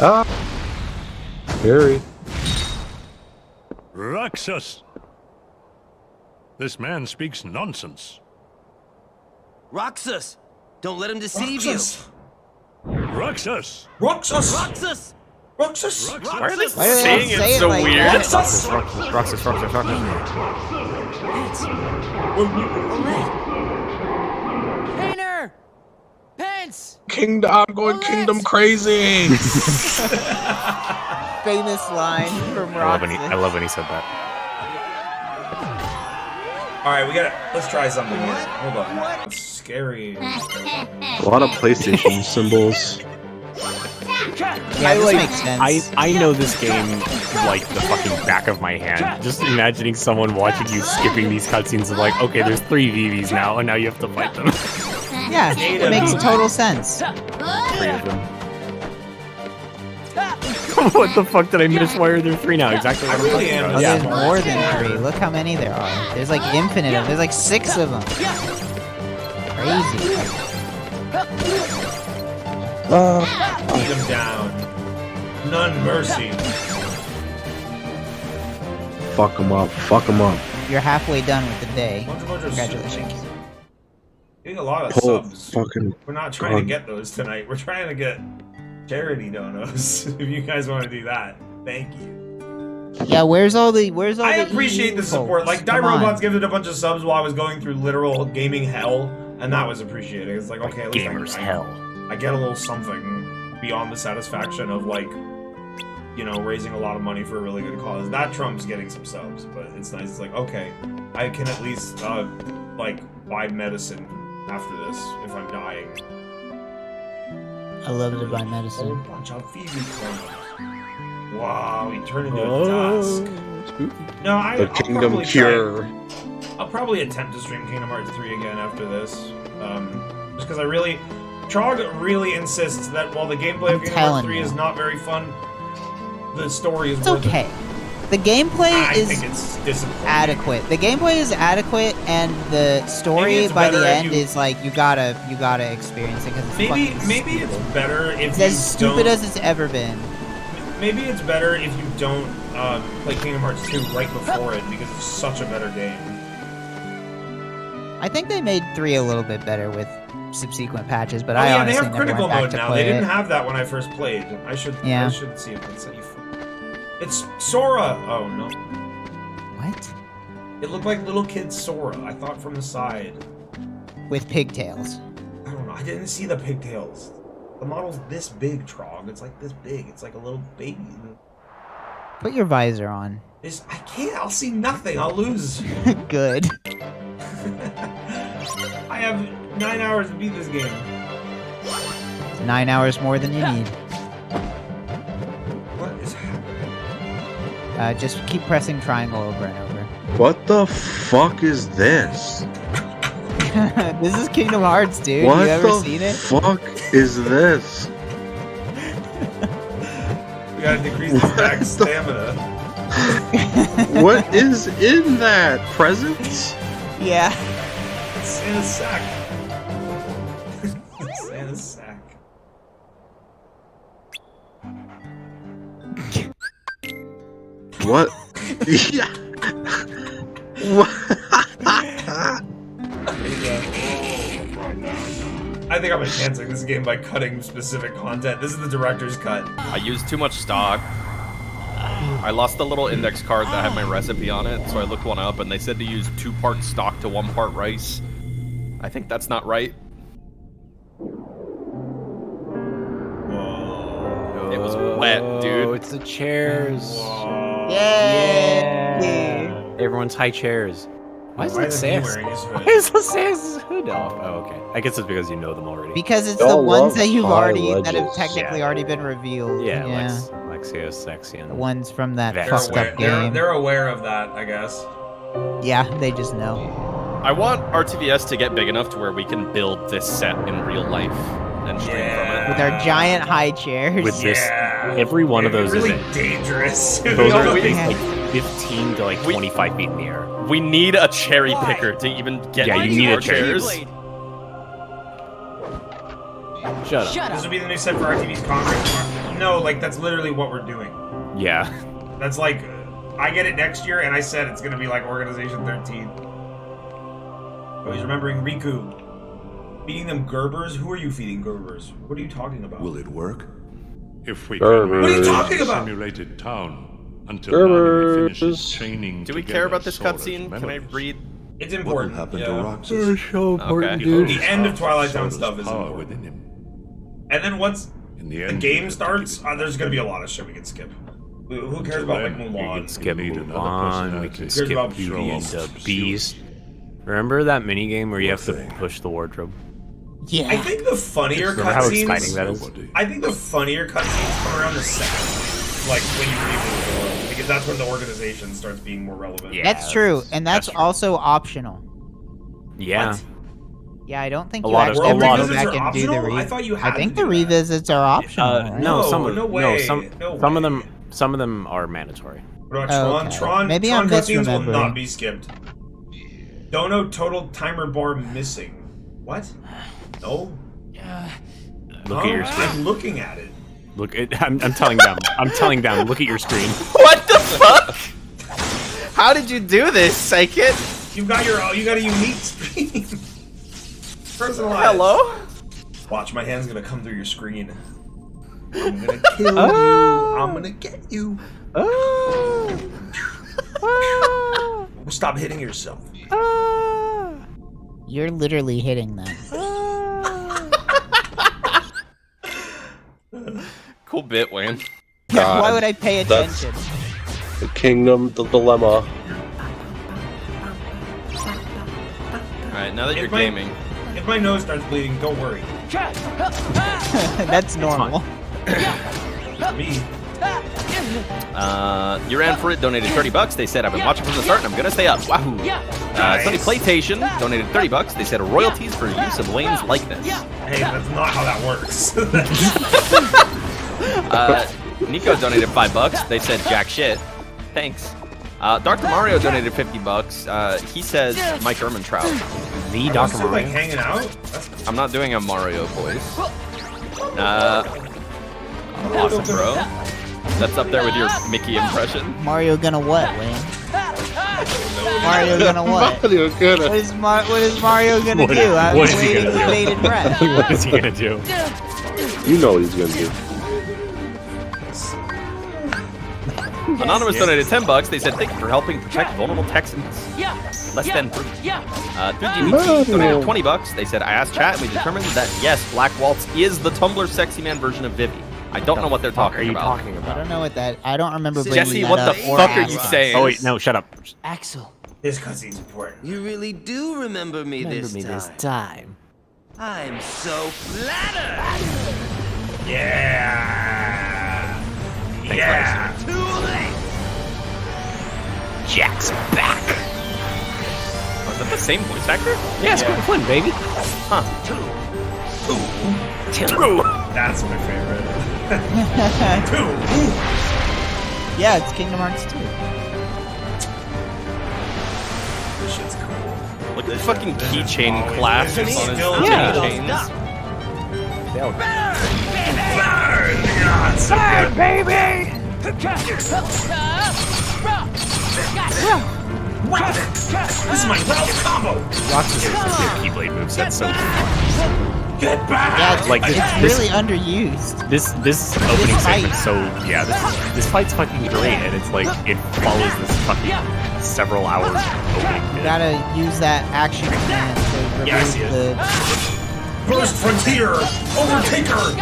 Ah. Harry. Roxas! This man speaks nonsense. Roxas! Don't let him deceive Roxas. Roxas! Roxas. you! Roxas! Roxas. Why are they Why saying all say it it so like weird? that? Roxas. Roxas, Roxas, Roxas, Roxas. Painter! Pence! Kingdom, I'm going kingdom crazy. Famous line from I love, when he, I love when he said that. All right, we gotta. Let's try something here. Hold on. That's scary. A lot of PlayStation symbols. Yeah, I this like. makes sense. I I know this game like the fucking back of my hand. Just imagining someone watching you skipping these cutscenes of like, okay, there's three Vivis now, and now you have to fight them. Yeah, it makes total sense. three of them. what the fuck did I miss? Why are there three now? Exactly. What I'm really talking am about. Oh, Yeah. there's more than three. Look how many there are. There's like infinite of There's like six of them. Crazy. Beat him down. None mercy. Fuck them up. Fuck them up. You're halfway done with the day. Bunch of Congratulations. Getting a lot of Pull subs. fucking. We're not trying to get those tonight. We're trying to get charity donos. if you guys want to do that, thank you. Yeah, where's all the where's all the I the appreciate EU the support. folks? Like Die Robots gave it a bunch of subs while I was going through literal gaming hell, and that was appreciated. It's like okay, at least I- Gamers I, hell. I get a little something beyond the satisfaction of like, you know, raising a lot of money for a really good cause. That trumps getting some subs, but it's nice. It's like okay, I can at least uh, like buy medicine after this if I'm dying. I love to buy A medicine. bunch of Vivi clones. Wow, he turned into Oh. a dusk. No, I, The I'll Kingdom probably Cure. Try, I'll probably attempt to stream Kingdom Hearts 3 again after this. Um, just because I really. Trog really insists that while the gameplay of Kingdom Hearts 3 you. is not very fun, the story is It's worth okay. The gameplay. I is think it's disappointing. adequate. The gameplay is adequate, and the story by the end you- is like you gotta you gotta experience it because it's Maybe fucking maybe it's better if It's you as stupid don't, as it's ever been. Maybe it's better if you don't um, play Kingdom Hearts 2 right before it because it's such a better game. I think they made three a little bit better with subsequent patches, but oh I yeah, they honestly have never critical went back mode to now. play They didn't it. have that when I first played. I should Yeah. I should see if it's safe. It's Sora. Oh no. What? It looked like little kid Sora. I thought from the side. with pigtails. I don't know. I didn't see the pigtails. The model's this big, Trog. It's like this big. It's like a little baby. Put your visor on. This I can't. I'll see nothing. I'll lose. Good. I have nine hours to beat this game. Nine hours more than you need. Uh, just keep pressing triangle over and over. What the fuck is this? this is Kingdom Hearts, dude. what you ever seen it? What the fuck is this? We gotta decrease this max stamina. what is in that? Presents? Yeah. It's in a sack. What? yeah. What? I think I'm enhancing this game by cutting specific content. This is the director's cut. I used too much stock. I lost the little index card that had my recipe on it, so I looked one up, and they said to use two parts stock to one part rice. I think that's not right. It was wet, dude. Oh, it's the chairs. Yay! Everyone's high chairs. Why is Why it isn't he Sans? wearing his hood? Why is the Sans hood off? Oh, okay. I guess it's because you know them already. Because it's Y'all the ones that you've high already that have technically Yeah. already been revealed. Yeah, yeah. Lex, Lexaeus, Zexion. the ones from that They're fucked aware, up they're, game. they're aware of that, I guess. Yeah, they just know. I want RTVS to get big enough to where we can build this set in real life and stream from it. With our giant high chairs. With this, every one of those be really is dangerous. Those are we- like 15 to like 25 feet in the air. We need a cherry picker to even get Yeah, you these need a more cherry. chairs. Shut up. This would be the new set for RTV's Congress. No, like that's literally what we're doing. Yeah. That's like, I get it next year, and I said it's gonna be like Organization 13. Oh, he's remembering Riku. Feeding them Gerbers? Who are you feeding Gerbers? What are you talking about? Will it work? If we Gerbers. can What are you talking about? simulated town until Naminé finishes training Do we care about this cutscene? Can I memories. read? It's What will important. happen yeah. to Roxas? so Okay. The end of Twilight Zone stuff is important. within him. And then once In the the game starts, uh, there's gonna be a lot of shit we can skip. Who who cares about like Mulan? We can skip need Mulan, we can Cares skip about Beauty and the Beast. Remember that mini game where you have to push the wardrobe? Yeah. I think the funnier Remember how exciting cutscenes. that is? Nobody. I think the funnier cutscenes come around the second, like when you reboot the world, because that's when the organization starts being more relevant. Yeah. that's true, and that's, that's true. also optional. Yeah. What? Yeah, I don't think A you lot of- actually a lot go of- back Revisits are and do the optional? re- I thought you had I think to the do that. revisits are optional. Uh, right? no, No, some of no no, way, some no some of them some of them are mandatory. What about Oh, Tron? okay. Tron, Maybe Tron I'm cutscenes will not be skipped. Dono total timer bar missing. What? No. Look at your screen. I'm looking at it. Look, at, I'm, I'm telling them. I'm telling them. Look at your screen. What the fuck? How did you do this, Psychic? You've got your you got a unique screen. Personalized. Hello? Watch, my hand's gonna come through your screen. I'm gonna kill you. Oh. I'm gonna get you. Oh. Stop hitting yourself. Oh. You're literally hitting them. Cool bit, Wayne. Why would I pay That's- attention? The kingdom, the dilemma. Alright, now that you're If my- gaming, If my nose starts bleeding, don't worry. That's normal. Me. uh, you ran for it, donated 30 bucks. They said, I've been watching from the start and I'm gonna stay up. Wahoo! Uh, Sony PlayStation donated 30 bucks. They said, royalties for use of Wayne's likeness. Hey, that's not how that works. Uh, Nico donated 5 bucks. They said, jack shit. Thanks. Uh, Dr. Mario donated 50 bucks. Uh, he says, Mike Ehrmantraut. The I'm Dr. still like Mario. hanging out. That's I'm not doing a Mario voice. Uh, awesome, bro. That's up there with your Mickey impression. Mario gonna what, Wayne? Mario gonna what? Mario gonna- What is, Mar- what is Mario gonna What- do? I'm what is he gonna do? what is he gonna do? You know what he's gonna do. Anonymous donated 10 bucks. They said, thank you for helping protect vulnerable Texans. Yeah. Less than proof. Uh, 3GBT donated 20 bucks. They said, I asked chat and we determined that yes, Black Waltz is the Tumblr sexy man version of Vivi. I don't know what they're talking about. are you about. talking I don't know what that. I don't remember Jesse, that what the or fuck are you asking. saying? Oh wait, no, shut up. Axel, this cutscene's important. you really do remember me Remember this me time. this time. I'm so flattered. Yeah. Yeah. Jack's back. Oh, is that the same voice actor? Yeah, it's Quentin Flynn, baby. Huh. That's my favorite. Two. Yeah, it's Kingdom Hearts 2. This shit's cool. Look at the fucking keychain clasps on his Still yeah. doing chains. Burn! God, so good. baby. This is my Ralph combo. Roxas is the Keyblade moveset so Get back. Yeah, it's, Like, it's this- really underused. this this opening fight. segment so yeah this this fight's fucking great and it's like it follows this fucking several hours opening You gotta use that action command to remove Yeah, I the. Ah. Burst Frontier. Overtaker.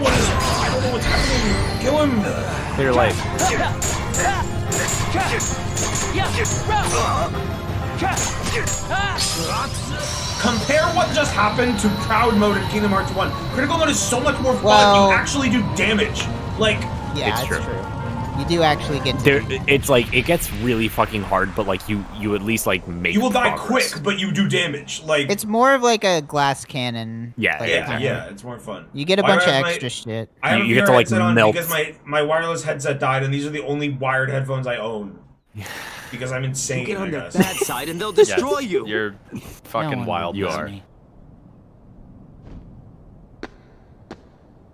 One is. I don't know what's happening. Kill him. Clear life. Compare what just happened to Proud Mode in Kingdom Hearts 1. Critical Mode is so much more fun. Well- you actually do damage. Like, Yeah, It's it's, true. true. You do actually get to. There, it's like it gets really fucking hard, but like you, you at least like make. you will die progress. quick, but you do damage. Like, It's more of like a glass cannon. Yeah, like, yeah, yeah, it's more fun. You get a bunch do of I have my- extra shit. I have You- a you get VR to, like, on melt. because my, my wireless headset died, and these are the only wired headphones I own. Because I'm insane. get on I their bad side and they'll destroy Yes, you. You're fucking one wild. You are. me.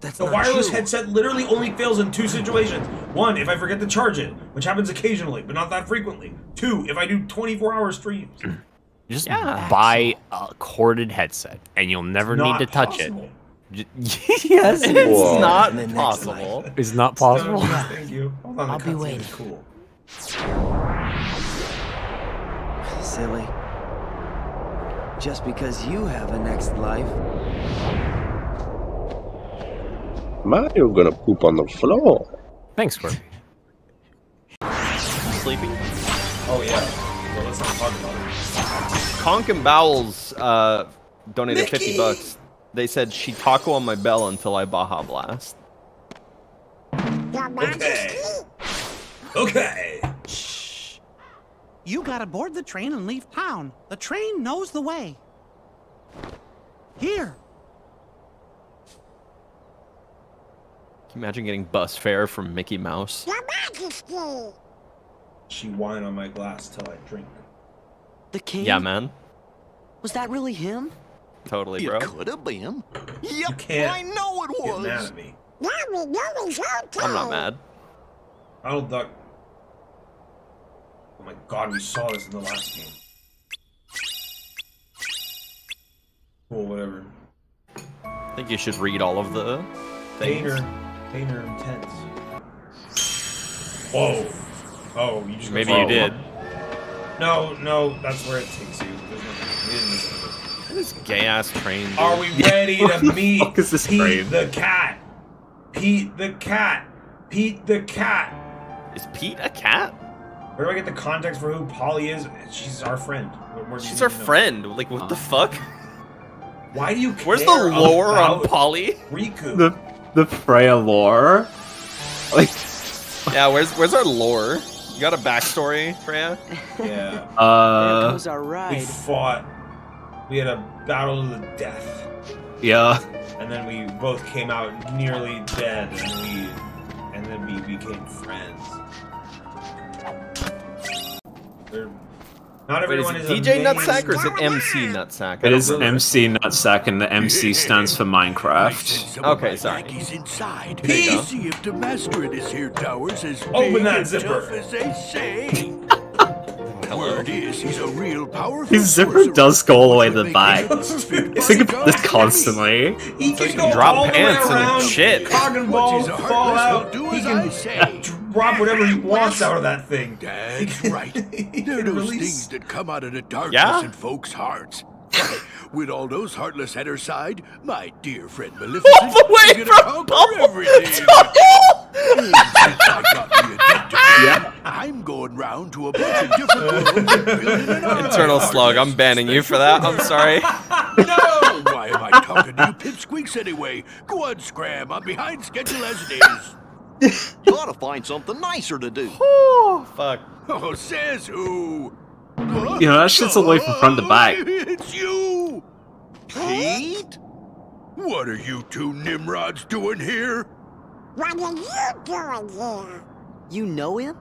That's The not wireless true. headset literally only fails in two situations. One, if I forget to charge it, which happens occasionally, but not that frequently. Two, if I do 24 hour streams. Just buy a corded headset, and you'll never need to touch possible. it. Yes, it's Whoa. not In the possible. It's not possible. Thank you. Hold on, I'll the be waiting. Cool. Silly. Just because you have a next life. Mario gonna poop on the floor. Thanks, Squirt. Sleepy. Oh yeah. Well, let's not talk about it. Conk and Bowels uh, donated 50 bucks. They said she taco on my bell until I Baja Blast. Okay. Okay. You gotta board the train and leave town. The train knows the way. Here. Can you imagine getting bus fare from Mickey Mouse? Your Majesty! She wine on my glass till I drink. The king? Yeah, man. Was that really him? Totally, It bro. could have been. You Yep, can't I know it was. Get was. mad at me. I'm not mad. Oh, Donald Duck. Oh my god, we saw this in the last game. Cool, whatever. I think you should read all of the things. Painter. Painter intense. Whoa. Oh, you just Maybe you did. No, no, that's where it takes you. There's nothing. We didn't miss anything. This gay ass train. dude. Are we ready to meet fuck is this Pete train? the cat? Pete the cat. Pete the cat. Is Pete a cat? Where do I get the context for who Polly is? She's our friend. Where- where do you She's our to know? friend. Like, what the fuck? Why do you care Where's the lore on Polly? Riku? The the Freya lore. Like Yeah, where's where's our lore? You got a backstory, Freya? Yeah. uh goes our We fought. We had a battle to the death. yeah. And then we both came out nearly dead and we and then we became friends. They're- not Wait, is everyone it is DJ amazing. Nutsack or is it MC Nutsack? It is It don't. MC Nutsack and the MC stands for Minecraft. Okay, sorry. He's inside. There you go. See if the master in this here tower's as Open big that and zipper. as they say. Word is, he's a real powerful His zipper does go all the way to the back. Think about this constantly. He So can you go can drop all the way pants and around, shit. Cog and balls fall out. will do He as can I say. drop whatever he wants out of that thing. That's right. They're those things that come out of the darkness Yeah? in folks' hearts. With all those heartless at her side, my dear friend Maleficent All the way is gonna from conquer Bubble everything. to Since I got me a debt to pay, I'm going round to a bunch of different worlds and building an army Internal of slug, I'm banning you for that. I'm sorry. No! Why am I talking to you pipsqueaks anyway? Go on, Scram. I'm behind schedule as it is. You ought to find something nicer to do. Oh, fuck. Oh, says who? You know, that shit's all the way from front to back. It's you! Pete? What are you two Nimrods doing here? What are you doing here? You know him?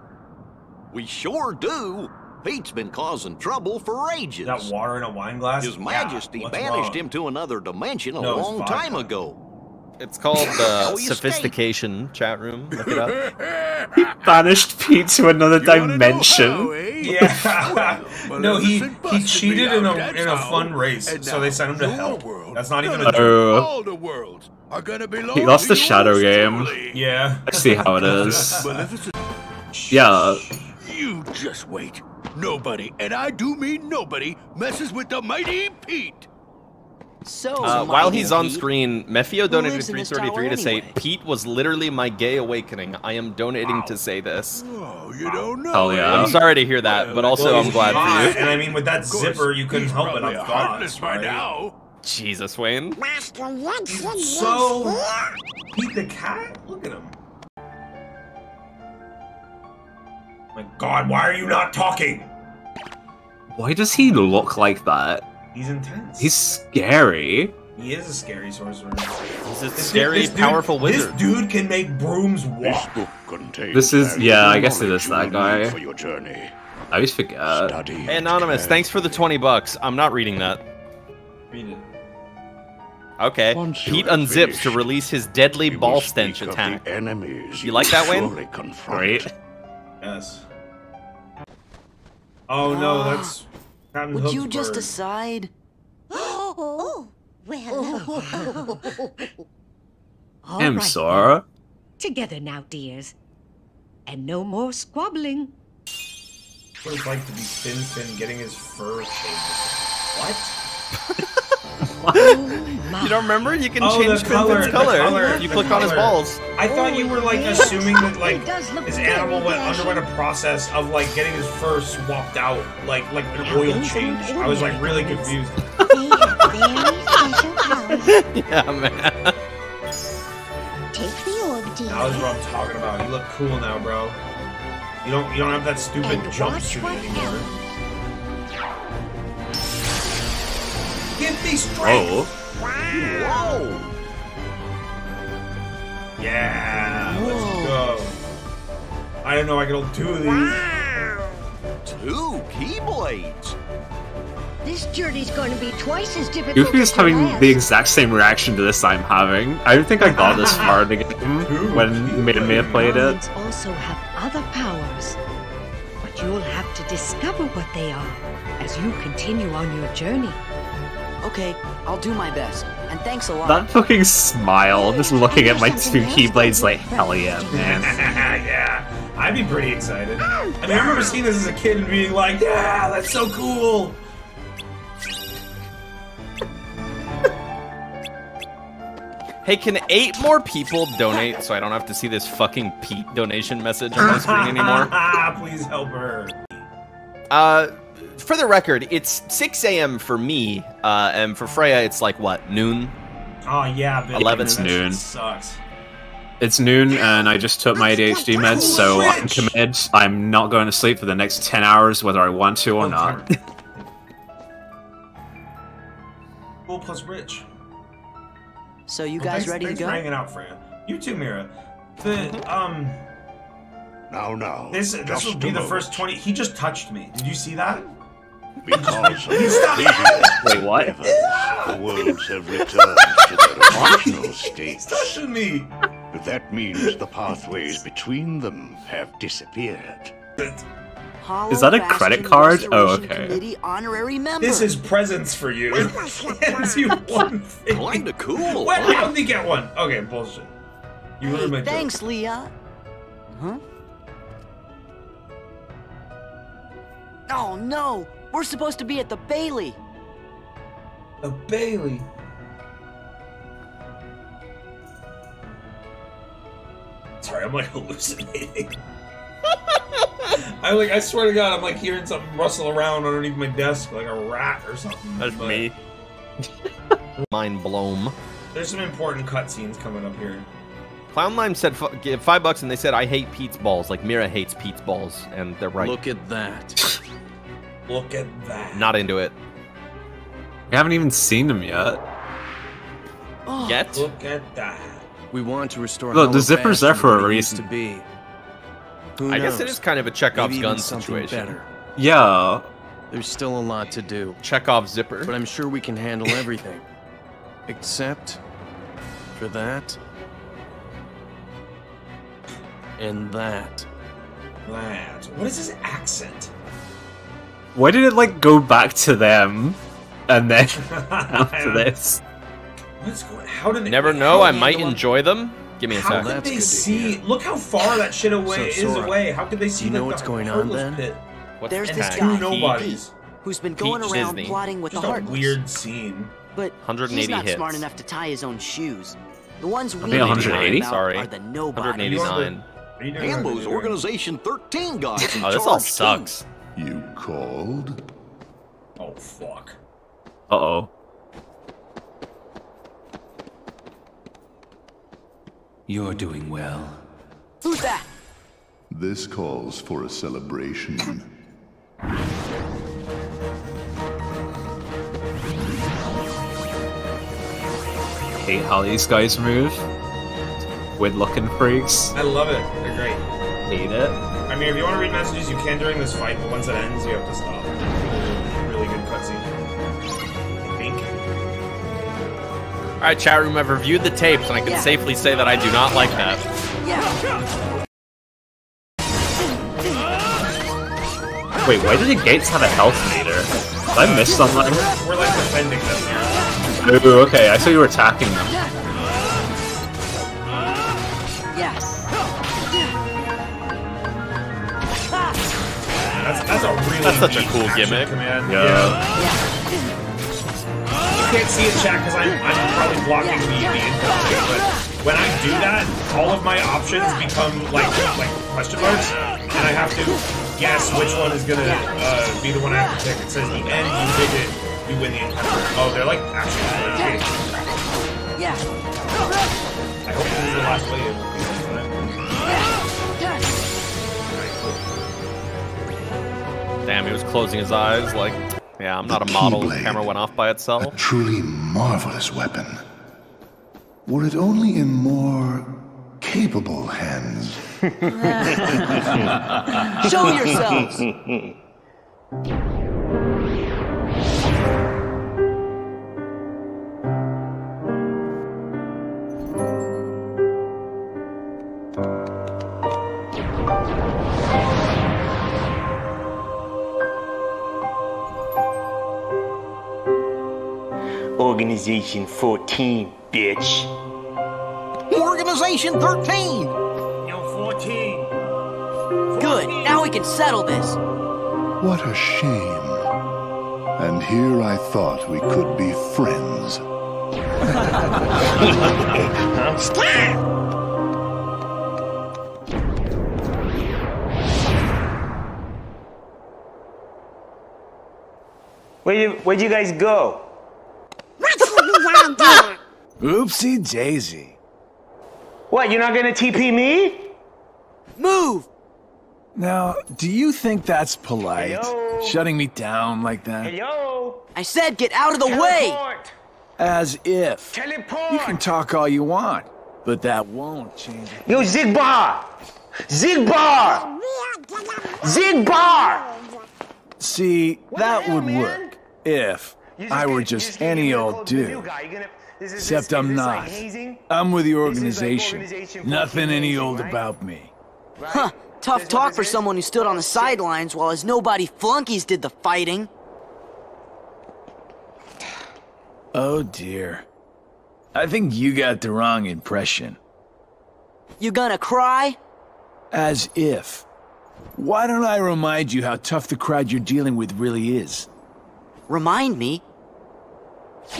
We sure do. Pete's been causing trouble for ages. That water in a wine glass? His Majesty what's banished wrong? him to another dimension a No, long time ago. It's called the you sophistication chat room. Look it up. He banished Pete to another You wanna know dimension. how, eh? Yeah. no, he he cheated in a in a fun race, so they sent him to hell. world, That's not even a of Oh. all the worlds are gonna belong He lost the shadow yours game. Yeah. I see how it is. Yeah. you just wait. Nobody, and I do mean nobody, messes with the mighty Pete. So, Uh, while he's on Pete, screen, Mephio Who donated lives in this 333 to tower say, anyway? Pete was literally my gay awakening. I am donating to say this. Oh, you don't know. Hell yeah. I'm sorry to hear that, but also Well, I'm glad hot, for you. And I mean, with that zipper, you couldn't help but probably have a heartless thoughts, by right? now. Jesus, Wayne. So, Pete the cat? Look at him. My god, why are you not talking? Why does he look like that? He's intense. He's scary. He is a scary sorcerer. He's a This scary, dude- this dude- powerful wizard. This dude can make brooms walk. This this is yeah, I guess it is that guy. For your journey. I always forget. Hey, Anonymous, thanks for the 20 bucks. I'm not reading that. Read it. Okay. Once Pete unzips finished, to release his deadly ball stench of attack. enemies You like that, Wayne? Great. Yes. Oh no, that's Captain Would you just bird. decide? Oh, well. All Him, right, Sora. Together now, dears. And no more squabbling. What it's like to be Fin Fin getting his fur changed. What? You don't remember? You can Oh, change the color, color. color, You the click on his balls. I thought you were like assuming that like does his animal went underwent a process of like getting his fur swapped out, like like an oil change. I was like really confused. yeah, man. Take the orb, dear. That was what I'm talking about. You look cool now, bro. You don't you don't have that stupid And jump watch anymore. Give me strength. Oh. Whoa. Yeah, let's go. I don't know I could hold two of these. Two keyblades. This journey's going to be twice as difficult Goofy is as the having the exact same reaction to this I'm having. I don't think I got this far in the game when Mia Mia played it. Also have other powers. But you'll have to discover what they are as you continue on your journey. Okay, I'll do my best. And thanks a lot. That fucking smile, just looking at my two keyblades like, hell yeah, man. yeah, I'd be pretty excited. I mean, I remember seeing this as a kid and being like, yeah, that's so cool. Hey, can eight more people donate so I don't have to see this fucking Pete donation message on my screen anymore? Please help her. Uh, for the record, it's 6 a.m. for me, uh, and for Freya, it's like what noon? Oh yeah, but 11 that shit noon. sucks. It's noon and I just took my ADHD meds, so I'm committed. I'm not going to sleep for the next 10 hours whether I want to or not. Cool plus rich. So you Well, guys thanks, ready to thanks go? for hanging out, Freya. You too, Mira. The um. Now, now. This this will be a the moment. first twenty. He just touched me. Did you see that? Because of He stopped. Wait, what? the worlds have returned to their original state. touching me. That means the pathways between them have disappeared. Is that a credit card? Oh, okay. Committee honorary member. This is presents for you. Hands you one thing. Kinda cool. What? How did he get one? Okay, bullshit. You Hey, ruined my joke. thanks, Leah. Huh? Oh no! We're supposed to be at the Bailey. The Bailey. Sorry, I'm like hallucinating. I like I swear to God, I'm like hearing something rustle around underneath my desk, like a rat or something. That's but me. Mind blown. There's some important cutscenes coming up here. Clown Lime said f- give five bucks, and they said I hate Pete's balls. Like Mira hates Pete's balls, and they're right. Look at that. Look at that. Not into it We haven't even seen them yet. Oh. yet. Look at that. We want to restore. Look, the zipper's there for a reason. To be. Who I guess it is kind of a Chekhov's Maybe even gun situation. Better. Yeah. There's still a lot to do. Chekhov zipper. But I'm sure we can handle everything. Except for that. And that. That. What is his accent? Why did it like go back to them and then after this? What's going? How did they? Never know. I might handle- enjoy them. Give me a How sec. could they see? Look how far that shit away So, is away. How could they see? you know like, what's the going on, then? Pit? What's There's this guy, Two nobodies. Pete, who's been Pete going around Disney. plotting with Just the a Heartless. weird scene. But 180 he's not hits. smart enough to tie his own shoes. The ones we think know 180? about Sorry. are the nobodies. 189. Hambo's Organization 13 guys in Oh, this all charge, too. sucks. You called? Oh fuck. Uh oh. You're doing well. Who's that? This calls for a celebration. Hate how these guys move. Weird looking freaks. I love it. They're great. Hate it. I mean, if you want to read messages, you can during this fight, but once it ends, you have to stop. Really good cutscene. I think. All right, chat room. I've reviewed the tapes, and I can Yeah. safely say that I do not like that. Yeah. Wait, why did the gates have a health meter? Did I miss something? We're like defending them here. Ooh, okay, I saw you were attacking them. Yeah. That's a really That's such a cool gimmick. Command. Yeah. You can't see it, chat, because I'm, I'm probably blocking the, the input but when I do that, all of my options become like like question marks, and I have to guess which one is gonna uh, be the one I have to pick. It says the end, you did it, you win the encounter. Oh, they're like actually legit. Yeah. I hope this is the last wave. Damn, he was closing his eyes like, yeah, I'm not a model. The camera went off by itself. A Truly marvelous weapon. Were it only in more capable hands. Show yourselves. Organization 14, bitch. Organization 13! Yo, 14. Good. Now we can settle this. What a shame. And here I thought we could be friends. Where you, where'd you guys go? Oopsie daisy. What, you're not gonna TP me? Move! Now, do you think that's polite? Hello? Shutting me down like that? Hello? I said get out of the way! As if. Teleport! You can talk all you want, but that won't change it. Yo, Xigbar! Xigbar! Xigbar! See, that would work if I were just any old dude. Except I'm not. I'm with the organization. Nothing any old about me. Huh. Tough talk for someone who stood on the sidelines while his nobody flunkies did the fighting. Oh dear. I think you got the wrong impression. You gonna cry? As if. Why don't I remind you how tough the crowd you're dealing with really is? Remind me?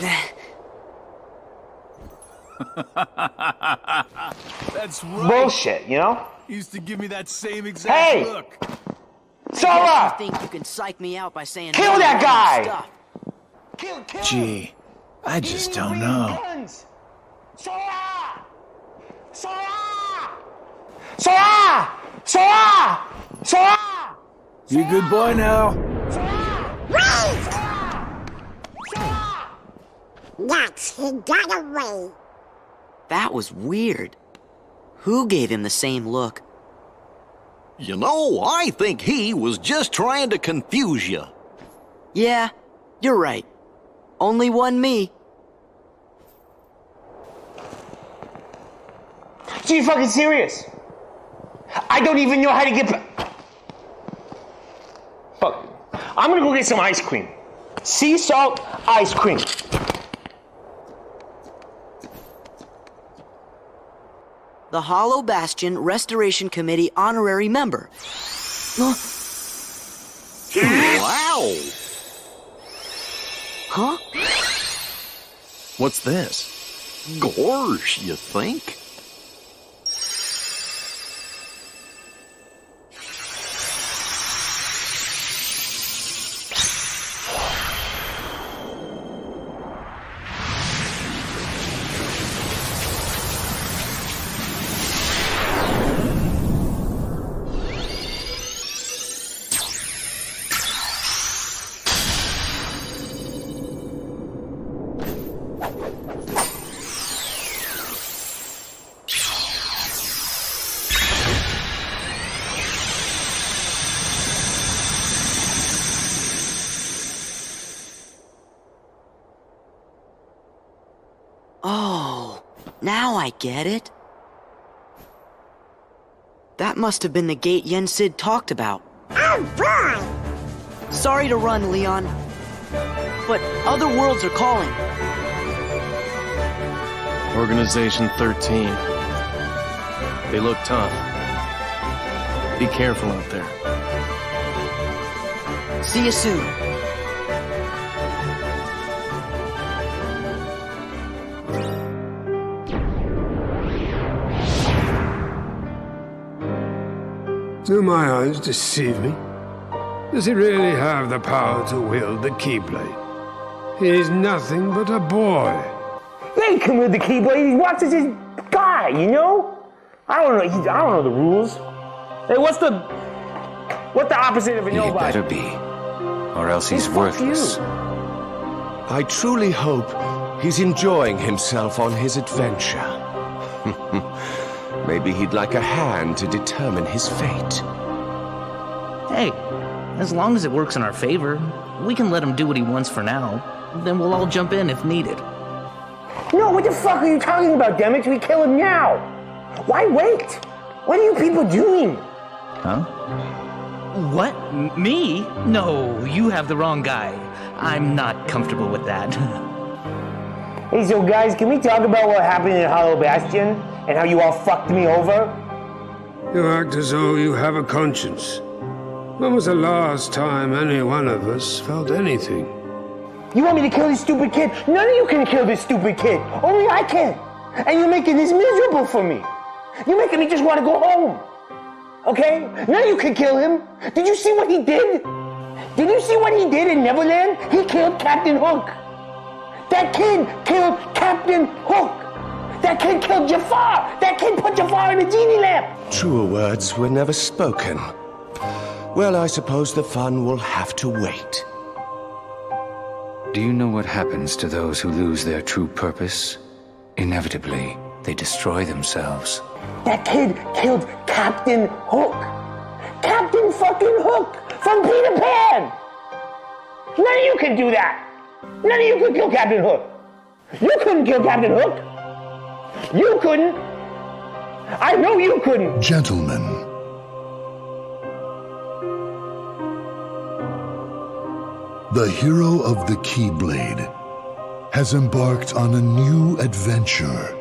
That's right. Bullshit, you know? He Used to give me that same exact Hey! look. I Sora! guess you uh, think you can psych me out by saying Kill that guy! stuff. Kill, kill! Gee, I just don't know. Guns! Sora! Uh, Sora! Uh, Sora! Sora! Sora! You a good boy now? Yes, he got away. That was weird. Who gave him the same look? You know, I think he was just trying to confuse you. Yeah, you're right. Only one me. So you fucking serious? I don't even know how to get back. Fuck. I'm gonna go get some ice cream. Sea salt ice cream. The Hollow Bastion Restoration Committee honorary member. Huh? Wow! Huh? What's this? Gorge, you think? Get it. That must have been the gate Yen Sid talked about. I'm fine! Sorry to run, Leon. But other worlds are calling. Organization 13. They look tough. Be careful out there. See you soon. Do my eyes deceive me? Does he really have the power to wield the Keyblade? He's nothing but a boy. Yeah, he can wield the Keyblade. He watches his guy, you know? I don't know. He, I don't know the rules. Hey, what's the what's the opposite of a He nobody? better be, or else he's fuck worthless. I truly hope he's enjoying himself on his adventure. Maybe he'd like a hand to determine his fate. Hey, as long as it works in our favor, we can let him do what he wants for now. Then we'll all jump in if needed. No, what the fuck are you talking about, Demyx? We kill him now. Why wait? What are you people doing? Huh? What? M- Me? No, you have the wrong guy. I'm not comfortable with that. Hey, so guys, can we talk about what happened in Hollow Bastion and how you all fucked me over? You act as though you have a conscience. When was the last time any one of us felt anything? You want me to kill this stupid kid? None of you can kill this stupid kid. Only I can. And you're making this miserable for me. You're making me just want to go home. Okay? None of you can kill him. Did you see what he did? Did you see what he did in Neverland? He killed Captain Hook. That kid killed Captain Hook. That kid killed Jafar. That kid put Jafar in a genie lamp. Truer words were never spoken. Well, I suppose the fun will have to wait. Do you know what happens to those who lose their true purpose? Inevitably, they destroy themselves. That kid killed Captain Hook. Captain fucking Hook from Peter Pan. None of you can do that. None of you could kill Captain Hook. You couldn't kill Captain Hook. You couldn't. I know you couldn't. Gentlemen, the hero of the Keyblade has embarked on a new adventure.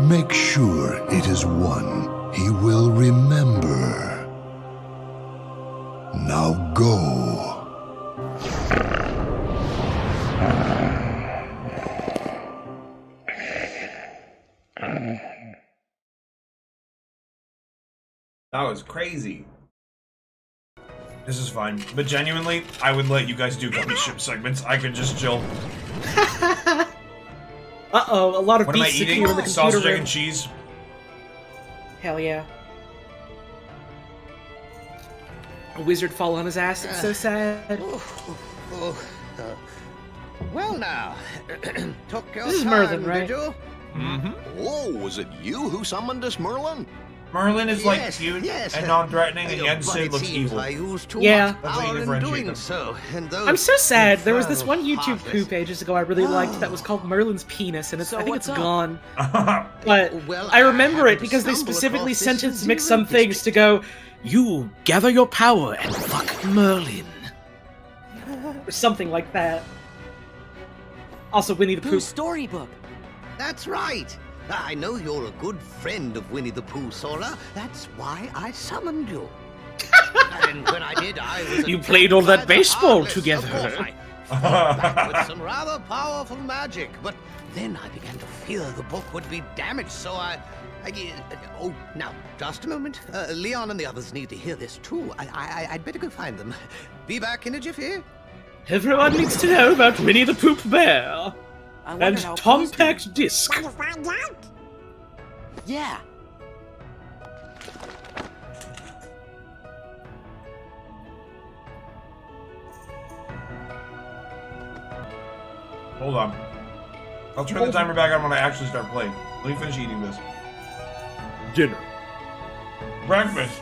Make sure it is one he will remember. Now go. That was crazy. This is fine. But genuinely, I would let you guys do gummy ship segments. I could just chill. Uh oh, a lot of What am I beats eating? secure in the computer Sausage, egg, room. and cheese? Hell yeah. A wizard fall on his ass. It's so sad. Oh, uh, well now, took your This is time, Merlin, right? did? Mm-hmm. Oh, was it you who summoned us, Merlin? Merlin is like Yes, cute yes. and non-threatening, and But Yen Sid it looks seems evil. I used too Yeah. much That's power in doing so, and those I'm so sad. There was this one YouTube heartless- poop ages ago I really liked that was called Merlin's Penis, and it's, So I think what's it's up? gone. But Well, I remember it because they specifically across this sentence in mix some things to go, you gather your power and fuck Merlin. or something like that. Also, Winnie the Pooh. storybook. That's right. I know you're a good friend of Winnie the Pooh, Sora. That's why I summoned you. and when I did, I was. You played all that baseball heartless. together. Of course, I back with some rather powerful magic, but then I began to fear the book would be damaged, so I. I uh, oh, now, just a moment. Uh, Leon and the others need to hear this too. I, I, I'd better go find them. Be back in a jiffy. Everyone needs to know about Winnie the Poop Bear and how Tom Pack Disc. Yeah. Hold on. I'll turn the timer back on when I actually start playing. Let me finish eating this. Dinner. Breakfast.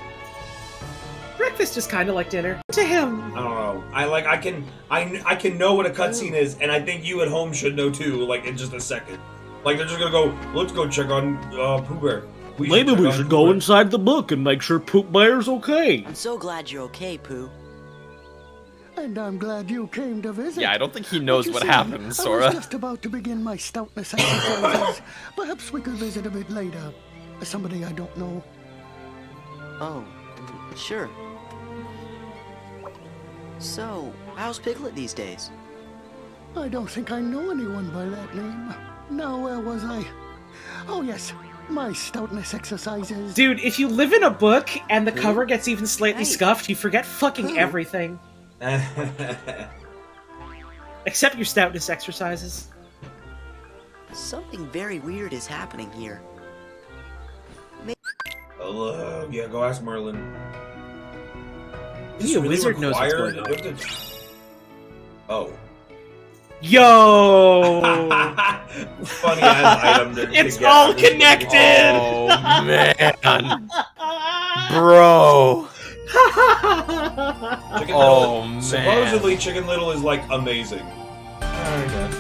Breakfast is kind of like dinner to him. I don't know. I like. I can. I. I can know what a cutscene is, and I think you at home should know too. Like in just a second. Like they're just gonna go. Let's go check on uh, Pooh Bear. We Maybe check we should go Bear. inside the book and make sure Poop Bear's okay. I'm so glad you're okay, Pooh. And I'm glad you came to visit. Yeah, I don't think he knows what you see, happened, I Sora. was just about to begin my stoutness exercises. Perhaps we could visit a bit later. Somebody I don't know. Oh, sure. So, how's Piglet these days? I don't think I know anyone by that name. Now, where was I? Oh, yes, my stoutness exercises. Dude, if you live in a book and the hmm? cover gets even slightly scuffed, you forget fucking everything. Except your stoutness exercises. Something very weird is happening here. Hello. Yeah, go ask Merlin. Maybe a wizard knows what's going on. on. Oh. Yo! Funny ass item to- to It's get all connected! Oh man, bro. Chicken Oh, Little, man. Supposedly, Chicken Little is like amazing. Alright, guys.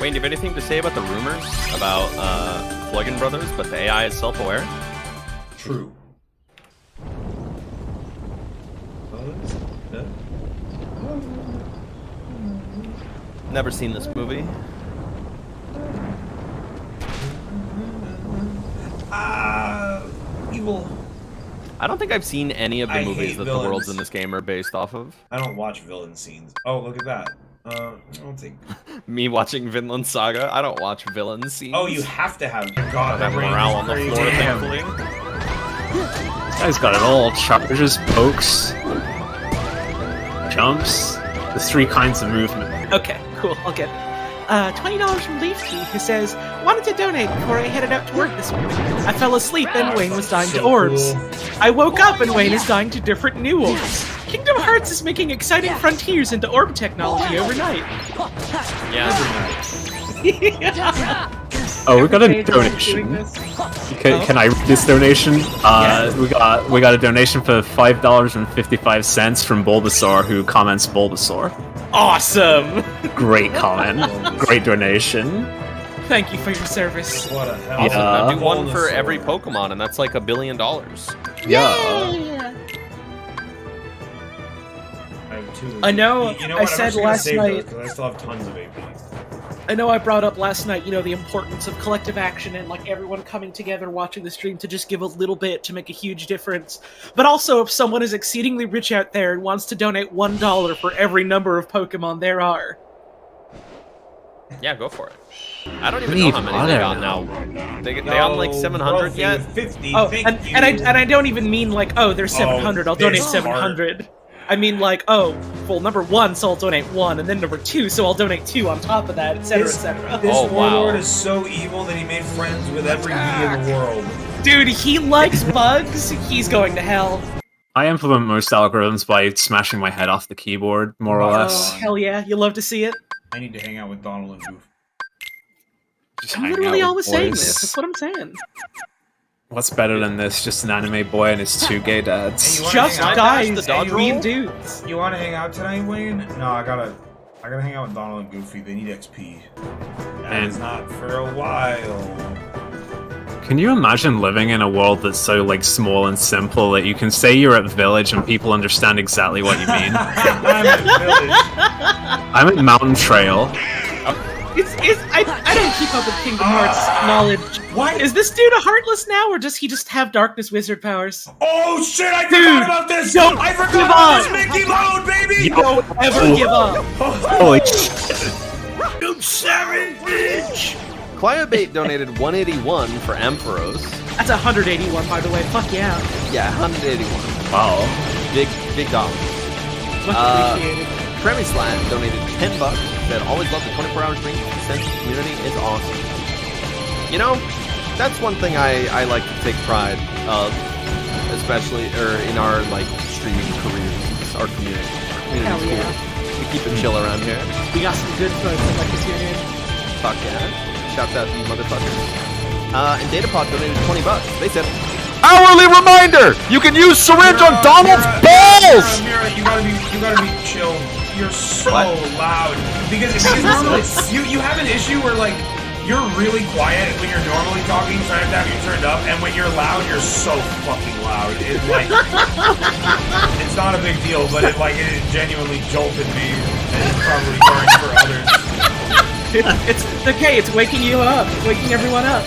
Wayne, do you have anything to say about the rumors about uh, Floigan Brothers, but the AI is self-aware? True. Never seen this movie. Ah, evil. I don't think I've seen any of the I movies hate that the worlds in this game are based off of. I don't watch villain scenes. Oh, look at that. Uh, I don't think. Me watching Vinland Saga, I don't watch villain scenes. Oh, you have to have. I God, have that morale on the floor, Damn. thankfully. This guy's got it all. Charges, pokes, jumps. There's three kinds of movement. Okay, cool. I'll get it. Uh, $20 from Leafkey, who says, Wanted to donate before I headed out to work this morning. I fell asleep and Wayne was dying to orbs. cool. I woke up and Wayne is dying to different new orbs. Kingdom Hearts is making exciting frontiers into orb technology overnight. Yeah. Oh, we got a Every page while he's doing donation. this. Can, can I read this donation? Uh, we got we got a donation for five dollars and fifty five cents from Bulbasaur, who comments Bulbasaur. Awesome! Great comment. Great donation. Thank you for your service. What a hell. Also, Yeah. now do one for every Pokemon, and that's like a billion dollars. Yeah. I. I know, You, you know I what? I'm said actually gonna last save night- because I still have tons of AP. I know I brought up last night, you know, the importance of collective action and like everyone coming together watching the stream to just give a little bit to make a huge difference. But also, if someone is exceedingly rich out there and wants to donate one dollar for every number of Pokemon there are, Yeah, go for it. I don't even We know need how many they got now. They, they on like 700 bro, yet? 50. oh, thank and, you. and I and I don't even mean like, oh, there's seven hundred, I'll oh, donate smart. seven hundred. I mean like, oh, well, number one, so I'll donate one, and then number two, so I'll donate two on top of that, etc., This, etc. this Oh, wow. is so evil that he made friends with every bee in the world. Dude, he likes bugs. He's going to hell. I implement most algorithms by smashing my head off the keyboard, more or Oh, less. hell yeah, you love to see it. I need to hang out with Donald and Goof. I'm literally always with saying boys. this. That's what I'm saying. What's better than this? Just an anime boy and his two gay dads. you wanna Just guys, the dodge mean dudes. You want to hang out tonight, Wayne? No, I gotta. I gotta hang out with Donald and Goofy. They need XP. And- is not for a while. Can you imagine living in a world that's so like small and simple that you can say you're at village and people understand exactly what you mean? I'm at Village. I'm at Mountain Trail. It's, it's, I, I don't keep up with Kingdom Hearts knowledge. What? Is this dude a Heartless now, or does he just have Darkness Wizard powers? Oh shit! I Dude, forgot about this. don't I forgot give about up. this Mickey mode, baby. Don't ever give up. Holy shit. You savage! Cryobait donated 181 for Ampharos. That's 181, by the way. Fuck yeah. Yeah, 181. Wow. Big, big dollars. Much Uh, appreciated. Kremi Slat donated 10 bucks. Said, always love the 24 hour stream. Sense of community is awesome. You know, that's one thing I, I like to take pride of, especially or in our like streaming careers, our community. Community's Hell yeah. cool. We keep it chill around here. We got some good folks that like to tune in. Fuck yeah. Shout out to you motherfuckers. Uh, and Datapod donated 20 bucks. They said, Hourly reminder! You can use syringe on Donald's balls! Mira, you gotta be, you gotta be chill. You're so What? loud because, because normally you you have an issue where like you're really quiet when you're normally talking, so I have to have you turned up, and when you're loud, you're so fucking loud. It like it's not a big deal, but it like it genuinely jolted me, and it's probably jarring for others. It, it's okay. It's waking you up. It's waking everyone up.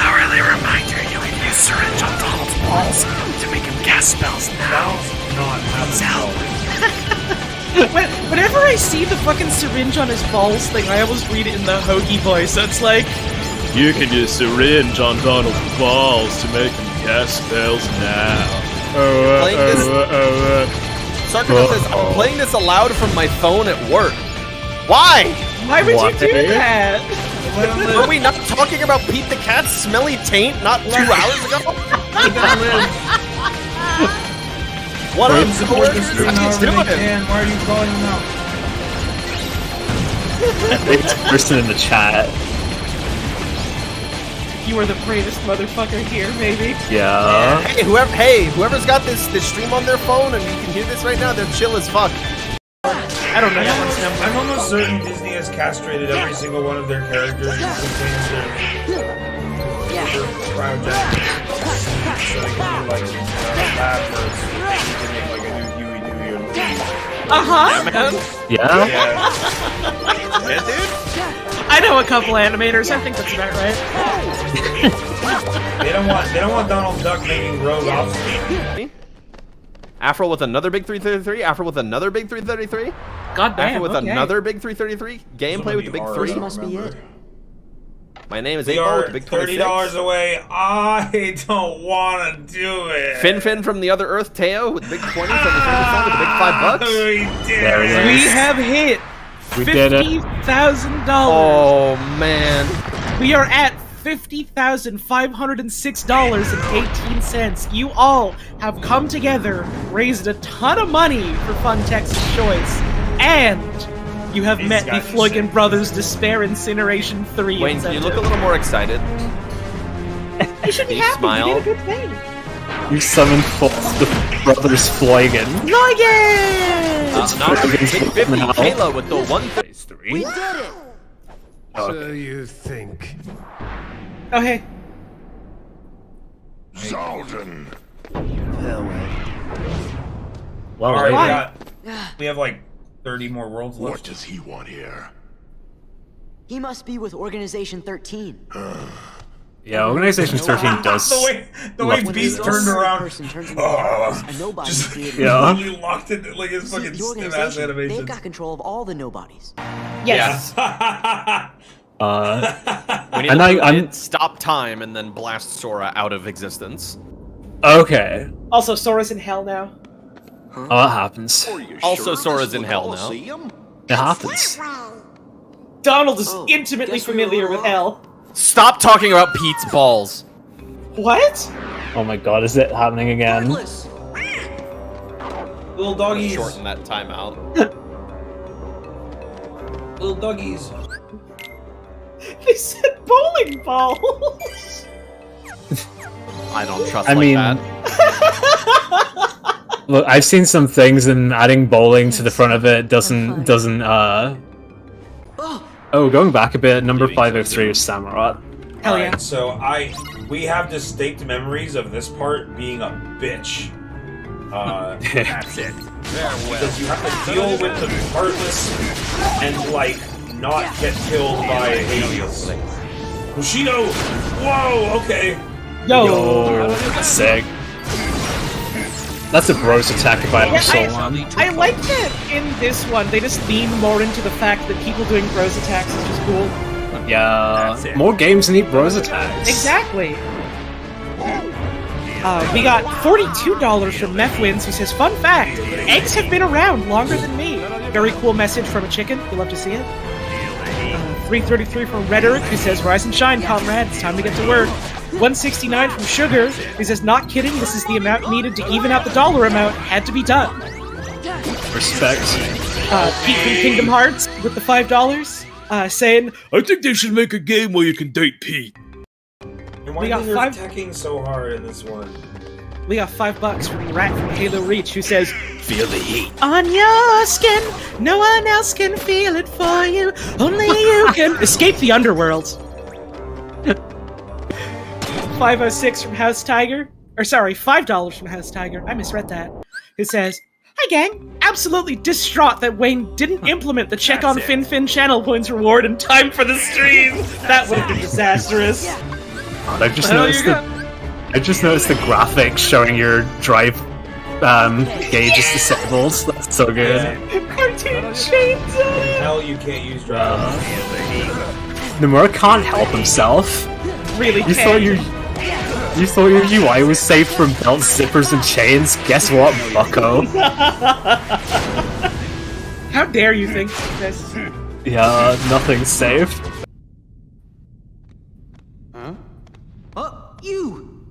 Hourly reminder, you can use syringe on Donald's balls to make him cast spells now. Not He's out. When, whenever I see the fucking syringe on his balls thing, I always read it in the Hoagie voice. So it's like, You can use syringe on Donald's balls to make him cast spells now. Oh, uh, Playing this- oh, uh, oh, uh. Says, I'm playing this aloud from my phone at work. Why? Why would Why? you do that? Were we not talking about Pete the Cat's smelly taint not two hours ago? what Let up, support the stream How you doing? can. Why are you calling them out? It's person in the chat. You are the bravest motherfucker here, maybe. Yeah. Hey, whoever, hey, whoever's got this this stream on their phone and you can hear this right now, they're chill as fuck. I don't know that one's number. I'm almost certain Disney has castrated every single one of their characters who contains their, their cryogenic so they can do like uh, bad first. You can make like a new Huey, Dewey, or Louie. Uh huh. Yeah? Yeah, dude. I know a couple animators. I think that's about right. They don't want they don't want Donald Duck making rogue obstacles. Afro with another big 333. Afro with another big 333. God damn, Afro with okay. another big 333. Gameplay with the big three. must be it. My name is We 8 Ball are with the big $30 away. I don't want to do it. Fin Fin from the other Earth, Teo with the big 20 from the Famous with big 5 ah, bucks. We did There it We have hit We did it. fifty thousand dollars. Oh, man. We are at fifty thousand five hundred and six dollars and eighteen cents. You all have come together, raised a ton of money for Fund Texas Choice, and you have met the guys Floigan Brothers Despair Incineration Three. Wayne, you look a little more excited. You should be you happy. smile? You did a good thing. You summoned forth the brothers Floigan. Floigan! Uh, now Floigan's big 50. Kayla with the one phase three. We did it! So you think. Oh hey, Xaldin. Well, All right, we, got, we have like thirty more worlds What does he want here? He must be with Organization 13. Yeah, Organization 13 does. the way the way Beast this. turned around. Person turns into Oh, a nobody just created. Yeah. he locked it like his fucking the stiff ass organization, they've got control of all the nobodies. yes. Uh, We and I, I'm stop time and then blast Sora out of existence. okay. Also, Sora's in hell now. Oh, that happens. Also, Sora's in hell now. It happens. Donald is Oh, intimately guess we were familiar with hell. Stop talking about Pete's balls. What? Oh my god, is it happening again? Heartless. Little doggies, Shorten that timeout. little doggies. They said bowling balls. I don't trust I like mean- that. Look, I've seen some things, and adding bowling to the front of it doesn't doesn't. uh... Oh, going back a bit, number five hundred three is Samurott. Hell Alright, yeah. so I we have distinct memories of this part being a bitch. Uh, That's it. because you have to deal with the heartless and like not get killed by Hades. Bushido! Whoa, okay. Yo. sick. That's a bros attack if I ever Yeah, saw I, one. I like that in this one they just lean more into the fact that people doing bros attacks is just cool. Yeah, more games need bros attacks. Exactly. Uh, we got $42 from Methwins who says, Fun fact, eggs have been around longer than me. Very cool message from a chicken. You love to see it. Uh, 333 from Rhetoric who says, Rise and shine, comrade. It's time to get to work. 169 from Sugar who says, Not kidding, this is the amount needed to even out the dollar amount. Had to be done. Respect. Uh, Pete from Kingdom Hearts with the $5 uh, saying, I think they should make a game where you can date Pete. And why We got are they five- attacking so hard in this one? We got five bucks from Rat from Halo Reach who says, Feel the heat. On your skin, no one else can feel it for you. Only you can escape the underworld. 506 from House Tiger. Or sorry, $5 from House Tiger. I misread that. Who says, Hi gang, absolutely distraught that Wayne didn't implement the check on Fin Fin channel points reward in time for the stream. That would have been disastrous. God, I've just Hell, noticed the I just noticed the graphics showing your drive um, gauge is disabled. That's so good. Cartoon chains. Hell, you can't use drive. Nomura can't help himself. Really You can't. thought your you thought your UI was safe from belt zippers and chains. Guess what, Bucko? How dare you think this? Yeah, nothing's saved. Oh, you!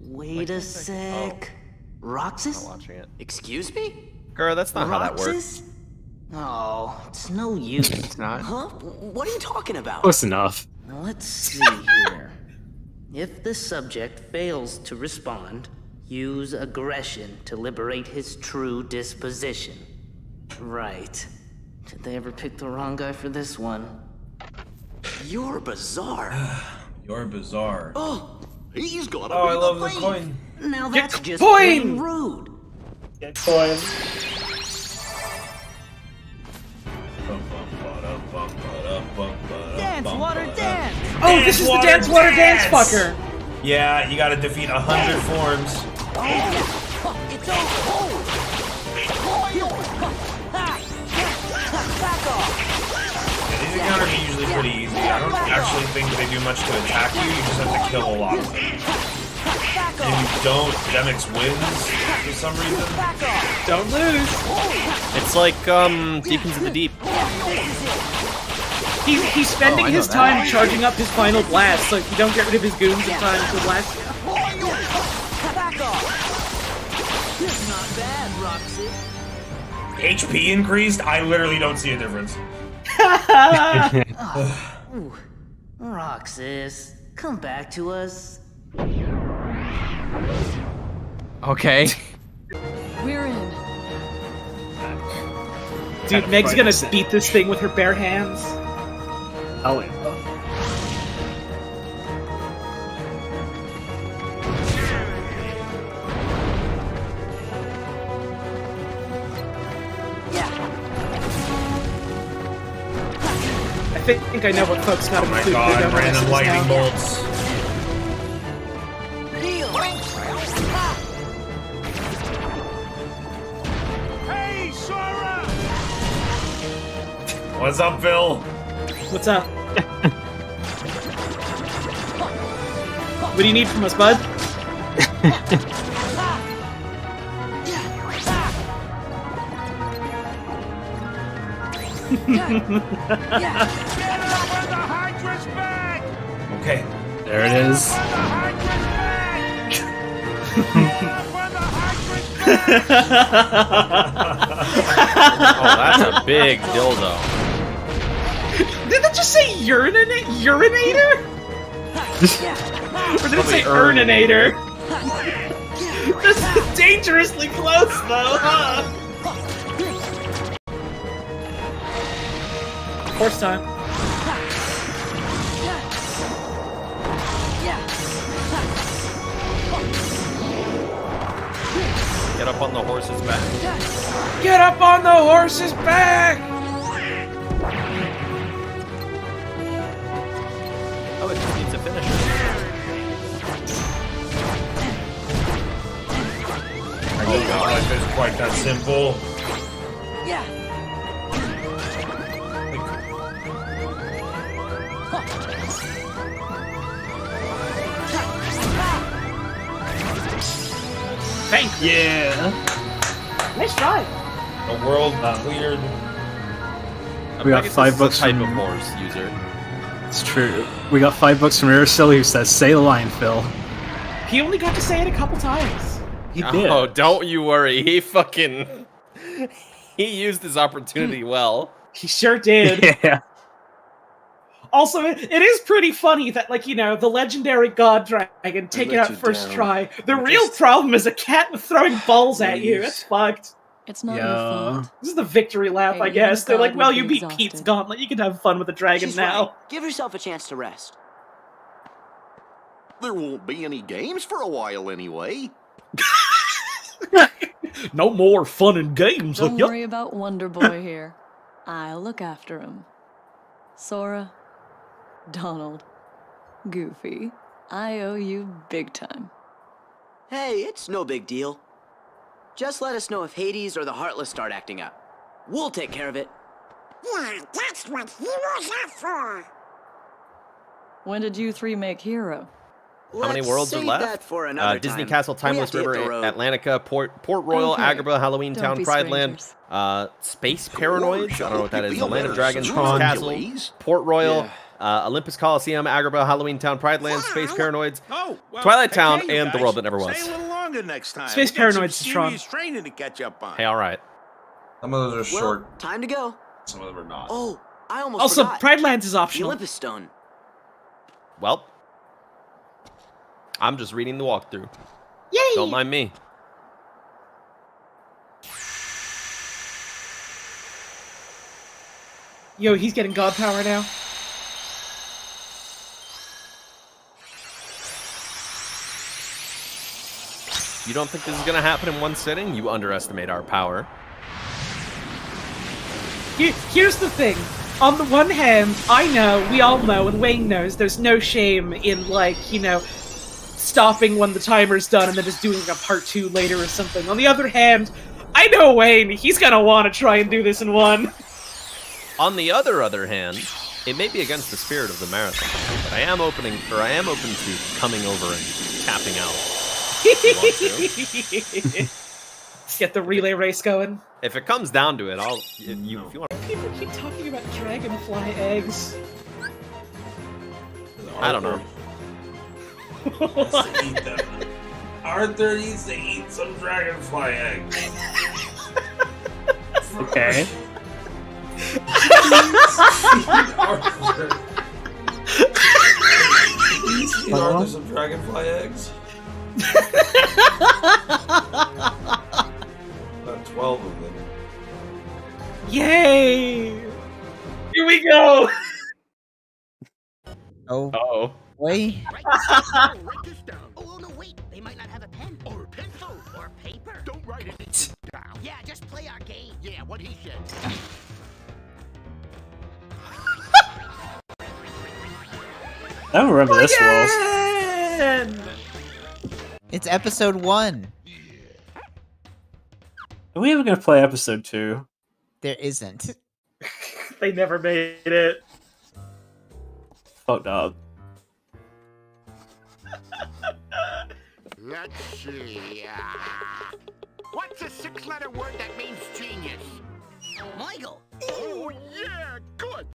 Wait a sec. Oh. Roxas? watching it. Excuse me? Girl, that's not how that works. Roxas? Oh, it's no use. It's not. Huh? What are you talking about? Close enough. Let's see here. If the subject fails to respond, use aggression to liberate his true disposition. Right. Did they ever pick the wrong guy for this one? You're bizarre. You're bizarre. Oh, he's got Oh, I love the coin. Now Get that's just coin! plain rude. Get coin. Dance, water, dance! Oh, this is the Dance Water Dance fucker! Yeah, you gotta defeat a hundred forms. It's all Yeah, these encounters are usually pretty easy. I don't actually think they do much to attack you, you just have to kill a lot of them. And if you don't, Demyx wins for some reason. Don't lose. It's like um Deacons of the Deep. He's, he's spending Oh, I know his that. time charging up his final blast, so if you don't get rid of his goons in time to blast. Back off! Not bad, Roxas. HP increased? I literally don't see a difference. Ooh. Roxas, come back to us. Okay. We're in. Dude, Meg's gonna beat this thing with her bare hands. Hell yeah. I think, think I know what folks got Oh my included god, random lightning now. bolts. Hey, Sora! What's up, Phil? What's up? what do you need from us, bud? Okay. There it is. Oh, that's a big dildo. Did that just say urinate urinator? or did it say Probably urninator? That's dangerously close though, huh? Horse time. Get up on the horse's back. Get up on the horse's back! Finisher. Oh god, life is quite that simple. Yeah. Thank you. Yeah. Nice try. The world cleared. We got five is bucks type from- of horse user. It's true. We got five bucks from Araceli who says, "Say the line, Phil." He only got to say it a couple times. He oh, did. Oh, don't you worry. He fucking he used his opportunity hmm. well. He sure did. Yeah. Also, it, it is pretty funny that, like, you know, the legendary god dragon take it let out first down. try. The real problem is a cat with throwing balls at you. It's fucked. It's not your fault. This is the victory lap, Hey, I guess. They're like, well, you beat exhausted. Pete's gauntlet. You can have fun with the dragon She's now. right. Give yourself a chance to rest. There won't be any games for a while anyway. No more fun and games. Don't worry about Wonder Boy here. I'll look after him. Sora, Donald, Goofy, I owe you big time. Hey, it's no big deal. Just let us know if Hades or the Heartless start acting up. We'll take care of it. Yeah, that's what heroes are for. When did you three make Hero? How many Let's worlds are left? that for uh, another Disney. Castle, Timeless River, the. Atlantica, Port Port Royal, Okay. Agrabah, Halloween Don't Town, be Pride Land, uh, Space Paranoids. I don't know what that is. The Land of Dragons, Castle, Port Royal, uh, Olympus Coliseum, Agrabah, Halloween Town, Pride Land, Space Paranoids, Oh, well, Twilight Town, tell you and The World That Never Was. Stay a little longer next time. Space We got some Paranoids is Tron. serious training to catch up on. Hey, all right. Some of those are Well, short, time to go. some of them are not. Oh, I almost Also, forgot. Pride Lands is the optional. Olympus Stone. Well, I'm just reading the walkthrough. Yay! Don't mind me. Yo, he's getting god power now. You don't think this is gonna happen in one sitting? You underestimate our power. Here's the thing. On the one hand, I know, we all know, and Wayne knows, there's no shame in, like, you know, stopping when the timer's done and then just doing a part two later or something. On the other hand, I know Wayne, he's gonna want to try and do this in one. On the other other hand, it may be against the spirit of the marathon, but I am opening or I am open to coming over and tapping out. Let's get the relay race going. If it comes down to it, I'll if you if you want. People keep talking about dragonfly eggs. I don't know. Has to eat them. Arthur needs to eat some dragonfly eggs. Okay. Arthur. Please feed Arthur some dragonfly eggs. About 12 of them. Yay! Here we go! Oh. Oh. Wait. oh, no, wait. They might not have a pen. Or a pencil. Or paper. Don't write it down. Yeah, just play our game. Yeah, what he said. I don't remember this world. Again! It's episode one. Are we ever gonna play episode two? There isn't. They never made it. Fuck dog. Let's see. Uh, what's a six-letter word that means genius? Michael. Oh, yeah, good.